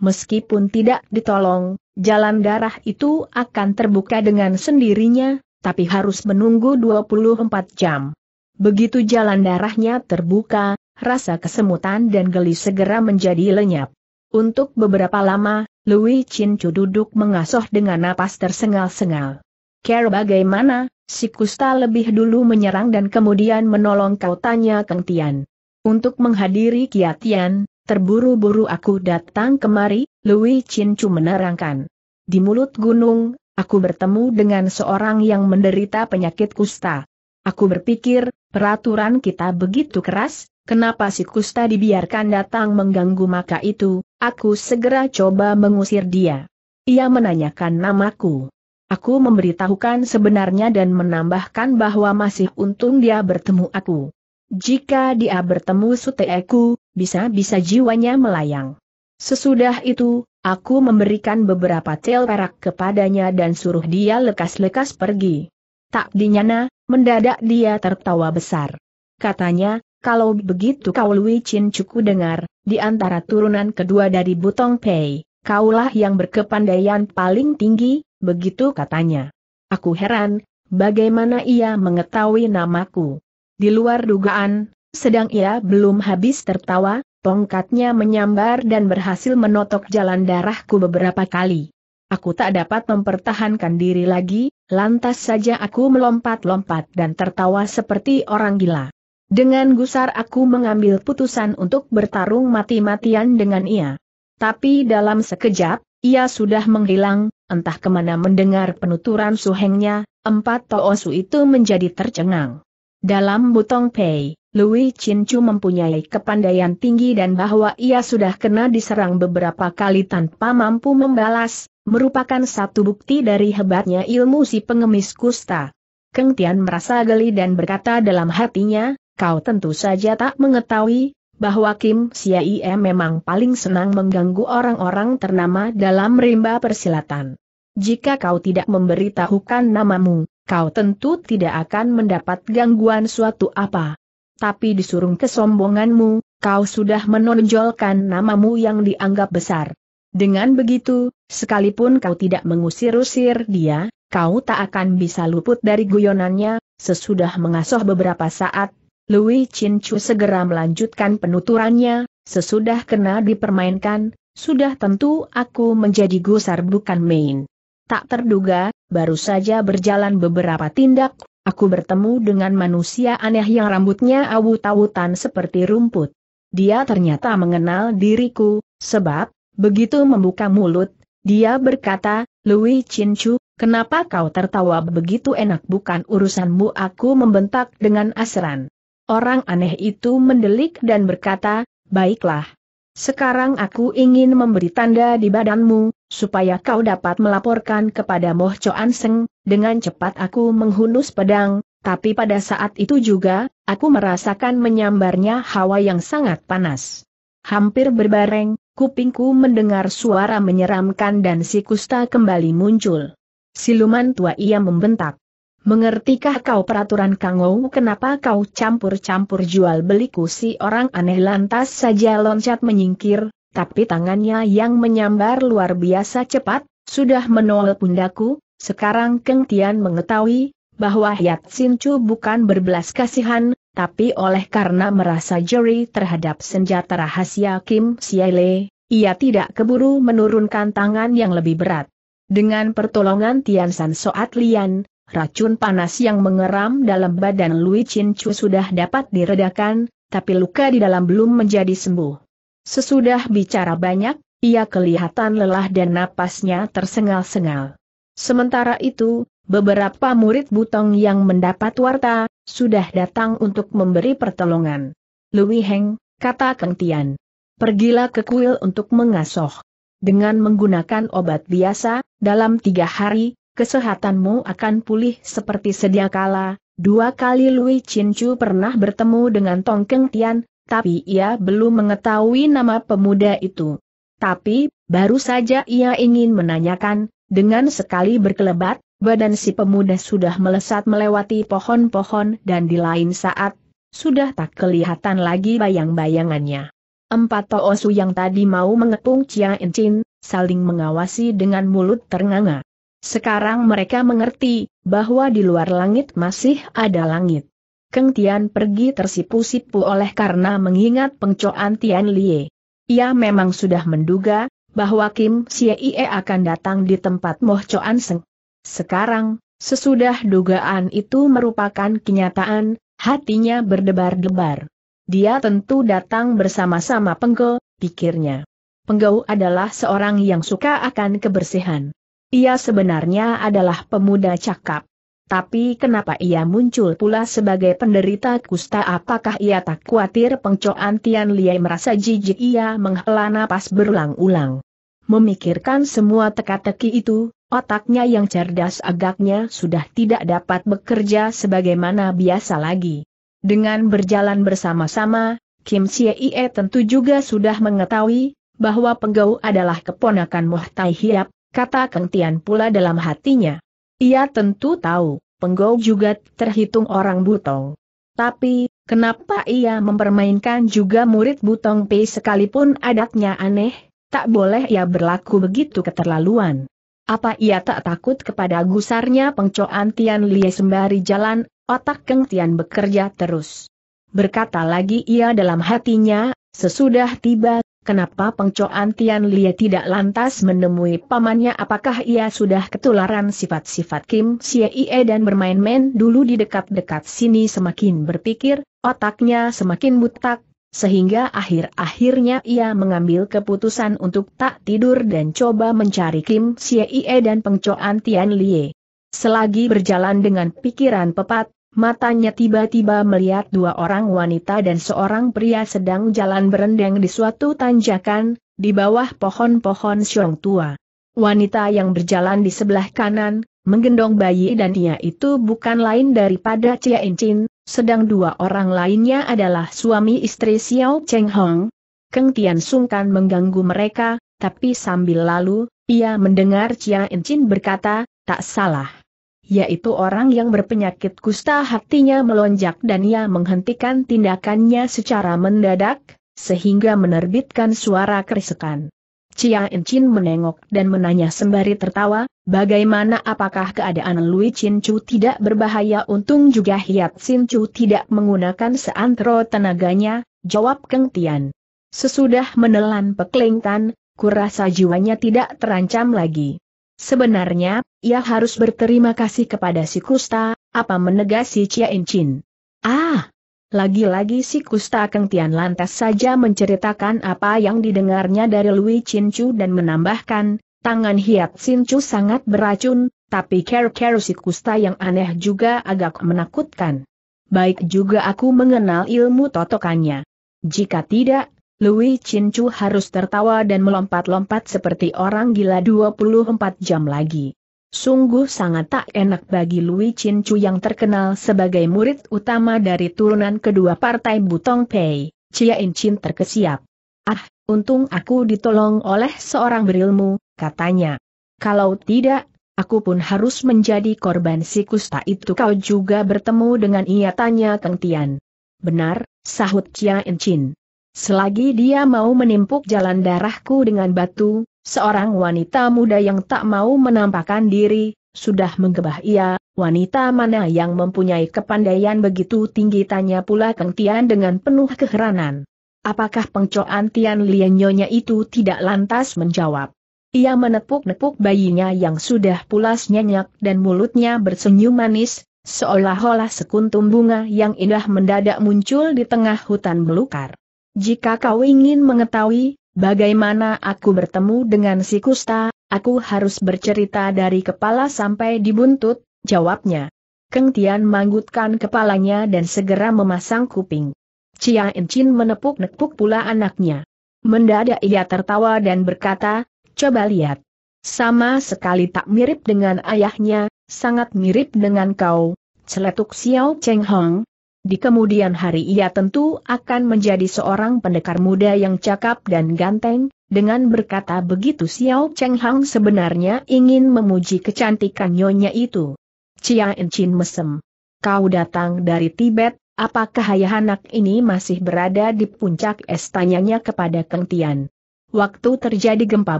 Meskipun tidak ditolong, jalan darah itu akan terbuka dengan sendirinya, tapi harus menunggu 24 jam. Begitu jalan darahnya terbuka, rasa kesemutan dan geli segera menjadi lenyap. Untuk beberapa lama, Louis Chin Chu duduk mengasuh dengan napas tersengal-sengal. Care bagaimana, si Kusta lebih dulu menyerang dan kemudian menolong kau tanya Keng Tian. Untuk menghadiri kiatian, terburu-buru aku datang kemari, Louis Chin Chu menerangkan. Di mulut gunung, aku bertemu dengan seorang yang menderita penyakit kusta. Aku berpikir, peraturan kita begitu keras, kenapa si kusta dibiarkan datang mengganggu maka itu, aku segera coba mengusir dia. Ia menanyakan namaku. Aku memberitahukan sebenarnya dan menambahkan bahwa masih untung dia bertemu aku. Jika dia bertemu suteku, bisa-bisa jiwanya melayang. Sesudah itu, aku memberikan beberapa tel perak kepadanya dan suruh dia lekas-lekas pergi. Tak dinyana, mendadak dia tertawa besar. Katanya, kalau begitu kau Lui Chin Cuku dengar, di antara turunan kedua dari Butong Pei, kaulah yang berkepandaian paling tinggi, begitu katanya. Aku heran, bagaimana ia mengetahui namaku. Di luar dugaan, sedang ia belum habis tertawa, tongkatnya menyambar dan berhasil menotok jalan darahku beberapa kali. Aku tak dapat mempertahankan diri lagi, lantas saja aku melompat-lompat dan tertawa seperti orang gila. Dengan gusar aku mengambil putusan untuk bertarung mati-matian dengan ia. Tapi dalam sekejap, ia sudah menghilang, entah ke mana mendengar penuturan suhengnya, empat toosu itu menjadi tercengang. Dalam Butong Pei, Louis Chin Chu mempunyai kepandaian tinggi dan bahwa ia sudah kena diserang beberapa kali tanpa mampu membalas, merupakan satu bukti dari hebatnya ilmu si pengemis kusta. Keng Tian merasa geli dan berkata dalam hatinya, kau tentu saja tak mengetahui, bahwa Kim Siai memang paling senang mengganggu orang-orang ternama dalam rimba persilatan. Jika kau tidak memberitahukan namamu, kau tentu tidak akan mendapat gangguan suatu apa. Tapi disuruh kesombonganmu, kau sudah menonjolkan namamu yang dianggap besar. Dengan begitu, sekalipun kau tidak mengusir-usir dia, kau tak akan bisa luput dari guyonannya, sesudah mengasuh beberapa saat, Louis Chu segera melanjutkan penuturannya, sesudah kena dipermainkan, sudah tentu aku menjadi gusar bukan main. Tak terduga, baru saja berjalan beberapa tindak, aku bertemu dengan manusia aneh yang rambutnya awut-awutan seperti rumput. Dia ternyata mengenal diriku, sebab, begitu membuka mulut, dia berkata, Louis Chu, kenapa kau tertawa begitu enak bukan urusanmu aku membentak dengan asran. Orang aneh itu mendelik dan berkata, baiklah. Sekarang aku ingin memberi tanda di badanmu, supaya kau dapat melaporkan kepada Moh Choan Seng, dengan cepat aku menghunus pedang, tapi pada saat itu juga, aku merasakan menyambarnya hawa yang sangat panas. Hampir berbareng, kupingku mendengar suara menyeramkan dan si kusta kembali muncul. Siluman tua ia membentak. Mengertikah kau peraturan Kangou kenapa kau campur-campur jual beliku si orang aneh lantas saja loncat menyingkir, tapi tangannya yang menyambar luar biasa cepat, sudah menol pundaku, sekarang Keng Tian mengetahui, bahwa Hiat Sin Chu bukan berbelas kasihan, tapi oleh karena merasa jeri terhadap senjata rahasia Kim Siale, ia tidak keburu menurunkan tangan yang lebih berat. Dengan pertolongan Tian San Soat Lian, Racun panas yang mengeram dalam badan Lui Chin Chu sudah dapat diredakan, tapi luka di dalam belum menjadi sembuh. Sesudah bicara banyak, ia kelihatan lelah dan napasnya tersengal-sengal. Sementara itu, beberapa murid butong yang mendapat warta, sudah datang untuk memberi pertolongan. Lui Heng, kata Keng Tian. Pergilah ke kuil untuk mengasuh. Dengan menggunakan obat biasa, dalam tiga hari, kesehatanmu akan pulih seperti sedia kala. Dua kali Lui Chu pernah bertemu dengan Tong Keng Tian, tapi ia belum mengetahui nama pemuda itu. Tapi, baru saja ia ingin menanyakan, dengan sekali berkelebat, badan si pemuda sudah melesat melewati pohon-pohon dan di lain saat, sudah tak kelihatan lagi bayang-bayangannya. Empat toosu yang tadi mau mengepung Chia Encin, saling mengawasi dengan mulut ternganga. Sekarang mereka mengerti, bahwa di luar langit masih ada langit. Keng Tian pergi tersipu-sipu oleh karena mengingat pengcoan Tian Lie. Ia memang sudah menduga, bahwa Kim Xie akan datang di tempat Moh Choan Seng. Sekarang, sesudah dugaan itu merupakan kenyataan, hatinya berdebar-debar. Dia tentu datang bersama-sama Penggau, pikirnya. Penggau adalah seorang yang suka akan kebersihan. Ia sebenarnya adalah pemuda cakap. Tapi kenapa ia muncul pula sebagai penderita kusta apakah ia tak khawatir pengcoan Tian Liai merasa jijik ia menghela napas berulang-ulang. Memikirkan semua teka-teki itu, otaknya yang cerdas agaknya sudah tidak dapat bekerja sebagaimana biasa lagi. Dengan berjalan bersama-sama, Kim Xie tentu juga sudah mengetahui, bahwa penggau adalah keponakan Moh Tai Hiap, kata Keng Tian pula dalam hatinya. Ia tentu tahu, Penggau juga terhitung orang butong. Tapi, kenapa ia mempermainkan juga murid butong P sekalipun adatnya aneh, tak boleh ia berlaku begitu keterlaluan. Apa ia tak takut kepada gusarnya pengcoan Tian Lie sembari jalan, otak Keng Tian bekerja terus. Berkata lagi ia dalam hatinya, sesudah tiba Kenapa pengcoan Tian Lie tidak lantas menemui pamannya apakah ia sudah ketularan sifat-sifat Kim Xie dan bermain-main dulu di dekat-dekat sini semakin berpikir, otaknya semakin butak, sehingga akhir-akhirnya ia mengambil keputusan untuk tak tidur dan coba mencari Kim Xie dan pengcoan Tian Lie. Selagi berjalan dengan pikiran pepat, Matanya tiba-tiba melihat dua orang wanita dan seorang pria sedang jalan berendeng di suatu tanjakan, di bawah pohon-pohon siong tua. Wanita yang berjalan di sebelah kanan, menggendong bayi dan dia itu bukan lain daripada Cia Incin, sedang dua orang lainnya adalah suami istri Xiao Cheng Hong. Keng Tian sungkan mengganggu mereka, tapi sambil lalu, ia mendengar Cia Incin berkata, tak salah yaitu orang yang berpenyakit kusta hatinya melonjak dan ia menghentikan tindakannya secara mendadak, sehingga menerbitkan suara kerisekan. Chia Chin menengok dan menanya sembari tertawa, bagaimana apakah keadaan Lui Chin Chu tidak berbahaya untung juga Hiat Sin Chu tidak menggunakan seantero tenaganya, jawab Keng Tian. Sesudah menelan peklingtan, kurasa jiwanya tidak terancam lagi. Sebenarnya, ia harus berterima kasih kepada si Kusta, apa menegasi Chia Chin. Ah, lagi-lagi si Kusta Kengtian lantas saja menceritakan apa yang didengarnya dari Lui Chin Chu dan menambahkan, tangan Hiat Sin Chu sangat beracun, tapi care-care si Kusta yang aneh juga agak menakutkan. Baik juga aku mengenal ilmu totokannya. Jika tidak, Lui Chin Chu harus tertawa dan melompat-lompat seperti orang gila 24 jam lagi. Sungguh sangat tak enak bagi Lui Chin Chu yang terkenal sebagai murid utama dari turunan kedua partai Butong Pei, Chia In Chin terkesiap. Ah, untung aku ditolong oleh seorang berilmu, katanya. Kalau tidak, aku pun harus menjadi korban si kusta itu kau juga bertemu dengan ia tanya Keng Tian. Benar, sahut Chia In Chin. Selagi dia mau menimpuk jalan darahku dengan batu, Seorang wanita muda yang tak mau menampakkan diri, sudah menggebah ia, wanita mana yang mempunyai kepandaian begitu tinggi tanya pula Keng Tian dengan penuh keheranan. Apakah pengcoan Tian Lian itu tidak lantas menjawab? Ia menepuk-nepuk bayinya yang sudah pulas nyenyak dan mulutnya bersenyum manis, seolah-olah sekuntum bunga yang indah mendadak muncul di tengah hutan belukar. Jika kau ingin mengetahui, Bagaimana aku bertemu dengan si Kusta, aku harus bercerita dari kepala sampai di buntut, jawabnya. Keng Tian manggutkan kepalanya dan segera memasang kuping. Chia Chin menepuk-nepuk pula anaknya. Mendadak ia tertawa dan berkata, coba lihat. Sama sekali tak mirip dengan ayahnya, sangat mirip dengan kau, celetuk Xiao Cheng Hong, di kemudian hari ia tentu akan menjadi seorang pendekar muda yang cakap dan ganteng, dengan berkata begitu Xiao Cheng Hang sebenarnya ingin memuji kecantikan nyonya itu. Chia Chin mesem. Kau datang dari Tibet, apakah ayah anak ini masih berada di puncak es tanyanya kepada Keng Tian. Waktu terjadi gempa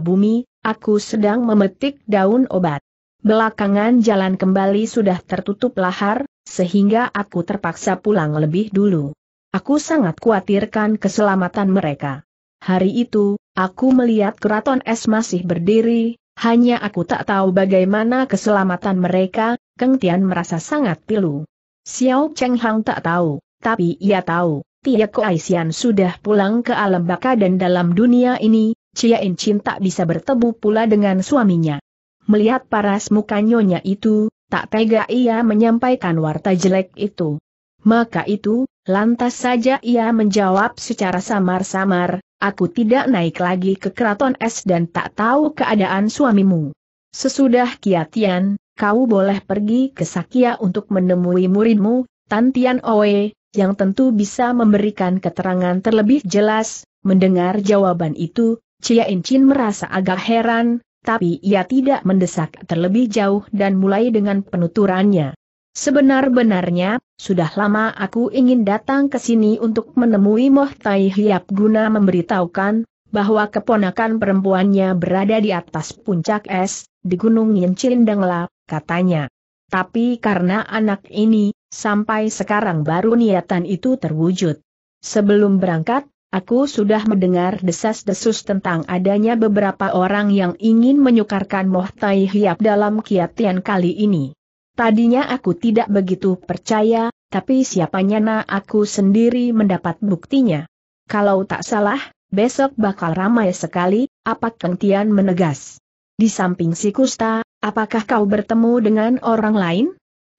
bumi, aku sedang memetik daun obat. Belakangan jalan kembali sudah tertutup lahar, sehingga aku terpaksa pulang lebih dulu. Aku sangat khawatirkan keselamatan mereka. Hari itu, aku melihat keraton es masih berdiri, hanya aku tak tahu bagaimana keselamatan mereka, Keng Tian merasa sangat pilu. Xiao Cheng Hang tak tahu, tapi ia tahu, Tia Koaisian sudah pulang ke alam baka dan dalam dunia ini, Chia In Chin tak bisa bertemu pula dengan suaminya. Melihat paras muka itu, tak tega ia menyampaikan warta jelek itu. Maka itu, lantas saja ia menjawab secara samar-samar, aku tidak naik lagi ke keraton es dan tak tahu keadaan suamimu. Sesudah kiatian, kau boleh pergi ke Sakya untuk menemui muridmu, Tantian Oe, yang tentu bisa memberikan keterangan terlebih jelas, mendengar jawaban itu, Chia Inchin merasa agak heran, tapi ia tidak mendesak terlebih jauh dan mulai dengan penuturannya. Sebenar-benarnya, sudah lama aku ingin datang ke sini untuk menemui Moh Tai Hiap guna memberitahukan, bahwa keponakan perempuannya berada di atas puncak es, di Gunung Yencindengla, katanya. Tapi karena anak ini, sampai sekarang baru niatan itu terwujud. Sebelum berangkat, Aku sudah mendengar desas-desus tentang adanya beberapa orang yang ingin menyukarkan Moh Tai Hiap dalam kiatian kali ini. Tadinya aku tidak begitu percaya, tapi siapanya na aku sendiri mendapat buktinya. Kalau tak salah, besok bakal ramai sekali, apa Kentian menegas. Di samping si Kusta, apakah kau bertemu dengan orang lain?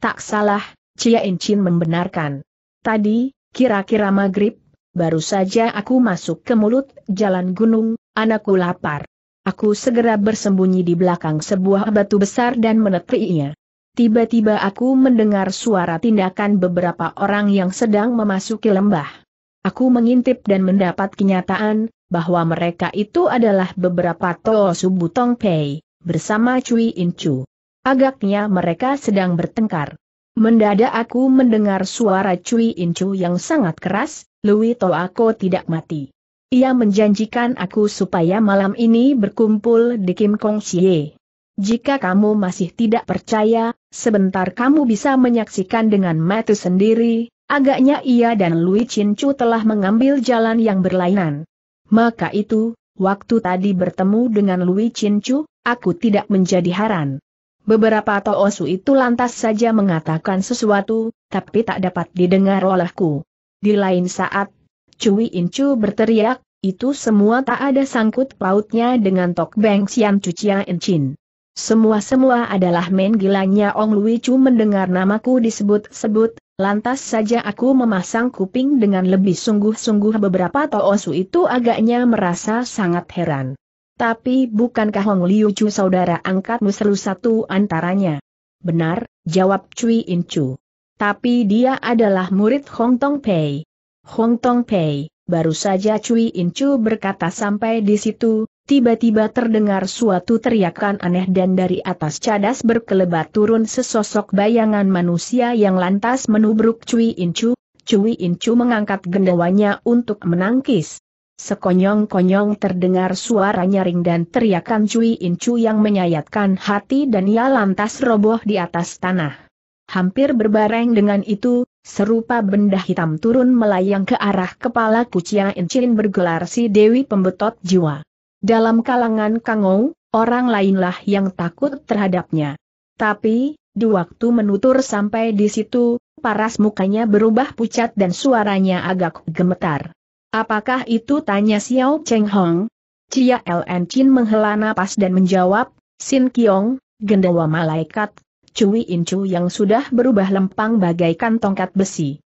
Tak salah, Cia Incin membenarkan. Tadi, kira-kira maghrib, baru saja aku masuk ke mulut jalan gunung, anakku lapar. Aku segera bersembunyi di belakang sebuah batu besar dan menetrinya. Tiba-tiba aku mendengar suara tindakan beberapa orang yang sedang memasuki lembah. Aku mengintip dan mendapat kenyataan, bahwa mereka itu adalah beberapa Toh Subutong Pei, bersama Cui Incu. Agaknya mereka sedang bertengkar. Mendadak aku mendengar suara Cui Incu yang sangat keras, Lui Toako tidak mati. ia menjanjikan aku supaya malam ini berkumpul di Kim Kong Xie. Jika kamu masih tidak percaya, sebentar kamu bisa menyaksikan dengan mata sendiri, agaknya ia dan Lui Chin telah mengambil jalan yang berlainan. Maka itu, waktu tadi bertemu dengan Lui Chin aku tidak menjadi heran. Beberapa toosu itu lantas saja mengatakan sesuatu, tapi tak dapat didengar olehku. Di lain saat, Cui Incu berteriak, itu semua tak ada sangkut pautnya dengan Tok Beng Sian Cucia Encin. Semua-semua adalah main gilanya Ong Lui Chu mendengar namaku disebut-sebut, lantas saja aku memasang kuping dengan lebih sungguh-sungguh beberapa toosu itu agaknya merasa sangat heran. Tapi bukankah Hong Liu Chu saudara angkatmu selalu satu antaranya? Benar, jawab Cui In Chu. Tapi dia adalah murid Hong Tong Pei. Hong Tong Pei, baru saja Cui In Chu berkata sampai di situ, Tiba-tiba terdengar suatu teriakan aneh dan dari atas cadas berkelebat turun sesosok bayangan manusia yang lantas menubruk Cui Incu. Cui Incu mengangkat gendawanya untuk menangkis. Sekonyong-konyong terdengar suara nyaring dan teriakan Cui Incu yang menyayatkan hati dan ia lantas roboh di atas tanah. Hampir berbareng dengan itu, serupa benda hitam turun melayang ke arah kepala Kucia Incin bergelar si Dewi Pembetot Jiwa. Dalam kalangan Kangou, orang lainlah yang takut terhadapnya. Tapi, di waktu menutur sampai di situ, paras mukanya berubah pucat dan suaranya agak gemetar. Apakah itu tanya Xiao Cheng Hong? Cia Ln Chin menghela napas dan menjawab, Sin Kiong, gendawa malaikat, Cui Incu yang sudah berubah lempang bagaikan tongkat besi.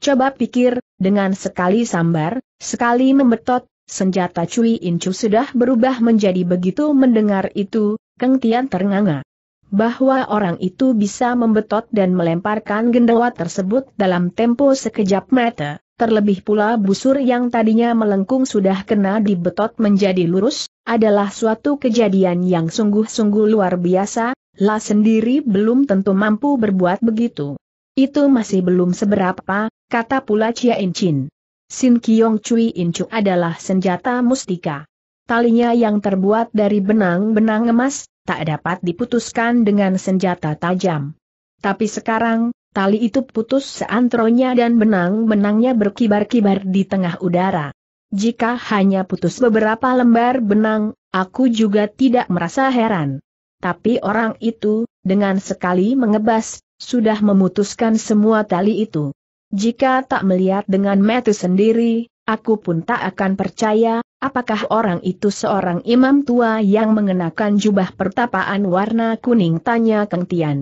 Coba pikir, dengan sekali sambar, sekali membetot, senjata Cui Incu sudah berubah menjadi begitu mendengar itu, Keng Tian ternganga. Bahwa orang itu bisa membetot dan melemparkan gendawa tersebut dalam tempo sekejap mata, terlebih pula busur yang tadinya melengkung sudah kena dibetot menjadi lurus, adalah suatu kejadian yang sungguh-sungguh luar biasa, lah sendiri belum tentu mampu berbuat begitu. Itu masih belum seberapa, kata pula Chia Inchin. Sin Kiong Cui Incu adalah senjata mustika. Talinya yang terbuat dari benang-benang emas, tak dapat diputuskan dengan senjata tajam. Tapi sekarang, tali itu putus seantronya dan benang-benangnya berkibar-kibar di tengah udara. Jika hanya putus beberapa lembar benang, aku juga tidak merasa heran. Tapi orang itu, dengan sekali mengebas, sudah memutuskan semua tali itu. Jika tak melihat dengan mata sendiri, aku pun tak akan percaya, apakah orang itu seorang imam tua yang mengenakan jubah pertapaan warna kuning tanya Keng Tian.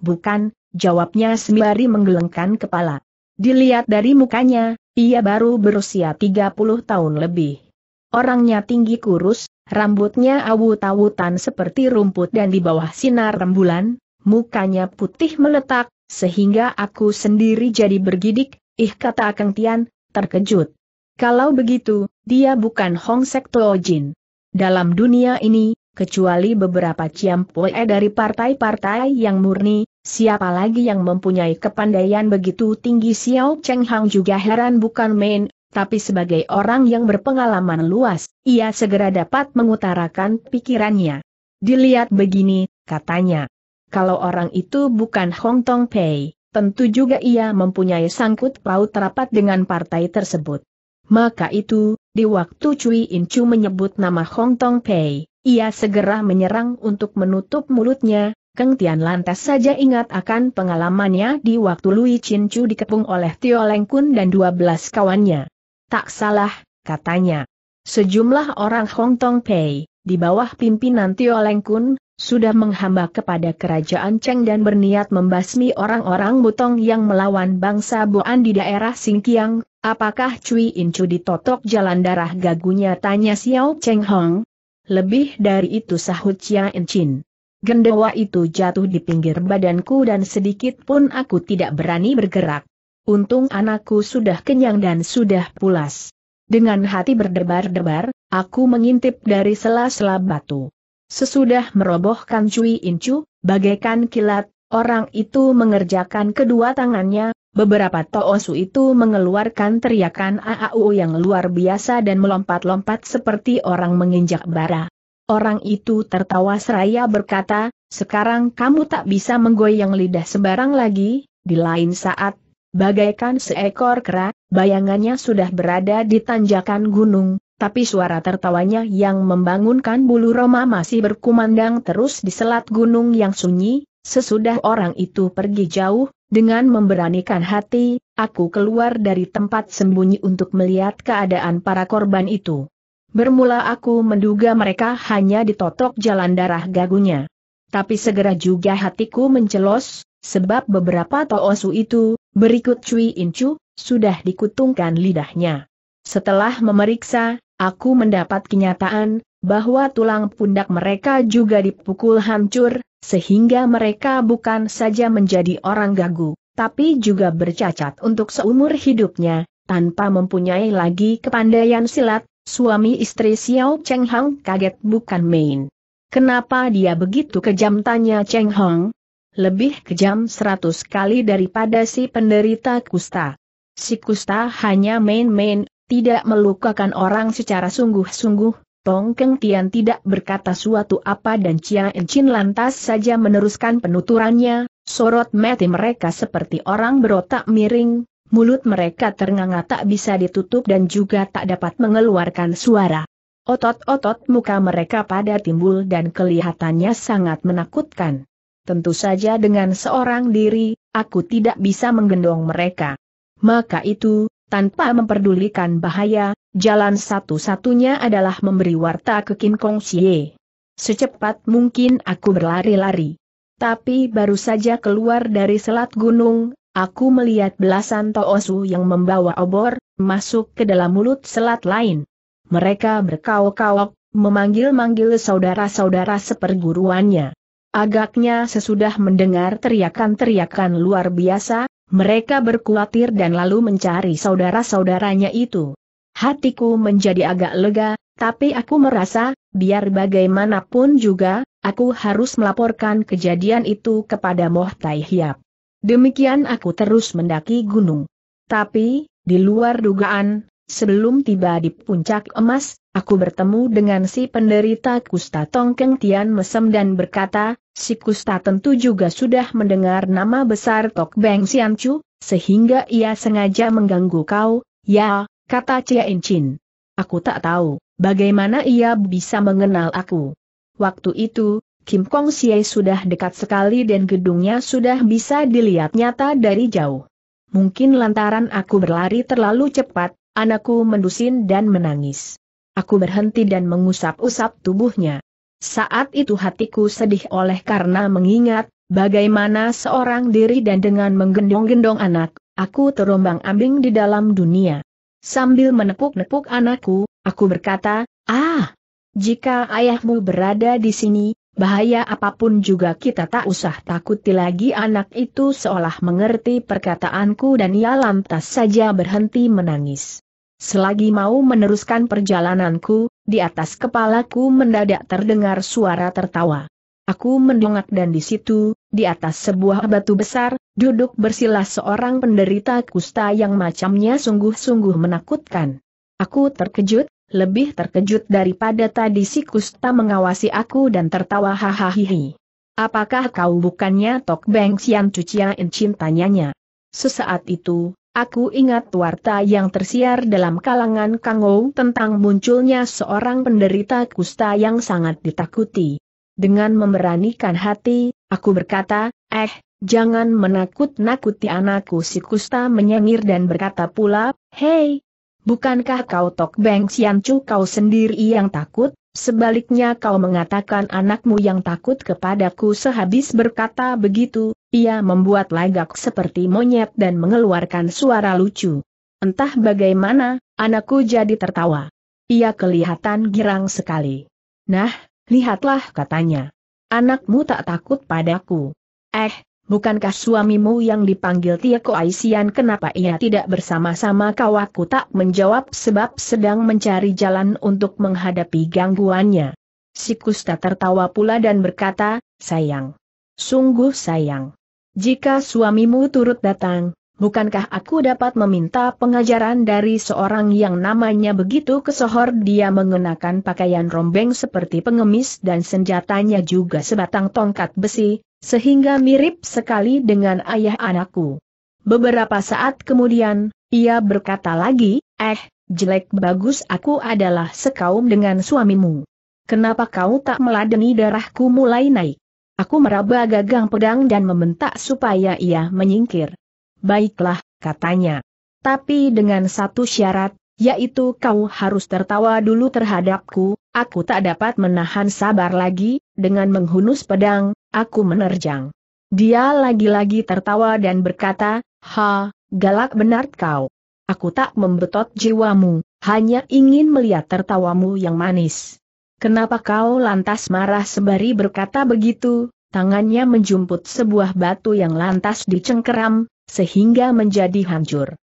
Bukan, jawabnya sembari menggelengkan kepala. Dilihat dari mukanya, ia baru berusia 30 tahun lebih. Orangnya tinggi kurus, rambutnya awut-awutan seperti rumput dan di bawah sinar rembulan, mukanya putih meletak, sehingga aku sendiri jadi bergidik, ih kata Kang Tian, terkejut. Kalau begitu, dia bukan Hong Sekto Jin. Dalam dunia ini, kecuali beberapa ciampoe dari partai-partai yang murni, siapa lagi yang mempunyai kepandaian begitu tinggi Xiao Cheng Hang juga heran bukan main, tapi sebagai orang yang berpengalaman luas, ia segera dapat mengutarakan pikirannya. Dilihat begini, katanya kalau orang itu bukan Hong Tong Pei, tentu juga ia mempunyai sangkut paut rapat dengan partai tersebut. Maka itu, di waktu Cui In Chu menyebut nama Hong Tong Pei, ia segera menyerang untuk menutup mulutnya, Keng Tian lantas saja ingat akan pengalamannya di waktu Lui Chin Chu dikepung oleh Tio Leng Kun dan 12 kawannya. Tak salah, katanya. Sejumlah orang Hong Tong Pei, di bawah pimpinan Tio Leng Kun, sudah menghamba kepada kerajaan Cheng dan berniat membasmi orang-orang Butong yang melawan bangsa Boan di daerah Singkiang, apakah Cui Incu ditotok jalan darah gagunya tanya Xiao Cheng Hong? Lebih dari itu sahut Chia Enchin. Gendewa itu jatuh di pinggir badanku dan sedikit pun aku tidak berani bergerak. Untung anakku sudah kenyang dan sudah pulas. Dengan hati berdebar-debar, aku mengintip dari sela-sela batu. Sesudah merobohkan Cui Incu, bagaikan kilat, Orang itu mengerjakan kedua tangannya, beberapa toosu itu mengeluarkan teriakan AAU yang luar biasa dan melompat-lompat seperti orang menginjak bara. Orang itu tertawa seraya berkata, sekarang kamu tak bisa menggoyang lidah sebarang lagi, di lain saat, bagaikan seekor kera, bayangannya sudah berada di tanjakan gunung, tapi suara tertawanya yang membangunkan bulu Roma masih berkumandang terus di selat gunung yang sunyi, Sesudah orang itu pergi jauh, dengan memberanikan hati, aku keluar dari tempat sembunyi untuk melihat keadaan para korban itu. Bermula aku menduga mereka hanya ditotok jalan darah gagunya. Tapi segera juga hatiku mencelos, sebab beberapa toosu itu, berikut Cui Incu, sudah dikutungkan lidahnya. Setelah memeriksa, aku mendapat kenyataan, bahwa tulang pundak mereka juga dipukul hancur, sehingga mereka bukan saja menjadi orang gagu, tapi juga bercacat untuk seumur hidupnya, tanpa mempunyai lagi kepandaian silat, suami istri Xiao Cheng Hong kaget bukan main. Kenapa dia begitu kejam tanya Cheng Hong? Lebih kejam seratus kali daripada si penderita kusta. Si kusta hanya main-main, tidak melukakan orang secara sungguh-sungguh, Tong Keng Tian tidak berkata suatu apa dan Chia Enchin lantas saja meneruskan penuturannya, sorot mati mereka seperti orang berotak miring, mulut mereka ternganga tak bisa ditutup dan juga tak dapat mengeluarkan suara. Otot-otot muka mereka pada timbul dan kelihatannya sangat menakutkan. Tentu saja dengan seorang diri, aku tidak bisa menggendong mereka. Maka itu, tanpa memperdulikan bahaya, jalan satu-satunya adalah memberi warta ke Kim Kong Xie. Secepat mungkin aku berlari-lari. Tapi baru saja keluar dari selat gunung, aku melihat belasan Toosu yang membawa obor, masuk ke dalam mulut selat lain. Mereka berkaok-kaok, memanggil-manggil saudara-saudara seperguruannya. Agaknya sesudah mendengar teriakan-teriakan luar biasa, mereka berkhawatir dan lalu mencari saudara-saudaranya itu. Hatiku menjadi agak lega, tapi aku merasa, biar bagaimanapun juga, aku harus melaporkan kejadian itu kepada Moh Tai Hiap. Demikian aku terus mendaki gunung. Tapi, di luar dugaan, sebelum tiba di puncak emas, aku bertemu dengan si penderita kusta Tongkeng Tian Mesem dan berkata, si Kusta tentu juga sudah mendengar nama besar Tok Beng Sian Chu, sehingga ia sengaja mengganggu kau, ya, kata Cia Chin. Aku tak tahu, bagaimana ia bisa mengenal aku. Waktu itu, Kim Kong Xie sudah dekat sekali dan gedungnya sudah bisa dilihat nyata dari jauh. Mungkin lantaran aku berlari terlalu cepat, anakku mendusin dan menangis. Aku berhenti dan mengusap-usap tubuhnya. Saat itu hatiku sedih oleh karena mengingat, bagaimana seorang diri dan dengan menggendong-gendong anak, aku terombang-ambing di dalam dunia. Sambil menepuk-nepuk anakku, aku berkata, ah, jika ayahmu berada di sini, bahaya apa pun juga kita tak usah takuti lagi anak itu seolah mengerti perkataanku dan ia lantas saja berhenti menangis. Selagi mau meneruskan perjalananku, di atas kepalaku mendadak terdengar suara tertawa. Aku mendongak dan di situ, di atas sebuah batu besar, duduk bersila seorang penderita kusta yang macamnya sungguh-sungguh menakutkan. Aku terkejut, lebih terkejut daripada tadi si kusta mengawasi aku dan tertawa hahaha. Apakah kau bukannya Tok Beng Sian Cucia Encin tanyanya. Sesaat itu, Aku ingat warta yang tersiar dalam kalangan Kangou tentang munculnya seorang penderita kusta yang sangat ditakuti. Dengan memberanikan hati, aku berkata, eh, jangan menakut-nakuti anakku si kusta menyengir dan berkata pula, hei, bukankah kau Tok Beng Siancu kau sendiri yang takut? Sebaliknya kau mengatakan anakmu yang takut kepadaku sehabis berkata begitu, ia membuat lagak seperti monyet dan mengeluarkan suara lucu. Entah bagaimana, anakku jadi tertawa. Ia kelihatan girang sekali. Nah, lihatlah katanya. Anakmu tak takut padaku. Eh, bukankah suamimu yang dipanggil Tieko Aisian kenapa ia tidak bersama-sama kau aku tak menjawab sebab sedang mencari jalan untuk menghadapi gangguannya. Si Kusta tertawa pula dan berkata, sayang. Sungguh sayang. Jika suamimu turut datang, bukankah aku dapat meminta pengajaran dari seorang yang namanya begitu kesohor dia mengenakan pakaian rombeng seperti pengemis dan senjatanya juga sebatang tongkat besi, sehingga mirip sekali dengan ayah anakku. Beberapa saat kemudian, ia berkata lagi, eh, jelek bagus aku adalah sekaum dengan suamimu. Kenapa kau tak meladeni darahku mulai naik? Aku meraba gagang pedang dan membentak supaya ia menyingkir. Baiklah, katanya. Tapi dengan satu syarat, yaitu kau harus tertawa dulu terhadapku, aku tak dapat menahan sabar lagi, dengan menghunus pedang, aku menerjang. Dia lagi-lagi tertawa dan berkata, Ha, galak benar kau. Aku tak membetot jiwamu, hanya ingin melihat tertawamu yang manis. Kenapa kau lantas marah sembari berkata begitu? Tangannya menjumput sebuah batu yang lantas dicengkeram, sehingga menjadi hancur.